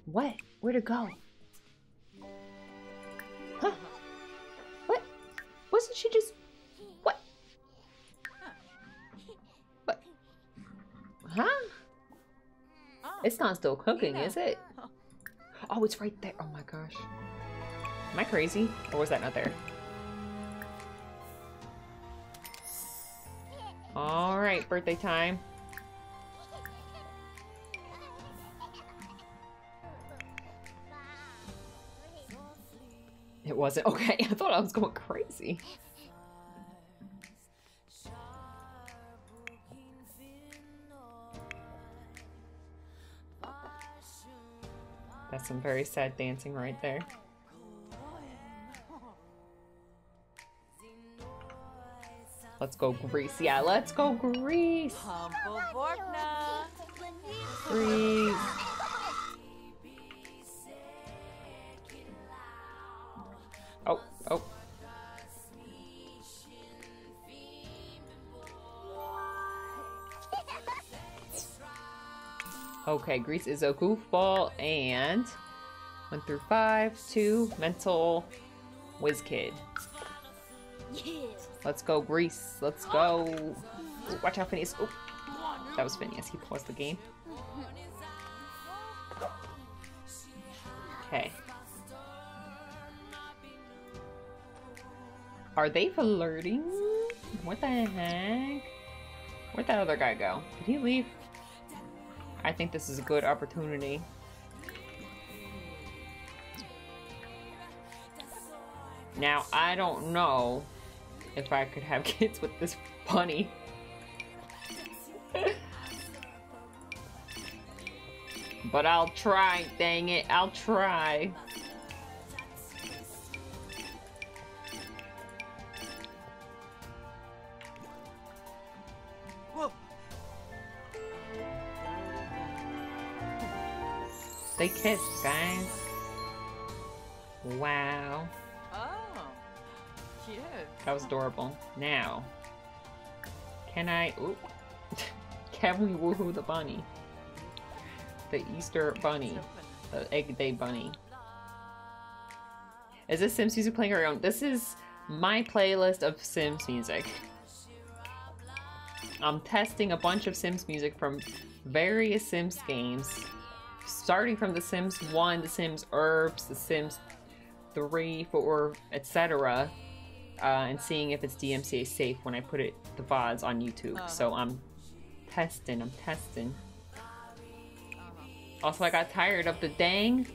What? Where to go? Huh? What? Wasn't she just... What? What? Huh? Oh, It's not still cooking, is it? Oh, it's right there. Oh my gosh. Am I crazy? Or was that not there? Alright, birthday time. It wasn't. Okay, I thought I was going crazy. That's some very sad dancing right there. Let's go Greece. Yeah, let's go Greece. Greece. Okay, Greece is a goofball and one through five, two mental whiz kid. Let's go, Greece. Let's go. Ooh, watch out, Phineas. Ooh, that was Phineas. He paused the game. Okay. Are they flirting? What the heck? Where'd that other guy go? Did he leave? I think this is a good opportunity. Now, I don't know if I could have kids with this bunny. but I'll try, dang it, I'll try. They kissed, guys. Wow. Oh. Cute. That was adorable. Now, can I? Ooh, can we woohoo the bunny? The Easter bunny, the Egg Day bunny. Is this Sims music playing our own? This is my playlist of Sims music. I'm testing a bunch of Sims music from various Sims games, starting from The Sims 1, The Sims Herbs, The Sims 3, 4, etc. uh, and seeing if it's DMCA safe when I put it the VODs on YouTube. Uh-huh. So I'm testing. I'm testing. Also, I got tired of the dang,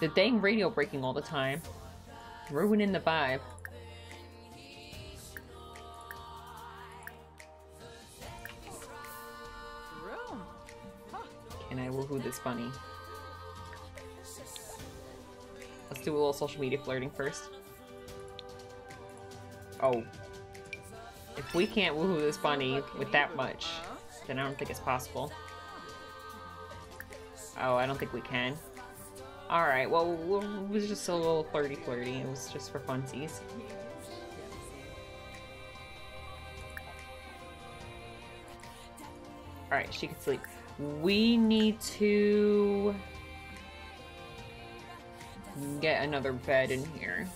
the dang radio breaking all the time, ruining the vibe. Can I woohoo this bunny? Let's do a little social media flirting first. Oh. If we can't woohoo this bunny with that much, then I don't think it's possible. Oh, I don't think we can. Alright, well, it was just a little flirty flirty. It was just for funsies. Alright, she can sleep. We need to get another bed in here.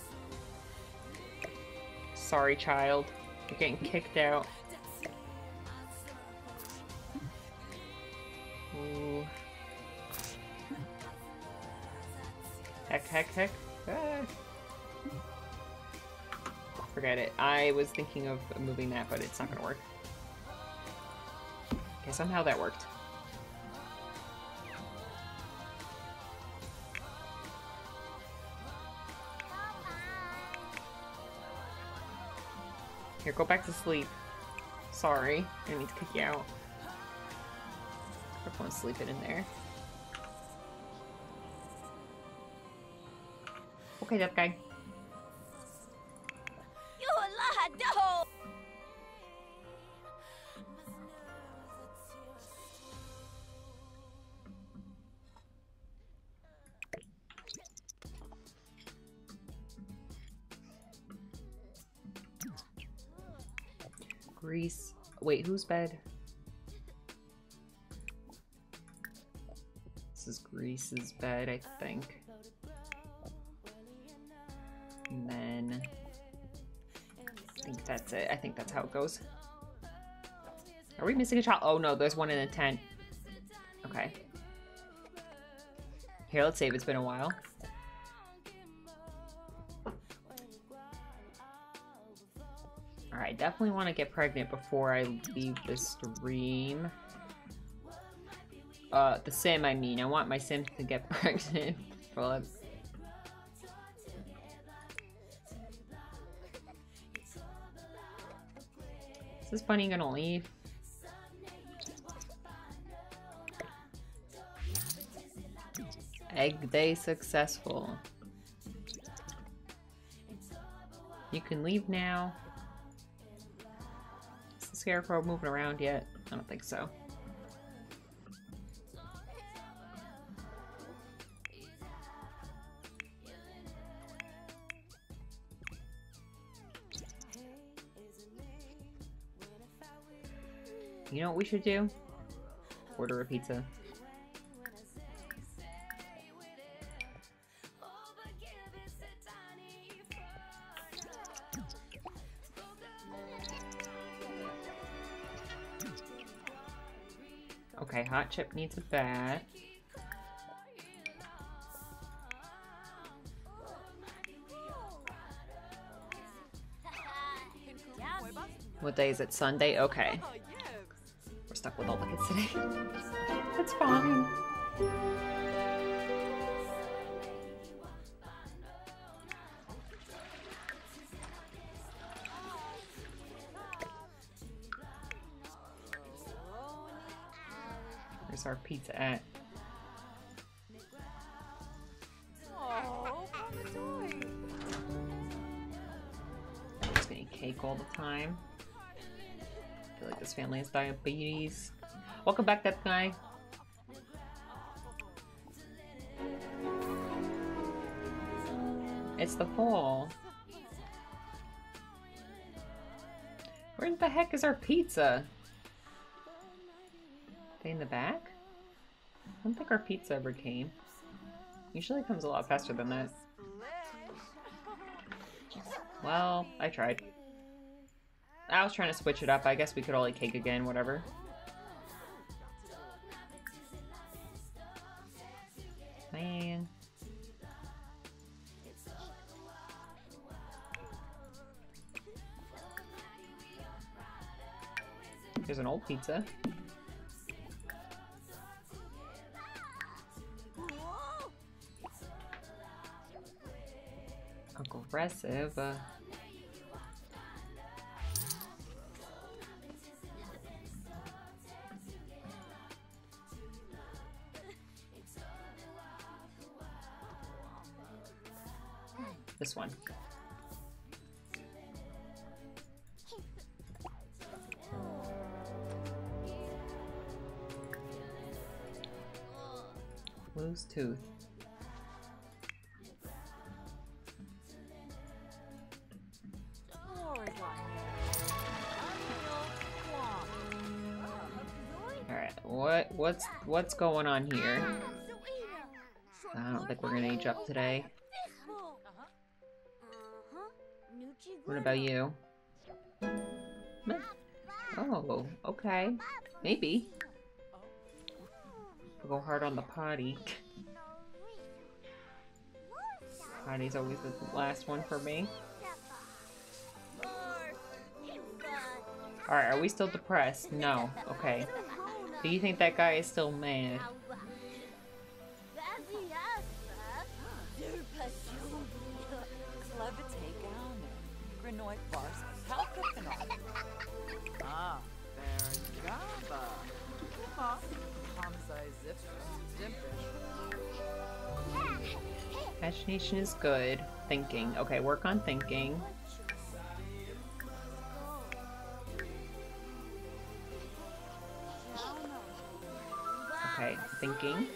Sorry, child. You're getting kicked out. Ooh. Heck, heck, heck. Ah. Forget it. I was thinking of moving that, but it's not gonna work. Okay, somehow that worked. Here, go back to sleep. Sorry, I mean to kick you out. Everyone's sleeping in there. Okay, that guy. You lie, Wait, whose bed? This is Grease's bed, I think. And then I think that's it. I think that's how it goes. Are we missing a child? Oh no, there's one in a tent. Okay. Here, let's save. It's been a while. Alright, definitely want to get pregnant before I leave the stream. Uh, the sim, I mean. I want my sim to get pregnant. But Is this bunny gonna leave? Egg day successful. You can leave now. Scarecrow moving around yet? I don't think so. You know what we should do? Order a pizza. Chip needs a bath. What day is it? Sunday? Okay. We're stuck with all the kids today. That's fine. Pizza at? Oh, Joy. Just gonna eat cake all the time. I feel like this family has diabetes. Welcome back, that guy. It's the fall. Where the heck is our pizza? They in the back? I don't think our pizza ever came. Usually comes a lot faster than that. Well, I tried. I was trying to switch it up. I guess we could all eat cake again, whatever. Man. Here's an old pizza. Aggressive. Uh, this one. Loose tooth. What's what's going on here? I don't think we're gonna age up today. What about you? Oh, okay. Maybe. I'll go hard on the potty. Potty's always the last one for me. Alright, are we still depressed? No. Okay. Do you think that guy is still mad? Imagination is good. Thinking. Okay, work on thinking. Thinking.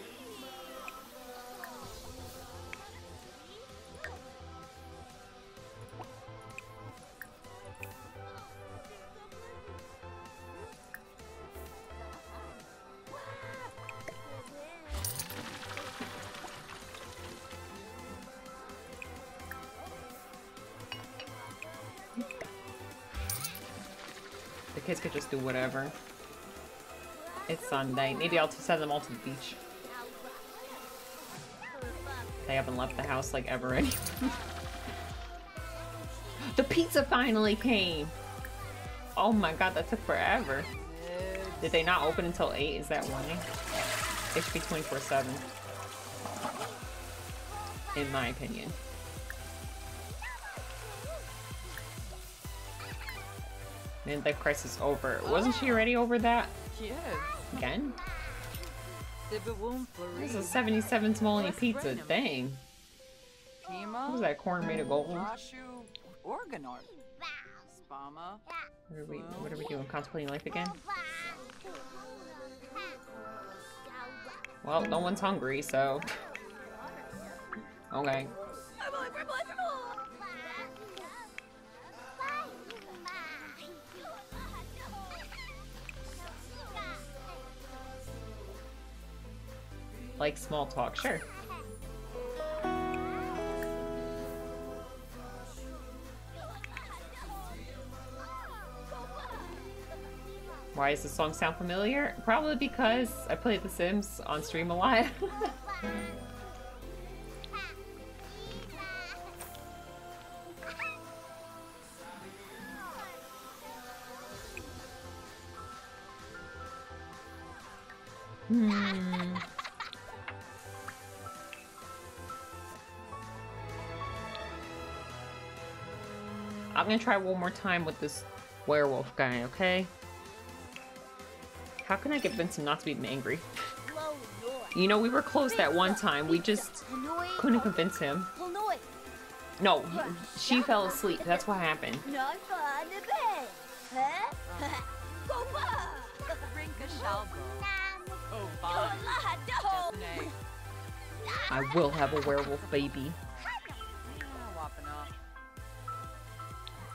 The kids could just do whatever. It's Sunday. Maybe I'll send them all to the beach. They haven't left the house like ever the pizza finally came! Oh my god, that took forever. Did they not open until 8? Is that why? It should be 24 7. In my opinion. And the crisis over. Wasn't she already over that Yes. Again? This is a 77 small pizza. Dang. Kima. What was that corn made of gold? What Rashu. Organort. Spama. are we, what are we doing? Contemplating life again? Well, no one's hungry, so. Okay. Like small talk, sure. Why does the song sound familiar? Probably because I played The Sims on stream a lot. gonna try one more time with this werewolf guy, okay? How can I get Vincent not to be angry? You know, we were close that one time. We just couldn't convince him. No, she fell asleep. That's what happened. I will have a werewolf baby.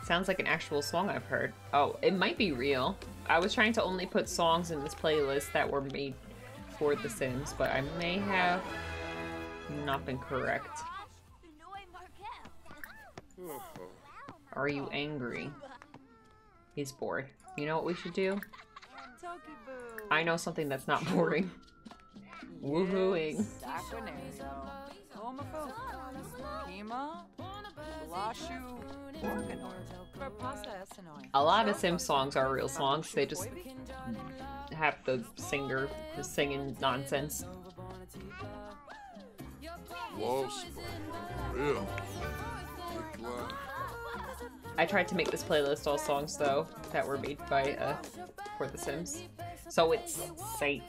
Sounds like an actual song I've heard. Oh, it might be real. I was trying to only put songs in this playlist that were made for The Sims, but I may have not been correct. Are you angry? He's bored. You know what we should do? I know something that's not boring. Woohooing. A lot of Sim songs are real songs. They just have the singer just singing nonsense. I tried to make this playlist all songs though that were made by uh for The Sims, so it's safe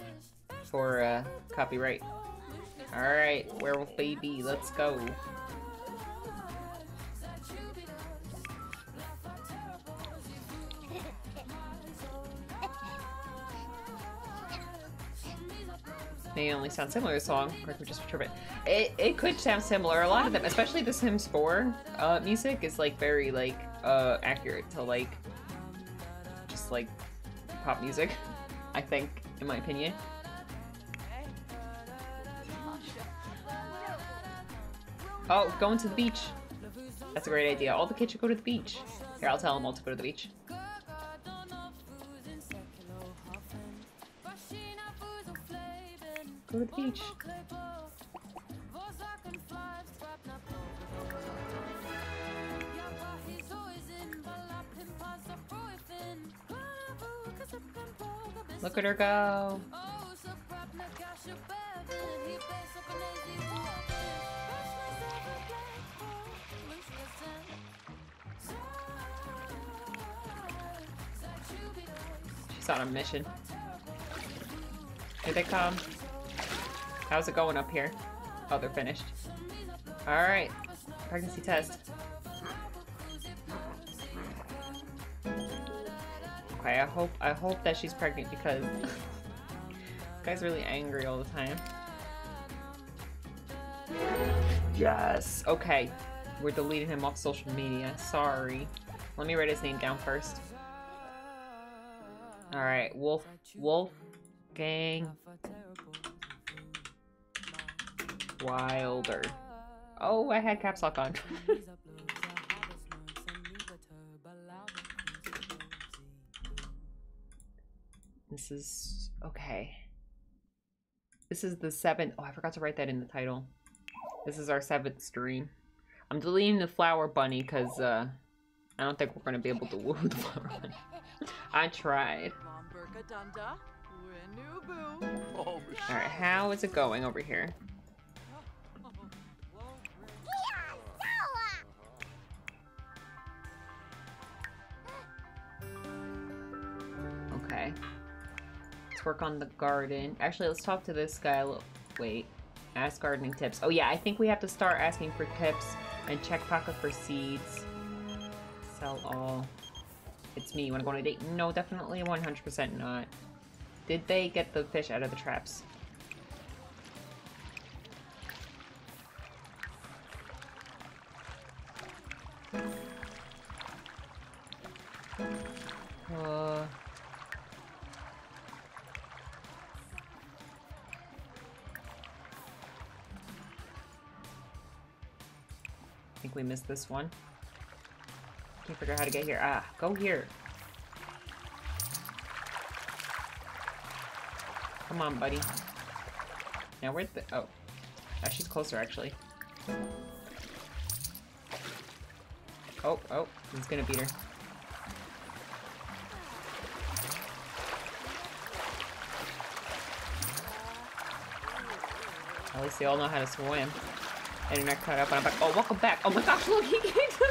for uh copyright. All right, werewolf baby, let's go. May only sound similar to the song, or could just it. It it could sound similar. A lot of them, especially the Sims 4 uh, music, is like very like uh, accurate to like just like pop music. I think, in my opinion. Oh, going to the beach. That's a great idea. All the kids should go to the beach. Here, I'll tell them all to go to the beach. Go to the beach. Look at her go. She's on a mission. Here they come. How's it going up here? Oh, they're finished. Alright. Pregnancy test. Okay, I hope I hope that she's pregnant because this guy's really angry all the time. Yes. Okay. We're deleting him off social media. Sorry. Let me write his name down first. Alright, Wolf Wolf Gang Wilder. Oh, I had caps lock on. this is okay. This is the seventh. Oh, I forgot to write that in the title. This is our seventh stream. I'm deleting the flower bunny because uh, I don't think we're gonna be able to woo the flower bunny. I tried. Lomburka Dunda. Winubu. Oh, Michelle. All right, how is it going over here? Okay. Let's work on the garden. Actually, let's talk to this guy. a little- Wait. Ask gardening tips. Oh yeah, I think we have to start asking for tips and check pocket for seeds. Sell all. It's me. You want to go on a date? No, definitely 100% not. Did they get the fish out of the traps? We missed this one. Can't figure out how to get here. Ah, go here. Come on, buddy. Now where's the- oh. Ah, she's closer, actually. Oh, oh, he's gonna beat her. At least they all know how to swim. Internet cut up and I'm like, oh, welcome back. Oh my gosh, look, he came to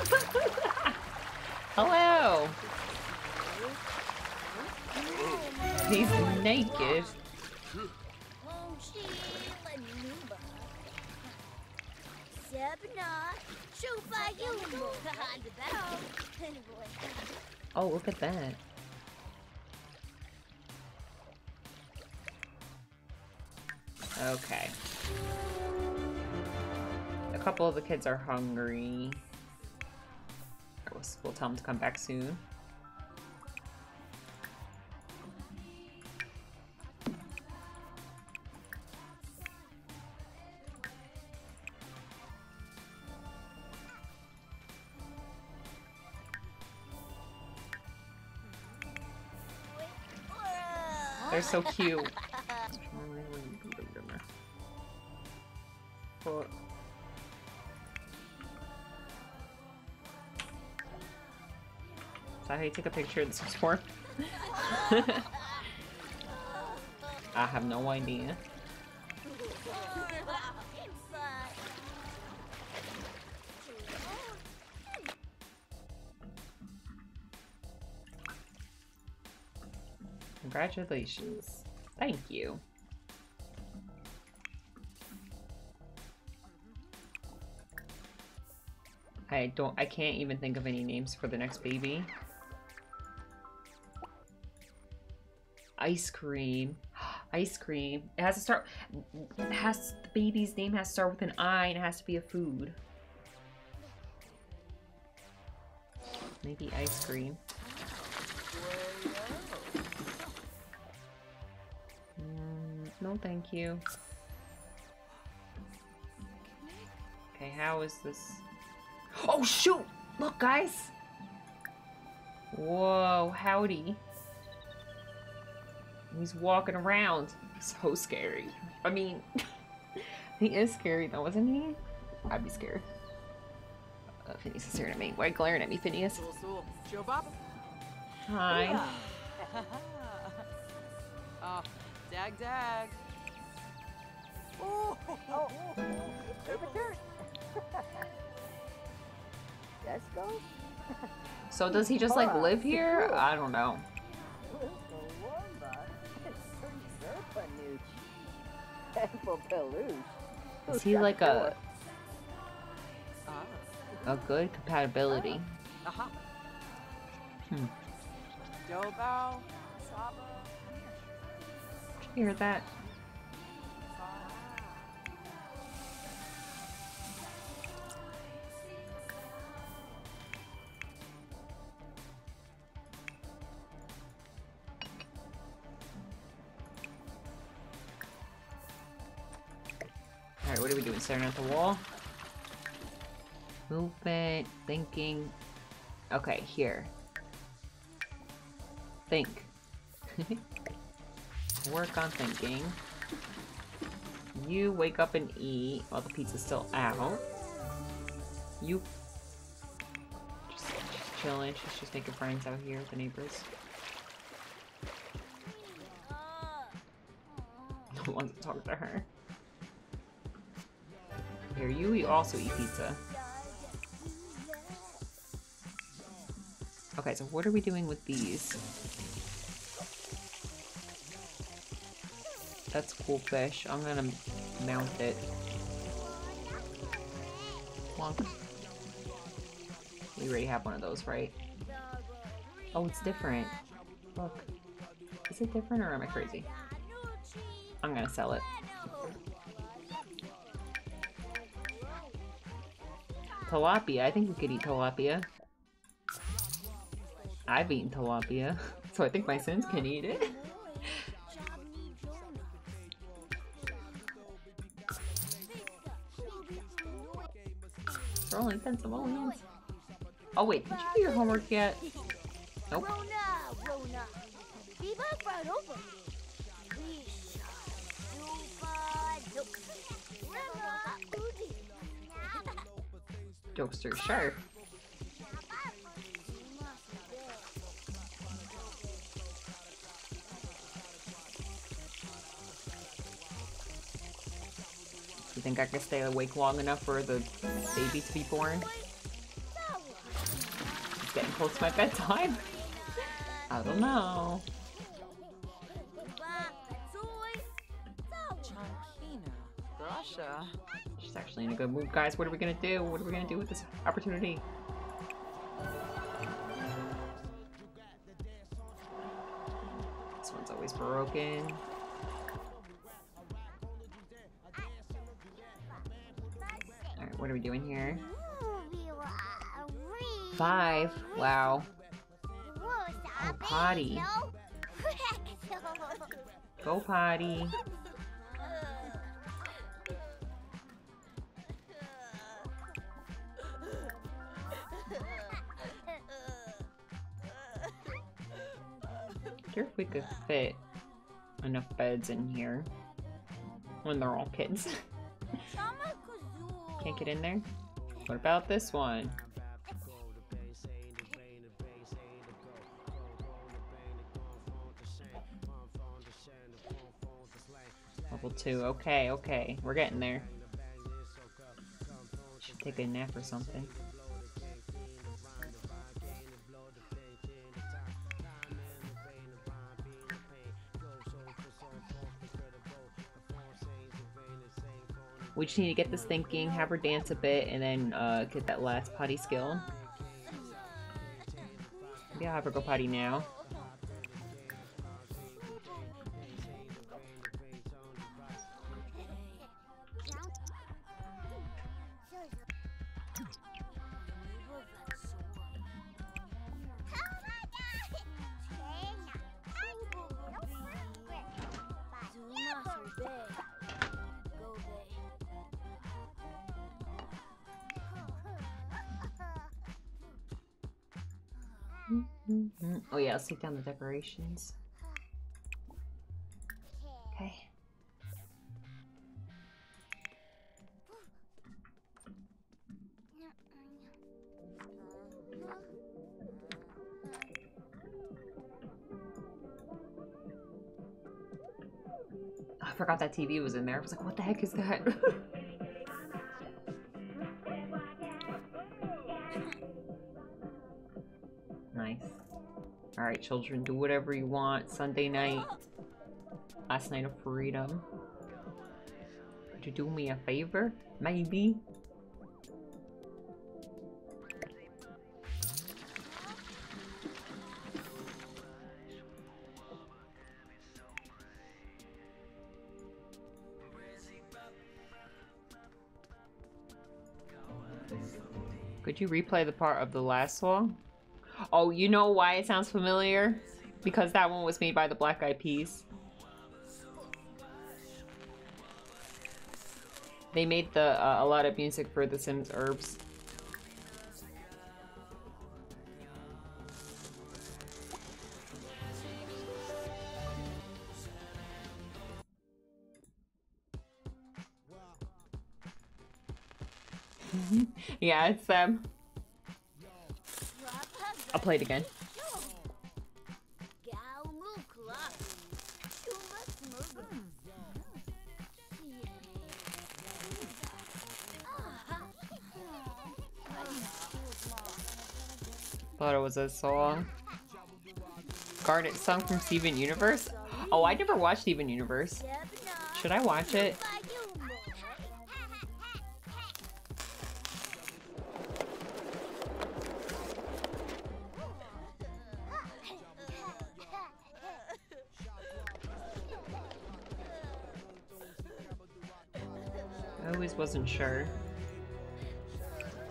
Hello. He's naked. Oh, look at that. Couple of the kids are hungry. We'll, we'll tell them to come back soon. They're so cute. Take a picture of Sims 4? I have no idea. Congratulations. Thank you. I don't I can't even think of any names for the next baby. Ice cream. Ice cream. It has to start it has the baby's name has to start with an I and it has to be a food. Maybe ice cream. Mm, no, thank you. Okay, how is this? Oh shoot! Look, guys. Whoa, howdy. He's walking around. So scary. I mean, he is scary though, isn't he? I'd be scared. Uh, Phineas is staring at me. Why glaring at me, Phineas? Sul Sul. Joe Bob. Hi. oh, dag dag. Oh, Oh, paper turn. Let's go. So does he just like live here? I don't know. Is he like a a good compatibility? Aha. Hmm. Dobao. Saba. Did you hear that? Staring at the wall? Movement, thinking. Okay, here. Think. Work on thinking. You wake up and eat while the pizza's still out. You just, just chilling. She's just making friends out here with the neighbors. No one to talk to her. Here, you also eat pizza. Okay, so what are we doing with these? That's cool fish. I'm gonna mount it. Plonk. We already have one of those, right? Oh, it's different. Look. Is it different or am I crazy? I'm gonna sell it. Tilapia. I think we could eat tilapia. I've eaten tilapia, so I think my sins can eat it. They're only Pennsylvanians. Oh wait, did you do your homework yet? Nope. Rona, Rona. Jokester sharp. You think I can stay awake long enough for the baby to be born? It's getting close to my bedtime. I don't know. Actually in a good mood. Guys, what are we gonna do? What are we gonna do with this opportunity? This one's always broken. Alright, what are we doing here? Five. Wow. Oh, potty. Go potty. could fit enough beds in here when they're all kids. Can't get in there? What about this one? Level 2. Okay, okay. We're getting there. Should take a nap or something. We just need to get this thinking, have her dance a bit, and then uh, get that last potty skill. Maybe I'll have her go potty now. Okay. Oh, I forgot that TV was in there. I was like, what the heck is that? Alright, children, do whatever you want. Sunday night. Last night of freedom. Could you do me a favor? Maybe? Could you replay the part of the last song? Oh, you know why it sounds familiar? Because that one was made by the Black Eyed Peas. They made the uh, a lot of music for The Sims Herbs. yeah, it's them. I'll play it again. Thought it was a song. Garnet song from Steven Universe? Oh, I never watched Steven Universe. Should I watch it?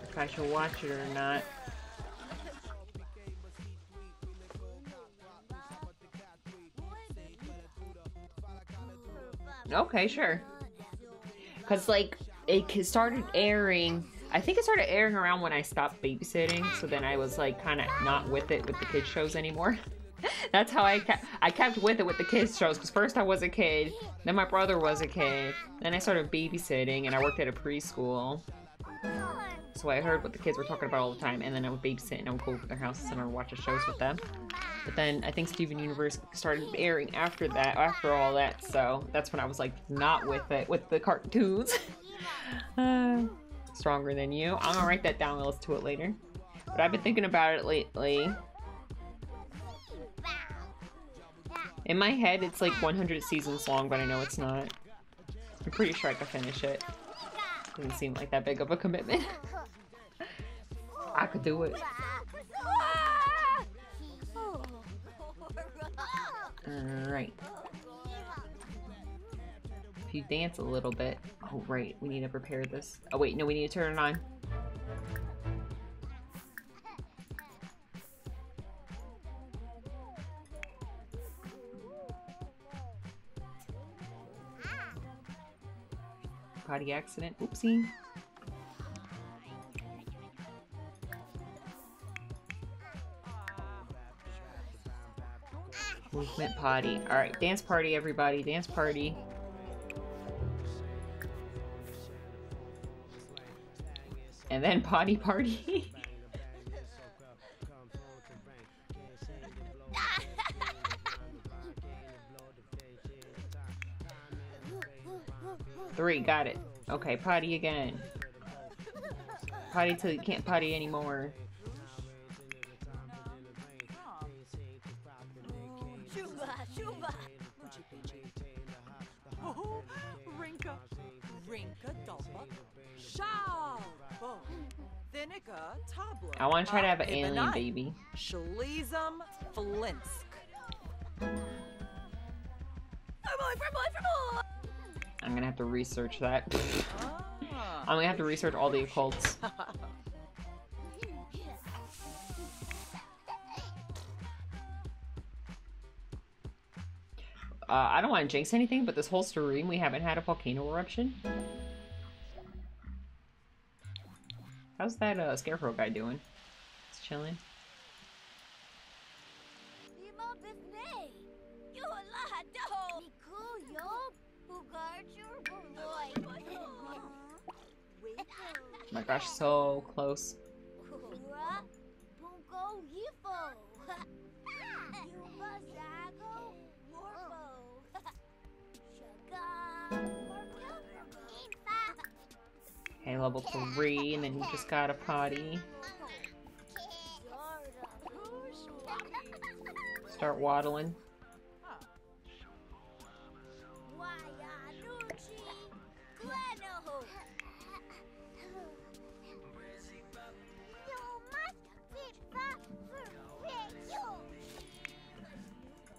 If I should watch it or not. Okay, sure. Cause like it started airing. I think it started airing around when I stopped babysitting. So then I was like kind of not with it with the kids shows anymore. That's how I kept I kept with it with the kids shows. Cause first I was a kid, then my brother was a kid, then I started babysitting and I worked at a preschool. So I heard what the kids were talking about all the time, and then I would babysit and I would go over to their houses and I would watch the shows with them. But then I think Steven Universe started airing after that, after all that. So that's when I was like not with it, with the cartoons. uh, stronger than you. I'm gonna write that down listen to it later. But I've been thinking about it lately. In my head, it's like 100 seasons long, but I know it's not. I'm pretty sure I could finish it. Doesn't seem like that big of a commitment. I could do it. Alright. If you dance a little bit. Oh, right. We need to prepare this. Oh, wait. No, we need to turn it on. Accident. Oopsie. Movement potty. Alright, dance party, everybody. Dance party. And then potty party. Three, got it. Okay, potty again. Potty till you can't potty anymore. Shumba, shumba. Oh, Rinka, Rinka Dolpa, Shalbo, Thinica Tabla. I want to try to have an alien baby. Shalizum Flinsk. I'm gonna have to research that. Ah. I'm gonna have to research all the occults. Uh, I don't want to jinx anything, but this whole stream we haven't had a volcano eruption. How's that uh, scarecrow guy doing? He's chilling. Oh my gosh, so close. Okay, level three, and then we just got a potty. Start waddling.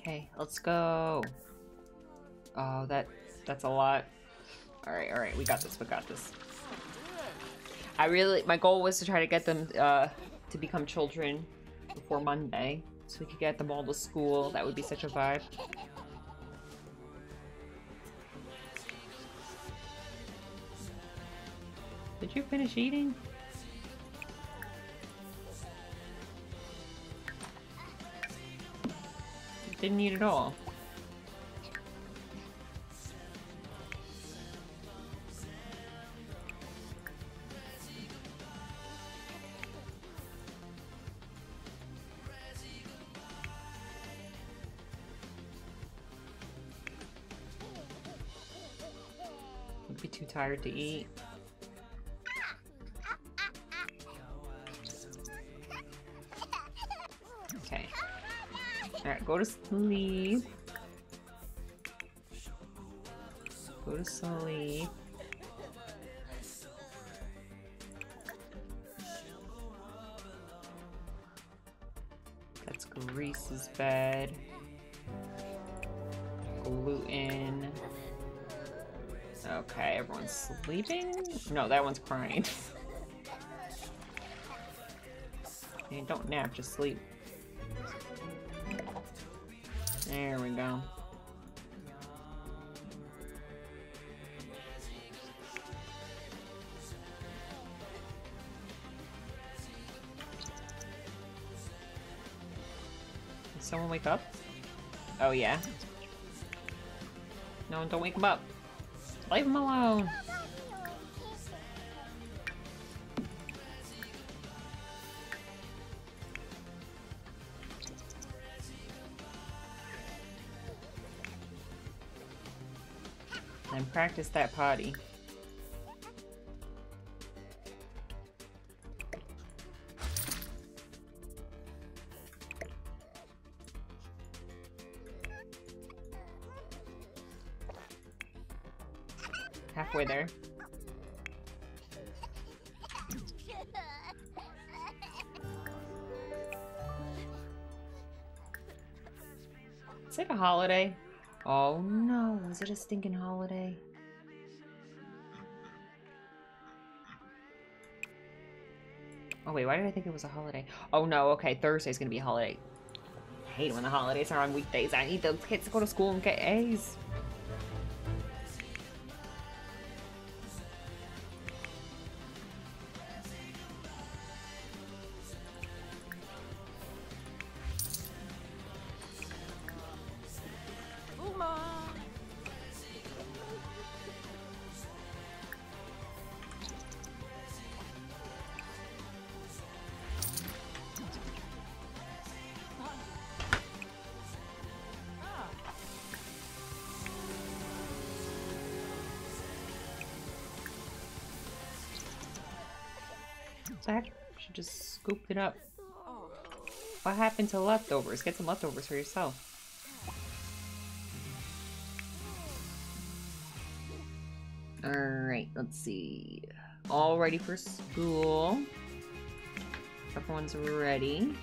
Okay, let's go. Oh, that that's a lot. All right, all right, we got this. We got this. I really, my goal was to try to get them uh, to become children before Monday, so we could get them all to school. That would be such a vibe. Did you finish eating? Didn't eat at all. Be too tired to eat. Go to sleep. Go to sleep. That's Grease's bed. Gluten. Okay, everyone's sleeping? No, that one's crying. Hey, don't nap, just sleep. There we go. Did someone wake up? Oh yeah. No, don't wake him up. Leave him alone. Practice that potty. Halfway there. Is it a holiday? Oh, oh no, is it a stinking holiday? Oh wait, why did I think it was a holiday? Oh no, okay, Thursday's gonna be a holiday. I hate when the holidays are on weekdays. I need those kids to go to school and get A's. Scooped it up. What happened to leftovers? Get some leftovers for yourself. Alright, let's see. All ready for school. Everyone's ready.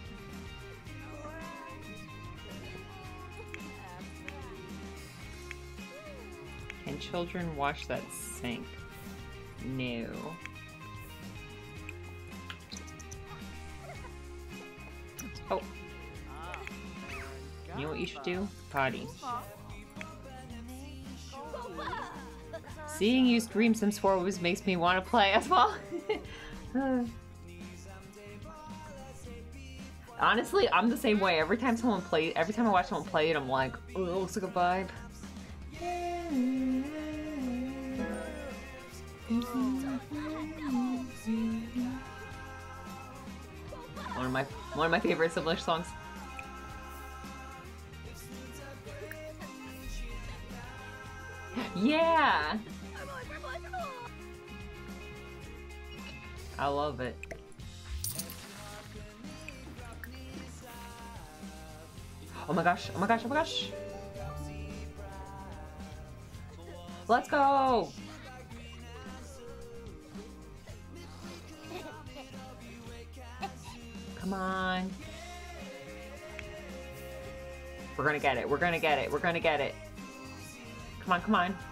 Can children wash that sink? No. You should do? Potty. Seeing you stream Sims 4 always makes me want to play as well. Honestly, I'm the same way. Every time someone play, every time I watch someone play it, I'm like, oh, it looks like a vibe. One of my one of my favorite Simlish songs. Yeah, I love it. Oh my gosh! Oh my gosh! Oh my gosh! Let's go! Come on. We're gonna get it. We're gonna get it. We're gonna get it. Come on, come on.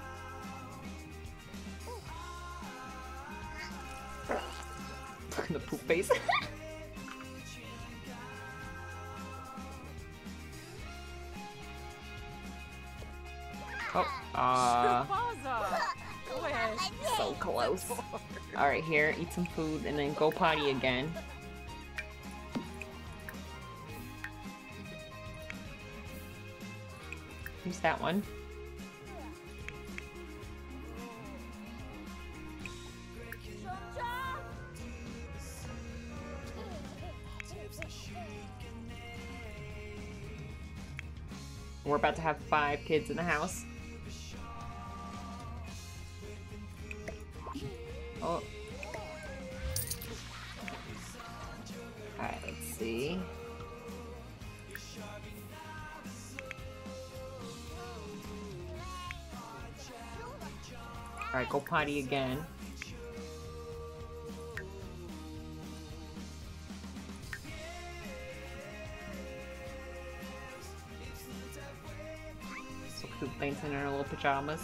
Face. oh, uh, Chupaza! Go ahead. so close. All right, here, eat some food and then go potty again. Who's that one? Five kids in the house. Oh. Alright, let's see. Alright, go potty again. Pajamas.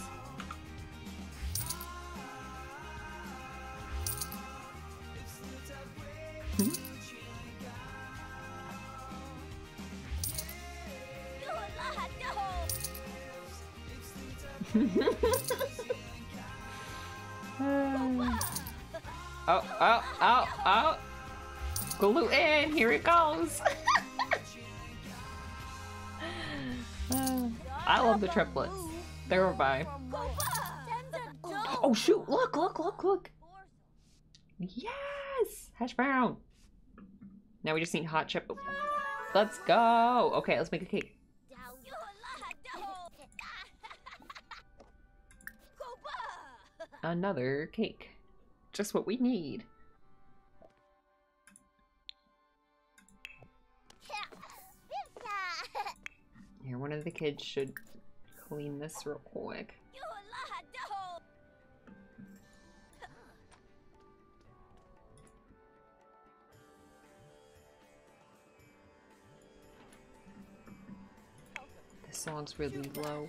Now we just need hot chip. Let's go! Okay, let's make a cake. Another cake. Just what we need. Here, one of the kids should clean this real quick. Song's really low.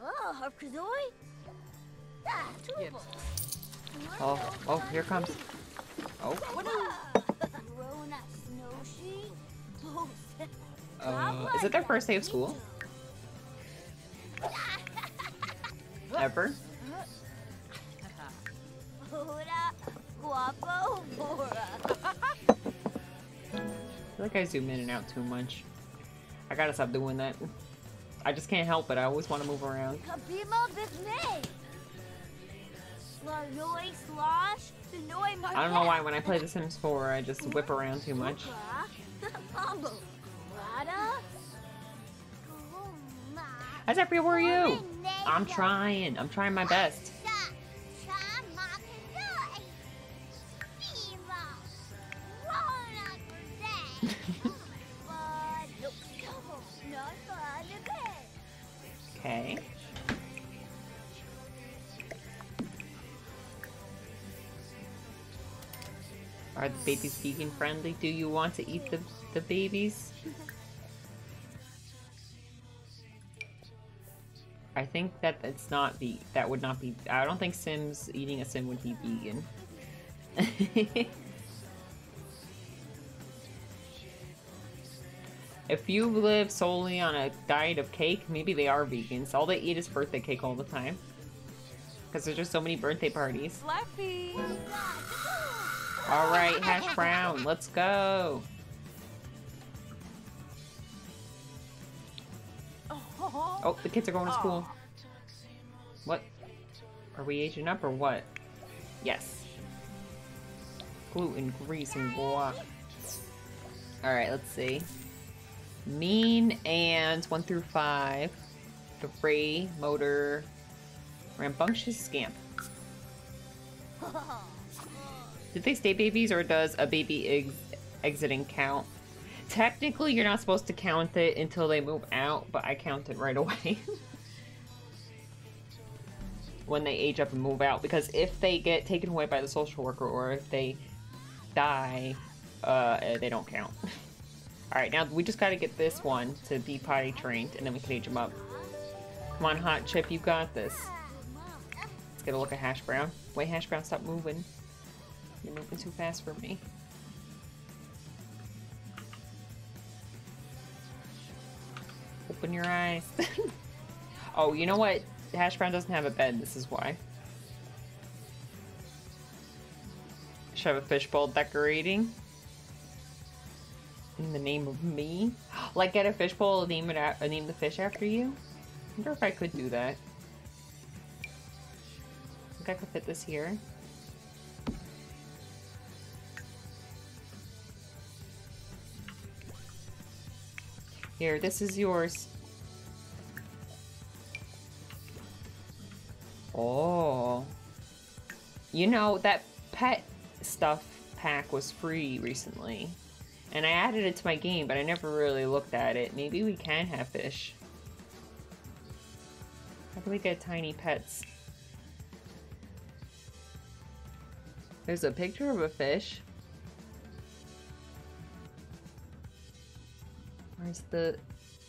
Oh? Ah, Tubo. Oh, oh, here comes. Oh, Oh, uh, is it their first day of school? Ever? feel like I zoom in and out too much. I gotta stop doing that. I just can't help it. I always want to move around. I don't know why when I play The Sims 4, I just whip around too much. Hi Zephyr, where are you? I'm trying. I'm trying my best. Okay. Are the babies vegan friendly? Do you want to eat the, the babies? I think that it's not the that would not be I don't think Sims eating a Sim would be vegan. if you live solely on a diet of cake, maybe they are vegans. All they eat is birthday cake all the time. Because there's just so many birthday parties. Alright, hash brown, let's go. Oh. Oh, the kids are going to oh. school. What? Are we aging up or what? Yes. Gluten, grease, and guac. Alright, let's see. Mean and 1 through 5. Three, motor, rambunctious scamp. Did they stay babies or does a baby ex exiting count? Technically, you're not supposed to count it until they move out, but I count it right away. when they age up and move out, because if they get taken away by the social worker or if they die, uh, they don't count. Alright, now we just gotta get this one to be potty trained, and then we can age him up. Come on, Hot Chip, you got this. Let's get a look at Hash Brown. Wait, Hash Brown, stop moving. You're moving too fast for me. Open your eyes. oh, you know what? Hash Brown doesn't have a bed. This is why. Should have a fishbowl decorating. In the name of me? Like get a fishbowl and name it name the fish after you? I wonder if I could do that. I think I could fit this here. Here, this is yours. Oh. You know, that pet stuff pack was free recently. And I added it to my game, but I never really looked at it. Maybe we can have fish. How do we get tiny pets? There's a picture of a fish. Where's the...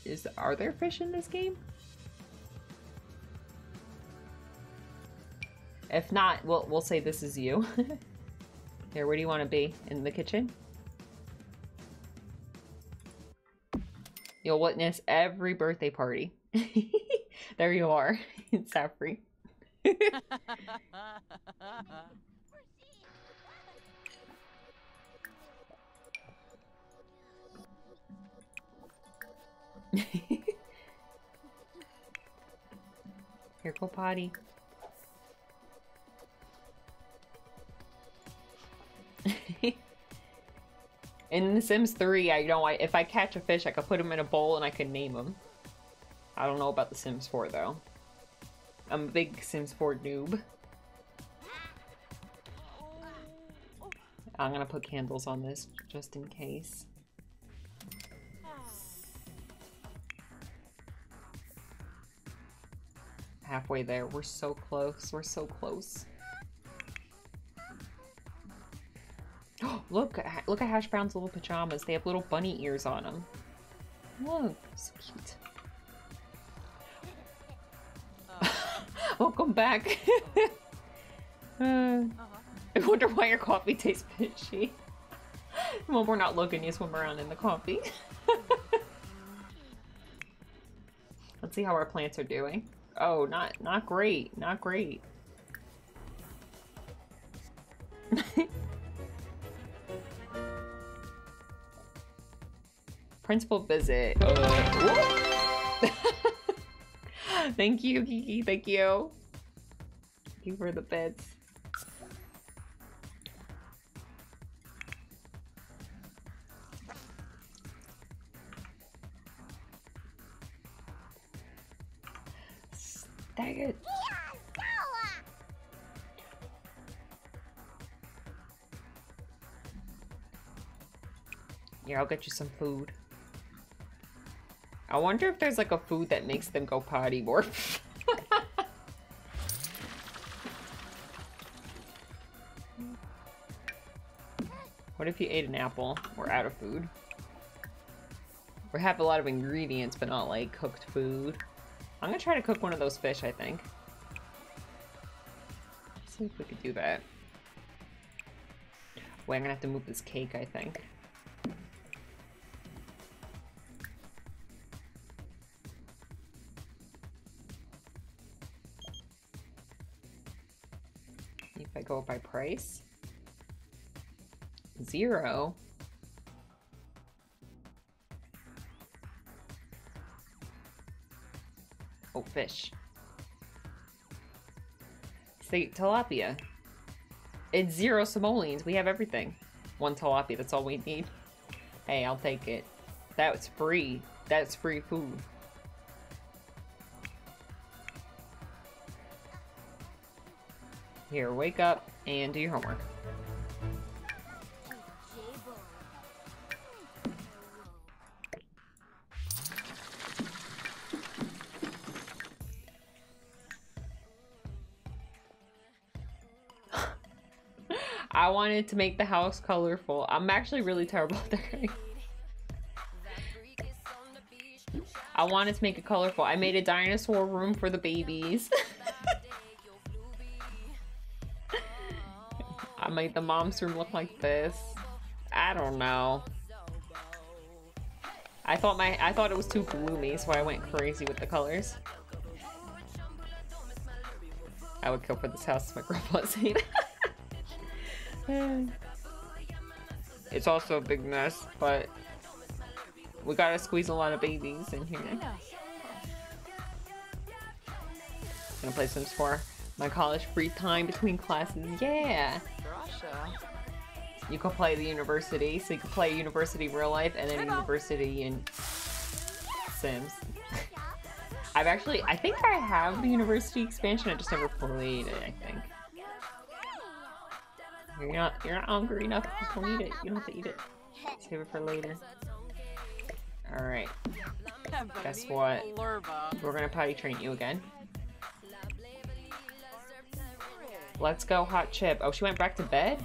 Is... Are there fish in this game? If not, we'll, we'll say this is you. Here, where do you want to be? In the kitchen? You'll witness every birthday party. there you are. It's Safri. Here, go potty. In The Sims 3, I you know I, if I catch a fish, I could put him in a bowl and I could name him. I don't know about The Sims 4 though. I'm a big Sims 4 noob. I'm gonna put candles on this just in case. Halfway there. We're so close. We're so close. look, look at Hash Brown's little pajamas. They have little bunny ears on them. Look, so cute. Welcome back. uh, I wonder why your coffee tastes fishy. well, we're not looking. You swim around in the coffee. Let's see how our plants are doing. Oh, not not great. Not great. Principal visit. Uh, Thank you, Kiki. Thank you. Thank you for the beds. Dang it. Yeah, I'll get you some food. I wonder if there's like a food that makes them go potty more. What if you ate an apple? We're out of food. We have a lot of ingredients, but not like cooked food. I'm gonna try to cook one of those fish, I think. Let's see if we could do that. Wait, I'm gonna have to move this cake, I think. By price. Zero. Oh, fish. Say tilapia. It's zero simoleons. We have everything. One tilapia, that's all we need. Hey, I'll take it. That's free. That's free food. Here, wake up and do your homework. I wanted to make the house colorful. I'm actually really terrible at decorating. I wanted to make it colorful. I made a dinosaur room for the babies. made the mom's room look like this. I don't know. I thought my I thought it was too gloomy, so I went crazy with the colors. I would kill for this house, my grandpa's saying. it's also a big mess, but we gotta squeeze a lot of babies in here. Gonna play Sims 4. My college free time between classes. Yeah! Russia. You can play the university, so you can play university real life and then university in Sims. I've actually, I think I have the university expansion, I just never played it, I think. You're not, you're not hungry enough, don't eat it, you don't have to eat it. Save it for later. Alright, Guess what? We're gonna potty train you again. Let's go, Hot Chip. Oh, she went back to bed?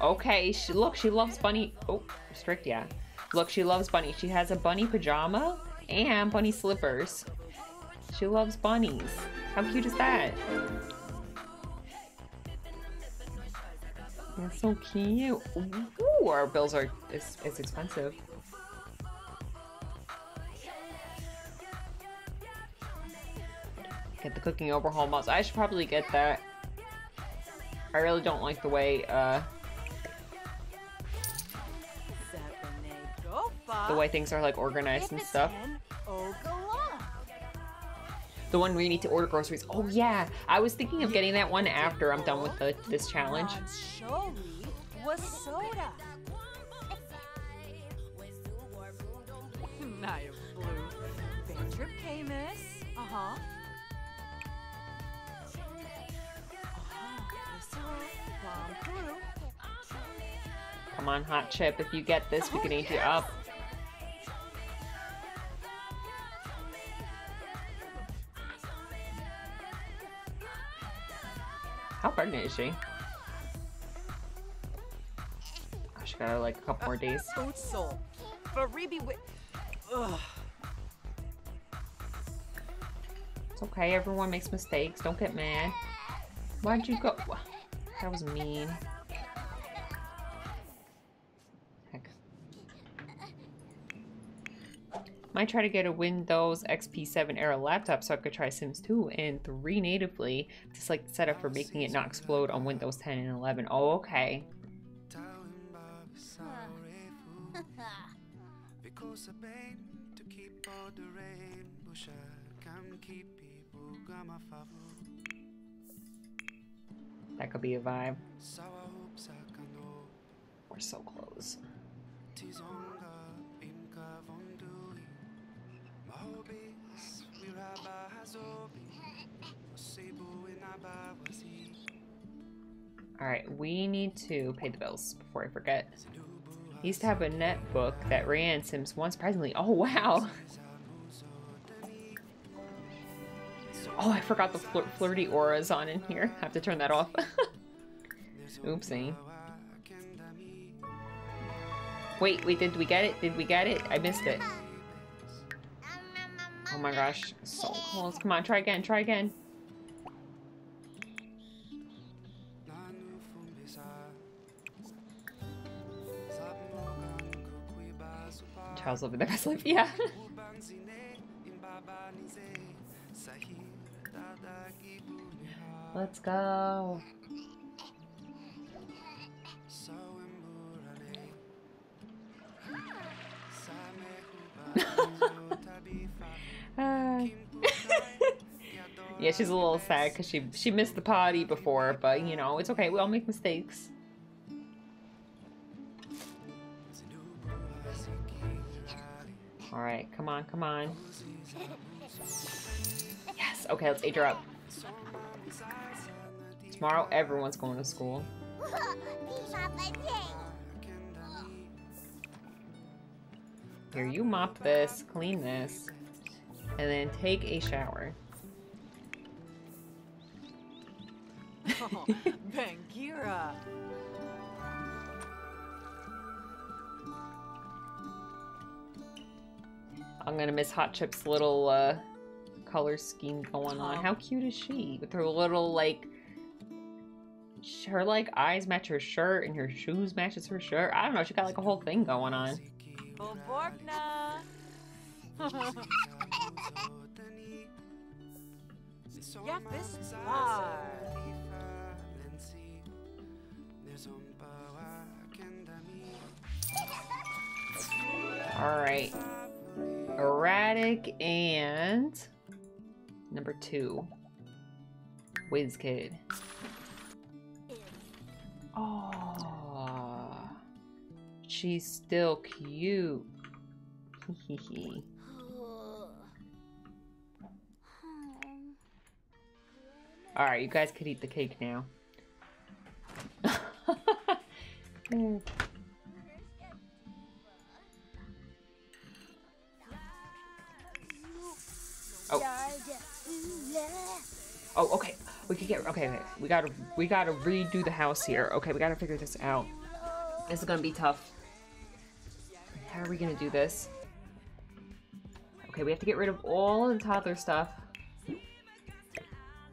Okay, she, look, she loves bunny. Oh, strict, yeah. Look, she loves bunny. She has a bunny pajama and bunny slippers. She loves bunnies. How cute is that? That's so cute. Ooh, our bills are it's, it's expensive. Get the cooking overhaul mods. I should probably get that. I really don't like the way uh the way things are like organized and stuff. The one where you need to order groceries. Oh yeah, I was thinking of getting that one after I'm done with the this challenge. Come on, hot chip. If you get this, we can eat you up. How pregnant is she? Oh, she got like a couple more days. It's okay, everyone makes mistakes. Don't get mad. Why'd you go? That was mean. Might try to get a Windows XP7 era laptop so I could try Sims 2 and 3 natively. Just like the setup for making it not explode on Windows 10 and 11. Oh, okay. That could be a vibe. We're so close. Alright, we need to pay the bills before I forget. He used to have a netbook that ran Sims 1 surprisingly. Oh, wow! Oh, I forgot the flir flirty auras on in here. have to turn that off. Oopsie. Wait, wait, did we get it? Did we get it? I missed it. Oh my gosh, so close. Come on, try again, try again. Child's living their best life, yeah. Let's go. Yeah, she's a little sad because she she missed the party before, but you know it's okay. We all make mistakes. All right, come on, come on. Yes. Okay, let's age her up. Tomorrow, everyone's going to school. Here, you mop this, clean this, and then take a shower. Oh, Bangira. I'm gonna miss Hot Chip's little uh, color scheme going on. How cute is she with her little like? Her like eyes match her shirt and her shoes matches her shirt. I don't know. She got like a whole thing going on. Borgna. yeah, this far. All right, erratic and number two, Whiz Kid. Oh, she's still cute. Hee All right, you guys could eat the cake now. Mm. Oh, okay. We could get okay. Okay, we gotta we gotta redo the house here. Okay, we gotta figure this out. This is gonna be tough. How are we gonna do this? Okay, we have to get rid of all the toddler stuff.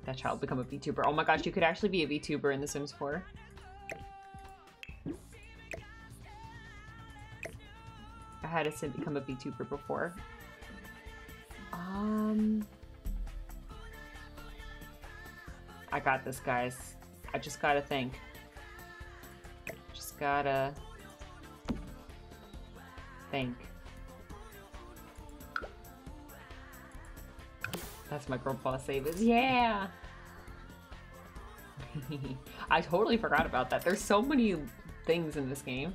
That child become a VTuber. Oh my gosh, you could actually be a VTuber in The Sims 4. I had a sim become a VTuber before. Um, I got this, guys. I just gotta think. Just gotta think. That's my girl boss savers. Yeah! I totally forgot about that. There's so many things in this game.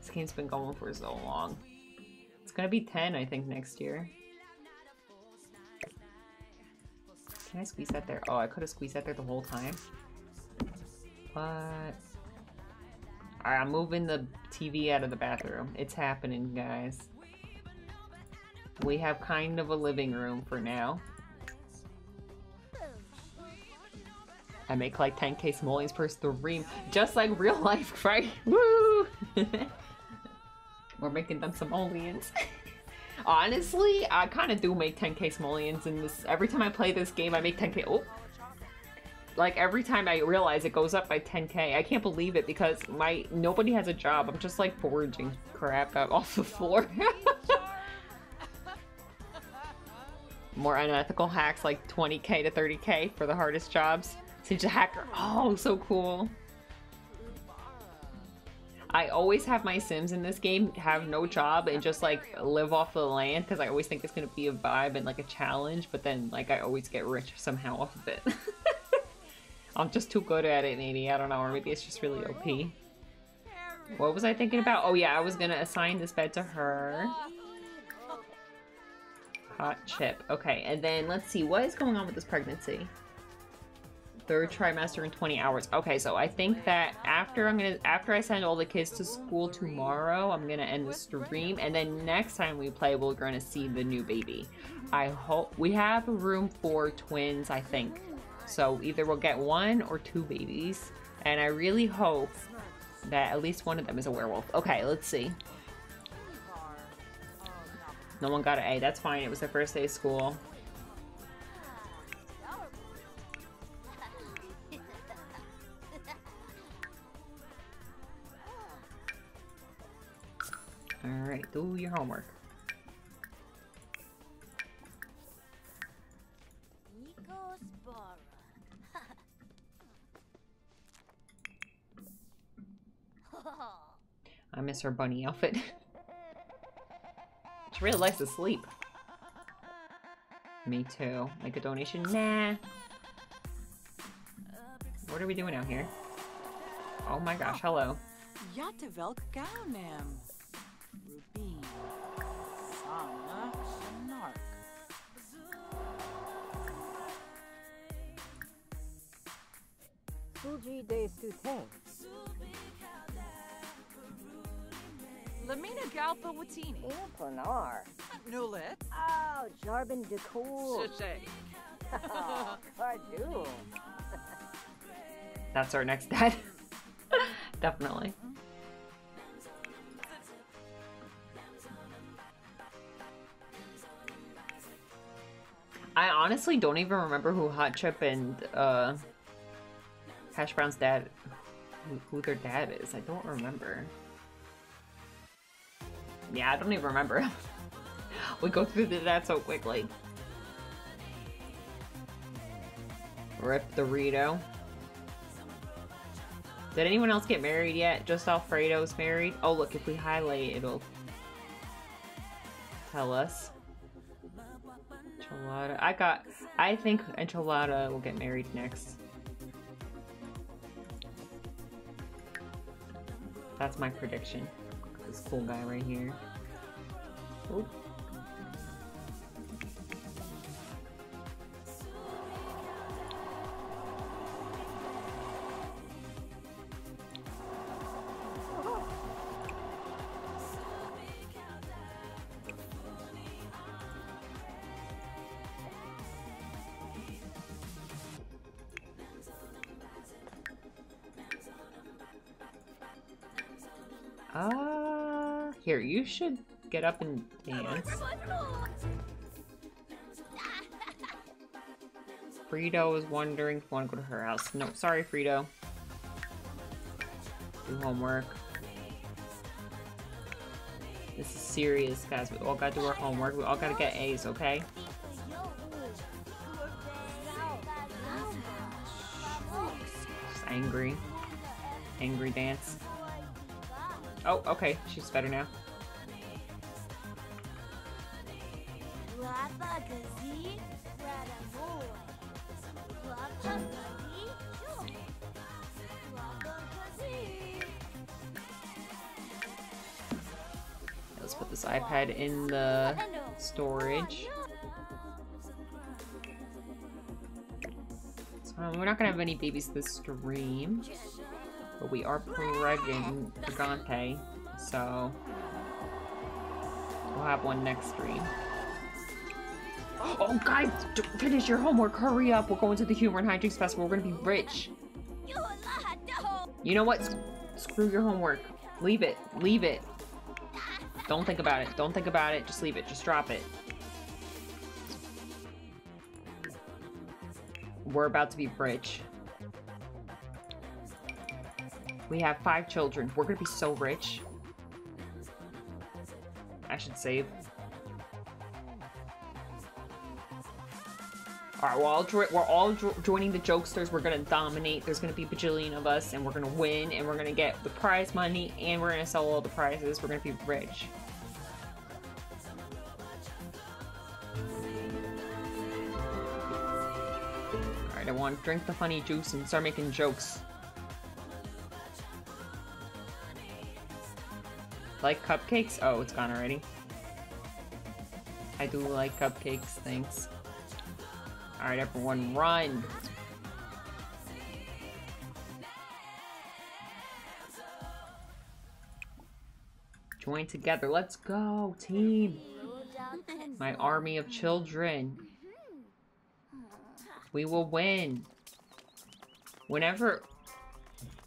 This game's been going for so long. It's gonna be 10, I think, next year. Can I squeeze that there? Oh, I could have squeezed that there the whole time. But... Alright, I'm moving the TV out of the bathroom. It's happening, guys. We have kind of a living room for now. I make like 10k simoleons per stream, just like real life, right? Woo! We're making them simoleons. Honestly, I kind of do make 10k simoleons in this. Every time I play this game, I make 10k. Oh, like every time I realize it goes up by 10k. I can't believe it because my nobody has a job. I'm just like foraging crap out off the floor. More unethical hacks like 20k to 30k for the hardest jobs. Since a hacker. Oh, so cool. I always have my Sims in this game have no job and just like live off the land because I always think it's gonna be a vibe and like a challenge, but then like I always get rich somehow off of it. I'm just too good at it, maybe. I don't know, or maybe it's just really OP. What was I thinking about? Oh yeah, I was gonna assign this bed to her. Hot chip. Okay, and then let's see, what is going on with this pregnancy? Third trimester in 20 hours. Okay, so I think that after I'm gonna after I send all the kids to school tomorrow, I'm gonna end the stream, and then next time we play, we're gonna see the new baby. I hope we have room for twins. I think So either we'll get one or two babies. And I really hope that at least one of them is a werewolf. Okay, let's see. No one got an A. That's fine. It was the first day of school. Alright, do your homework. I miss her bunny outfit. she really likes to sleep. Me too. Make a donation? Nah. What are we doing out here? Oh my gosh, hello. Ja te welk gauwnaam? Rubin. Sana Shanark. Fuji de Sute. Lamina Galpa Watini. Implanar. Nulit. Oh, Jarbin de Cool. Shishay. Oh, Cardoon. That's our next dad. Definitely. Mm-hmm. I honestly don't even remember who Hot Chip and uh, Hash Brown's dad, who, who their dad is. I don't remember. Yeah, I don't even remember. we go through that so quickly. Rip Dorito. Did anyone else get married yet? Just Alfredo's married? Oh, look, if we highlight, it'll tell us. Enchilada. I got, I think Enchilada will get married next. That's my prediction. This cool guy right here. You should get up and dance. Frito is wondering if you want to go to her house. No, sorry, Frito. Do homework. This is serious, guys. We all got to do our homework. We all got to get A's, okay? Just angry. Angry dance. Oh, okay. She's better now. In the storage. We're not gonna have any babies this stream, but we are pregnant Gigante, so we'll have one next stream. Oh, guys, finish your homework. Hurry up. We're going to the Humor and Hijinks Festival. We're gonna be rich. You know what? Screw your homework. Leave it. Leave it. Don't think about it. Don't think about it. Just leave it. Just drop it. We're about to be rich. We have five children. We're gonna be so rich. I should save. Alright, we're all, we're all jo- joining the jokesters. We're gonna dominate. There's gonna be a bajillion of us, and we're gonna win, and we're gonna get the prize money, and we're gonna sell all the prizes. We're gonna be rich. Alright, I want to drink the honey juice and start making jokes. Like cupcakes? Oh, it's gone already. I do like cupcakes, thanks. Alright, everyone, run! Join together. Let's go, team! My army of children. We will win. whenever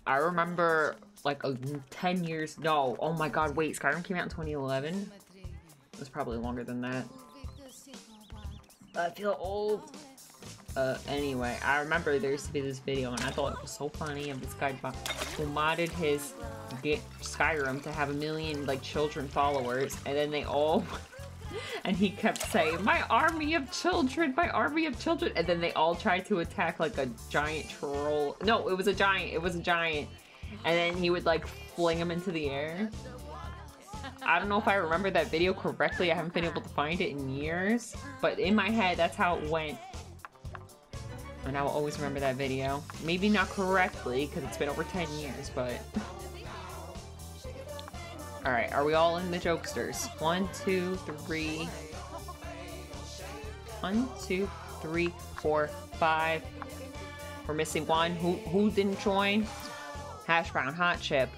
I remember like a, 10 years no oh my god wait Skyrim came out in 2011 it was probably longer than that. I feel old. Uh anyway I remember there used to be this video and I thought it was so funny of this guy who modded his Skyrim to have a million like children followers and then they all and he kept saying my army of children my army of children. And then they all tried to attack like a giant troll. No it was a giant it was a giant. And then he would like fling him into the air. I don't know if i remember that video correctly. I haven't been able to find it in years but in my head that's how it went. And i will always remember that video. Maybe not correctly because it's been over 10 years but all right, are we all in the jokesters? One, two, three. One, two, three, four, five. We're missing one. Who who didn't join? Hash brown, hot chip,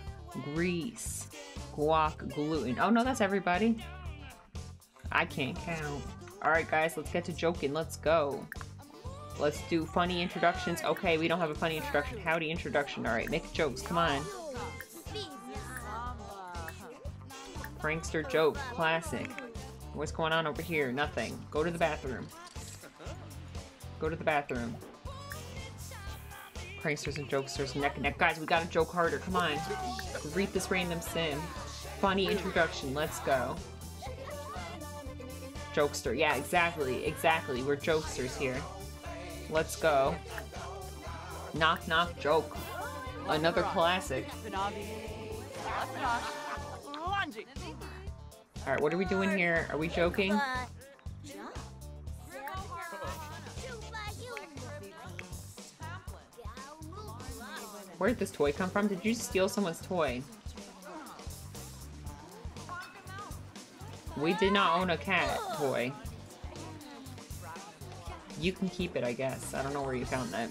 grease, guac, gluten. Oh no, that's everybody. I can't count. All right, guys, let's get to joking. Let's go. Let's do funny introductions. Okay, we don't have a funny introduction. Howdy introduction. All right, make jokes. Come on. Prankster joke, classic. What's going on over here? Nothing. Go to the bathroom. Go to the bathroom. Pranksters and jokesters neck and neck. Guys, we gotta joke harder. Come on. Greet this random sim. Funny introduction. Let's go. Jokester. Yeah, exactly. Exactly. We're jokesters here. Let's go. Knock knock joke. Another classic. Josh. Lungy. Alright, what are we doing here? Are we joking? Where did this toy come from? Did you steal someone's toy? We did not own a cat toy. You can keep it, I guess. I don't know where you found that.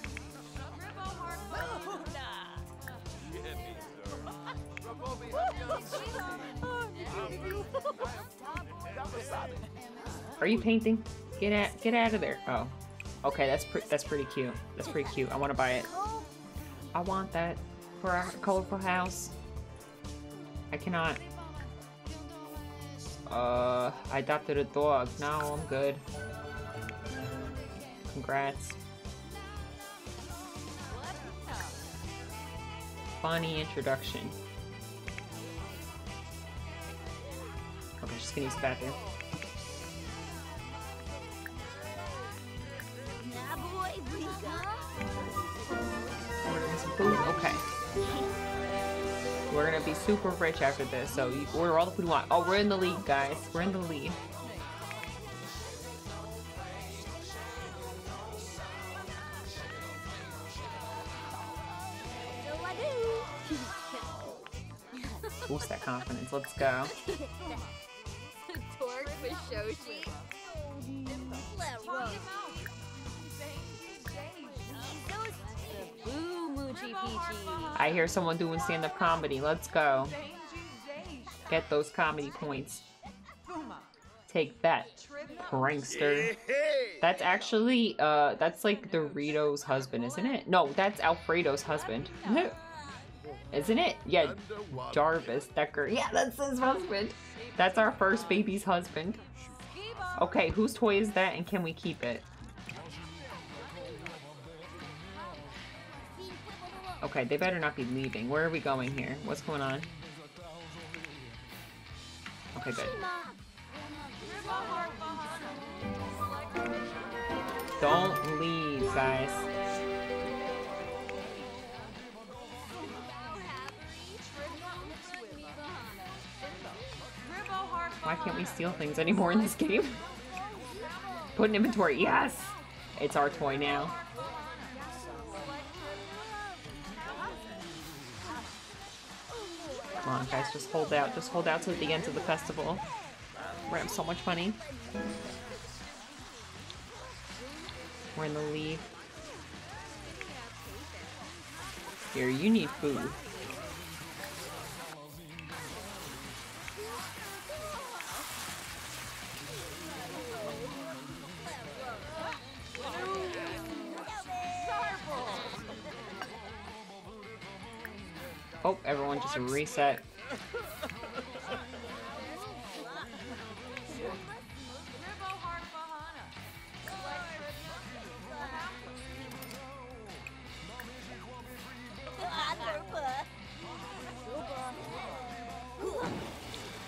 Are you painting? Get at get out of there. Oh. Okay, that's pre that's pretty cute. That's pretty cute. I want to buy it. I want that for our colorful house. I cannot. Uh, I adopted a dog. Now I'm good. Congrats. Funny introduction. Okay, she's gonna use the bathroom. Okay. We're gonna be super rich after this, so order all the food you want. Oh, we're in the lead, guys. We're in the lead. Boost that confidence. Let's go. Torque with I hear someone doing stand-up comedy. Let's go. Get those comedy points. Take that, prankster. That's actually, uh, that's like Dorito's husband, isn't it? No, that's Alfredo's husband. Isn't it? Isn't it? Yeah, Jarvis Decker. Yeah, that's his husband. That's our first baby's husband. Okay, whose toy is that and can we keep it? Okay, they better not be leaving. Where are we going here? What's going on? Okay, good. Don't leave, guys. Why can't we steal things anymore in this game? Put in inventory. Yes! It's our toy now. Come on, guys, just hold out. Just hold out to the end of the festival. We're gonna so much money. We're in the lead. Here, you need food. Reset.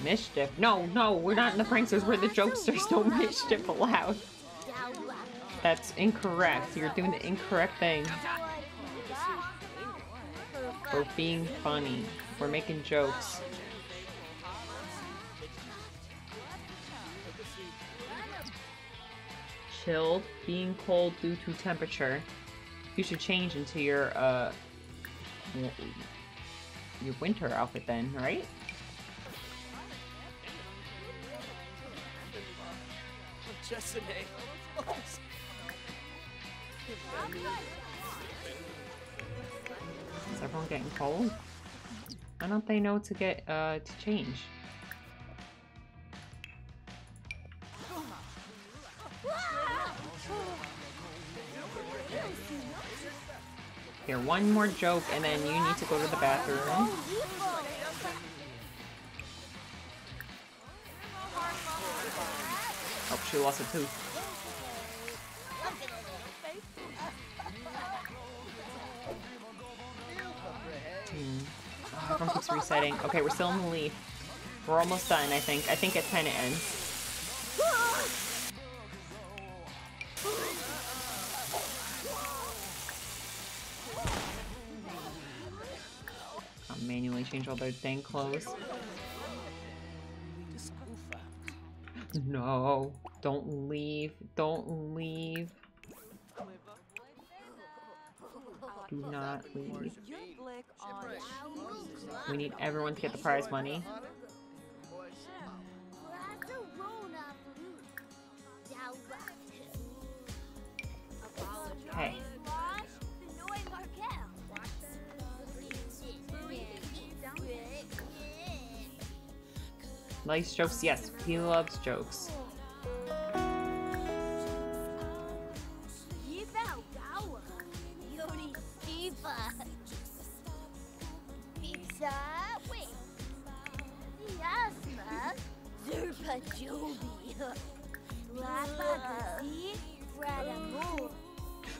Mischief. No, no, we're not in the pranksters. We're the jokesters. No mischief allowed. That's incorrect. You're doing the incorrect thing. We're being funny. We're making jokes. Chilled, being cold due to temperature. You should change into your uh your winter outfit then, right? Is everyone getting cold? Why don't they know to get uh to change? Here, one more joke and then you need to go to the bathroom. Oh, she lost a tooth. Resetting. Okay, we're still in the lead. We're almost done, I think. I think at 10 it ends. I'll manually change all their dang clothes. No, don't leave. Don't leave. Do not leave. We need everyone to get the prize money. Hey, likes jokes? Yes, he loves jokes.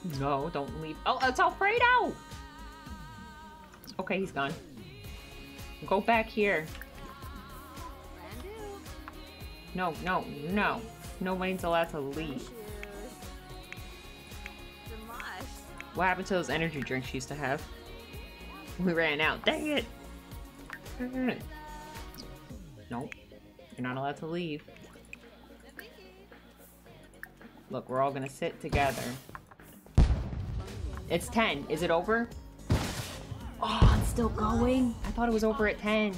No, don't leave. Oh, it's Alfredo! Okay, he's gone. Go back here. No, no, no. Nobody's allowed to leave. What happened to those energy drinks she used to have? We ran out. Dang it. Nope. You're not allowed to leave. Look, we're all gonna sit together. It's 10. Is it over? Oh, it's still going. I thought it was over at 10.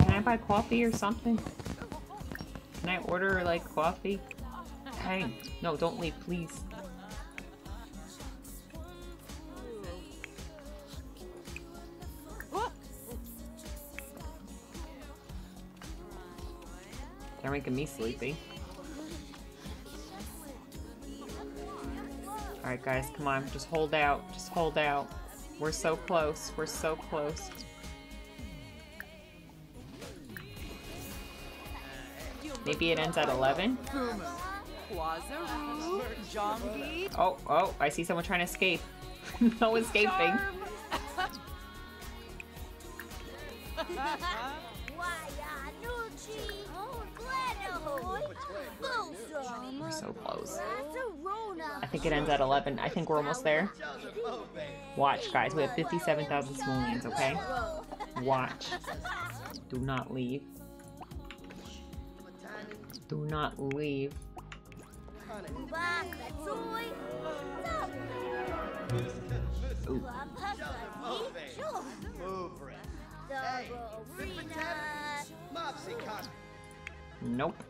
Can I buy coffee or something? Can I order like coffee? Hey, no, don't leave, please. They're making me sleepy. Alright guys, come on, just hold out, just hold out. We're so close, we're so close. Maybe it ends at 11? Oh, oh, I see someone trying to escape. no escaping. Wayanuchi, Glenohoy, We're so close. I think it ends at 11. I think we're almost there. Watch, guys. We have 57,000 simoleons, okay? Watch. Do not leave. Do not leave. Ooh. Nope.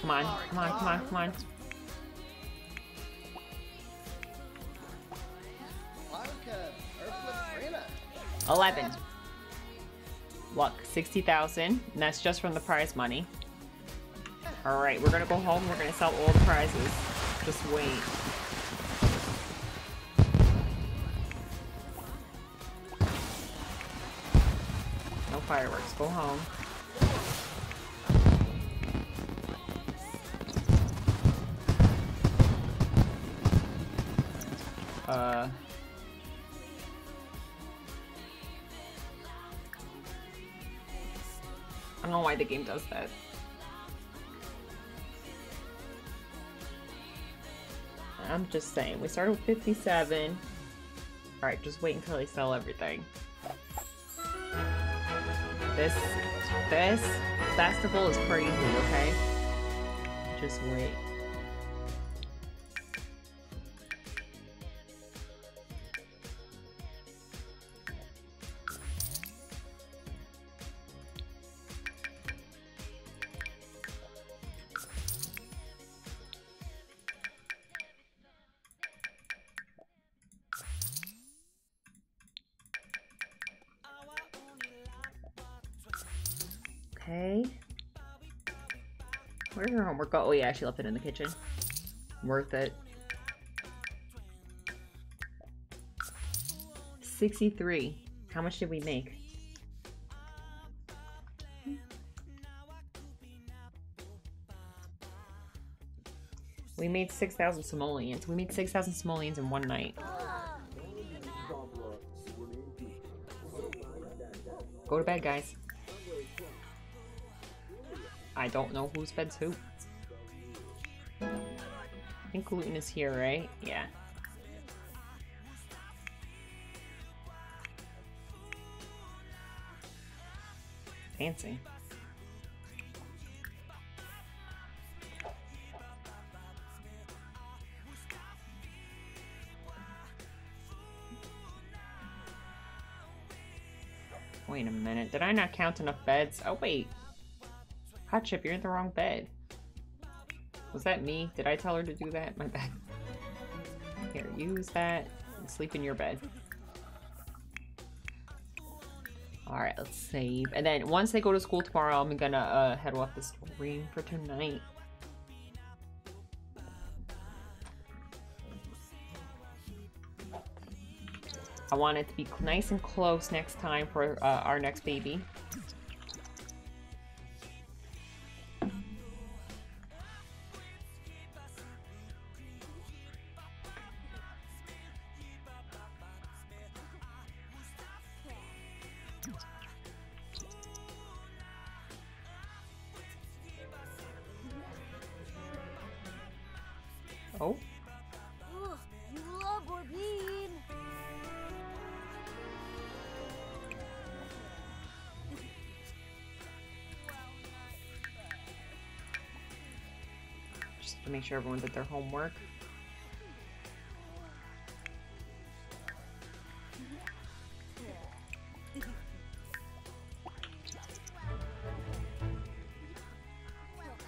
Come on, come on, come on, come on. Eleven. Look, 60,000. And that's just from the prize money. Alright, we're gonna go home. We're gonna sell all the prizes. Just wait. No fireworks. Go home. Uh. I don't know why the game does that. I'm just saying, we started with 57. Alright, just wait until they sell everything. This, this festival is crazy, okay? Just wait. Where's her homework? Oh yeah, she left it in the kitchen. Worth it. 63. How much did we make? We made 6,000 simoleons. We made 6,000 simoleons in one night. Go to bed, guys. I don't know whose bed's who. I think gluten is here, right? Yeah. Fancy. Wait a minute. Did I not count enough beds? Oh, wait. Hot Chip, you're in the wrong bed. Was that me? Did I tell her to do that? My bad. Here, use that and sleep in your bed. Alright, let's save. And then once they go to school tomorrow, I'm gonna uh, head off the stream for tonight. I want it to be nice and close next time for uh, our next baby. Make sure everyone did their homework.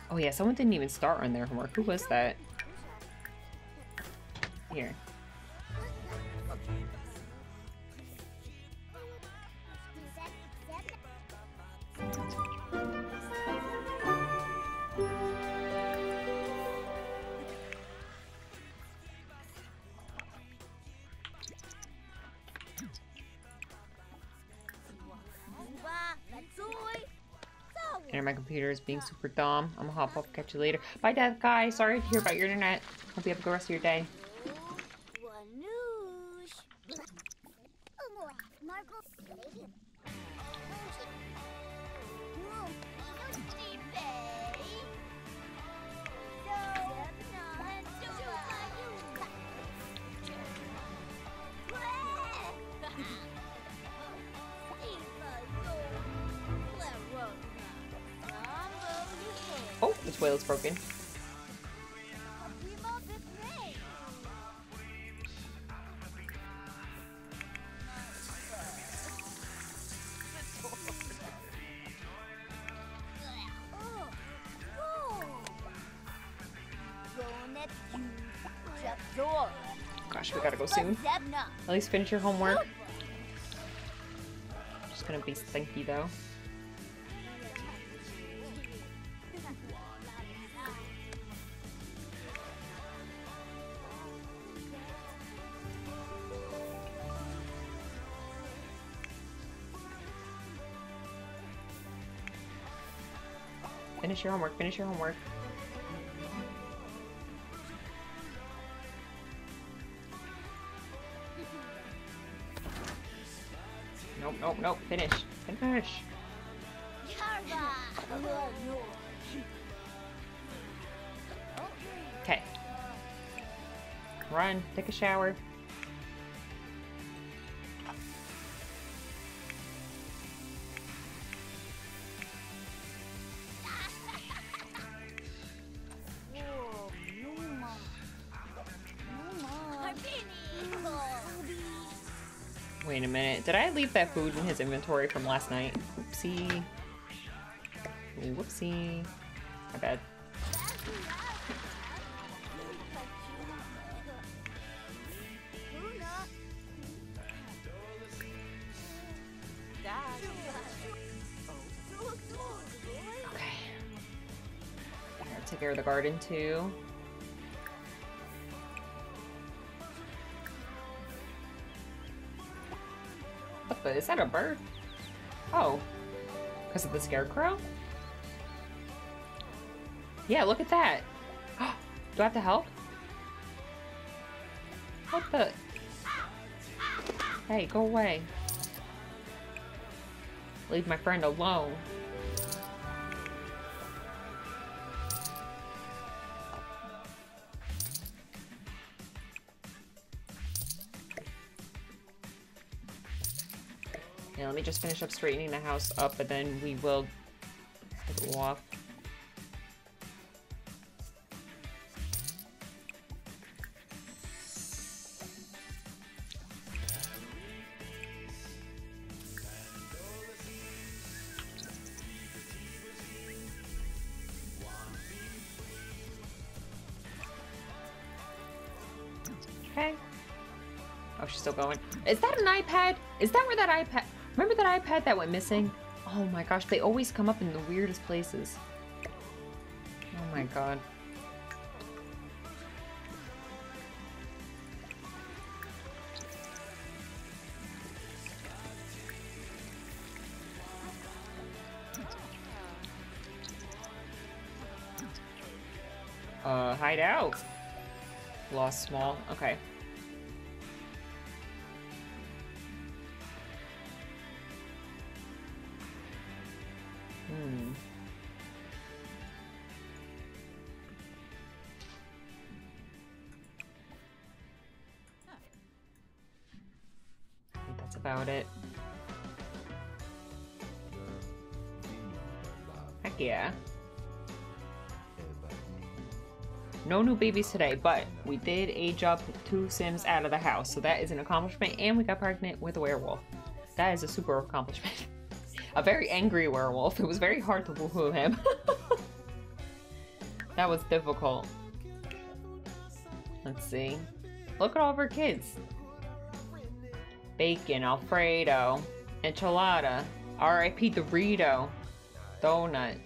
Oh yeah, someone didn't even start on their homework. Who was that? Here. Computer is being super dumb. I'm gonna hop off, catch you later. Bye, Death Guy. Sorry to hear about your internet. Hope you have a good rest of your day. soon. At least finish your homework. Just gonna be stinky though. Finish your homework, finish your homework. Finish. Finish. Okay. Run. Take a shower. Leave that food in his inventory from last night? Whoopsie. Whoopsie. My bad. Okay. Take care of the garden too. Is that a bird? Oh. Because of the scarecrow? Yeah, look at that. Do I have to help? What the? Hey, go away. Leave my friend alone. Just finish up straightening the house up, and then we will off. Okay. Oh, she's still going. Is that an iPad? Is that where that iPad... Remember that iPad that went missing? Oh my gosh, they always come up in the weirdest places. Oh my god. Uh, hide out. Lost small. Okay. Babies today, but we did age up two Sims out of the house, so that is an accomplishment, and we got pregnant with a werewolf. That is a super accomplishment. a very angry werewolf. It was very hard to woohoo him. that was difficult. Let's see. Look at all of our kids. Bacon, Alfredo, enchilada, R.I.P. Dorito, donut,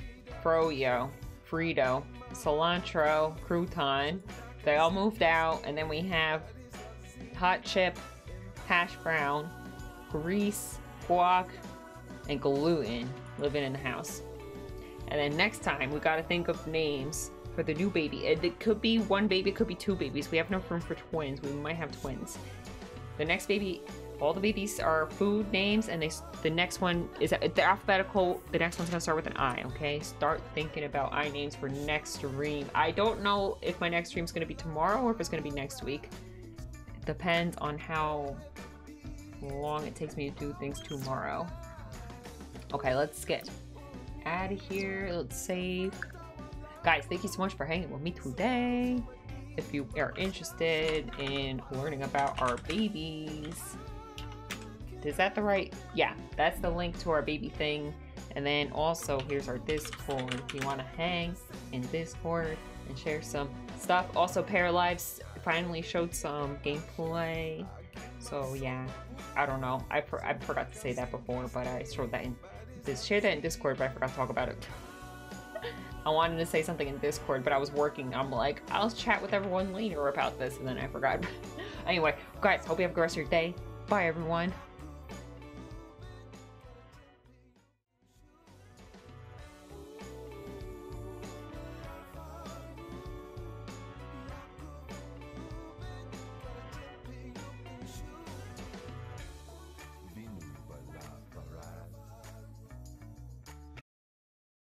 froyo, Frito, cilantro, crouton. They all moved out, and then we have hot chip, hash brown, grease, guac, and gluten living in the house. And then next time, we gotta think of names for the new baby. It, it could be one baby, it could be two babies. We have no room for twins. We might have twins. The next baby, all the babies are food names, and they the next one is uh, the alphabetical. The next one's gonna start with an I. Okay, start thinking about I names for next stream. I don't know if my next stream's gonna be tomorrow or if it's gonna be next week. It depends on how long it takes me to do things tomorrow. Okay, let's get out of here. Let's save. Guys, thank you so much for hanging with me today. If you are interested in learning about our babies, is that the right? Yeah, that's the link to our baby thing. And then also, here's our Discord if you want to hang in Discord and share some stuff. Also, Paralives finally showed some gameplay. So, yeah, I don't know. I, I forgot to say that before, but I showed that in this. Share that in Discord, but I forgot to talk about it. I wanted to say something in Discord, but I was working. I'm like, I'll chat with everyone later about this, and then I forgot. anyway, guys, hope you have a good rest of your day. Bye, everyone.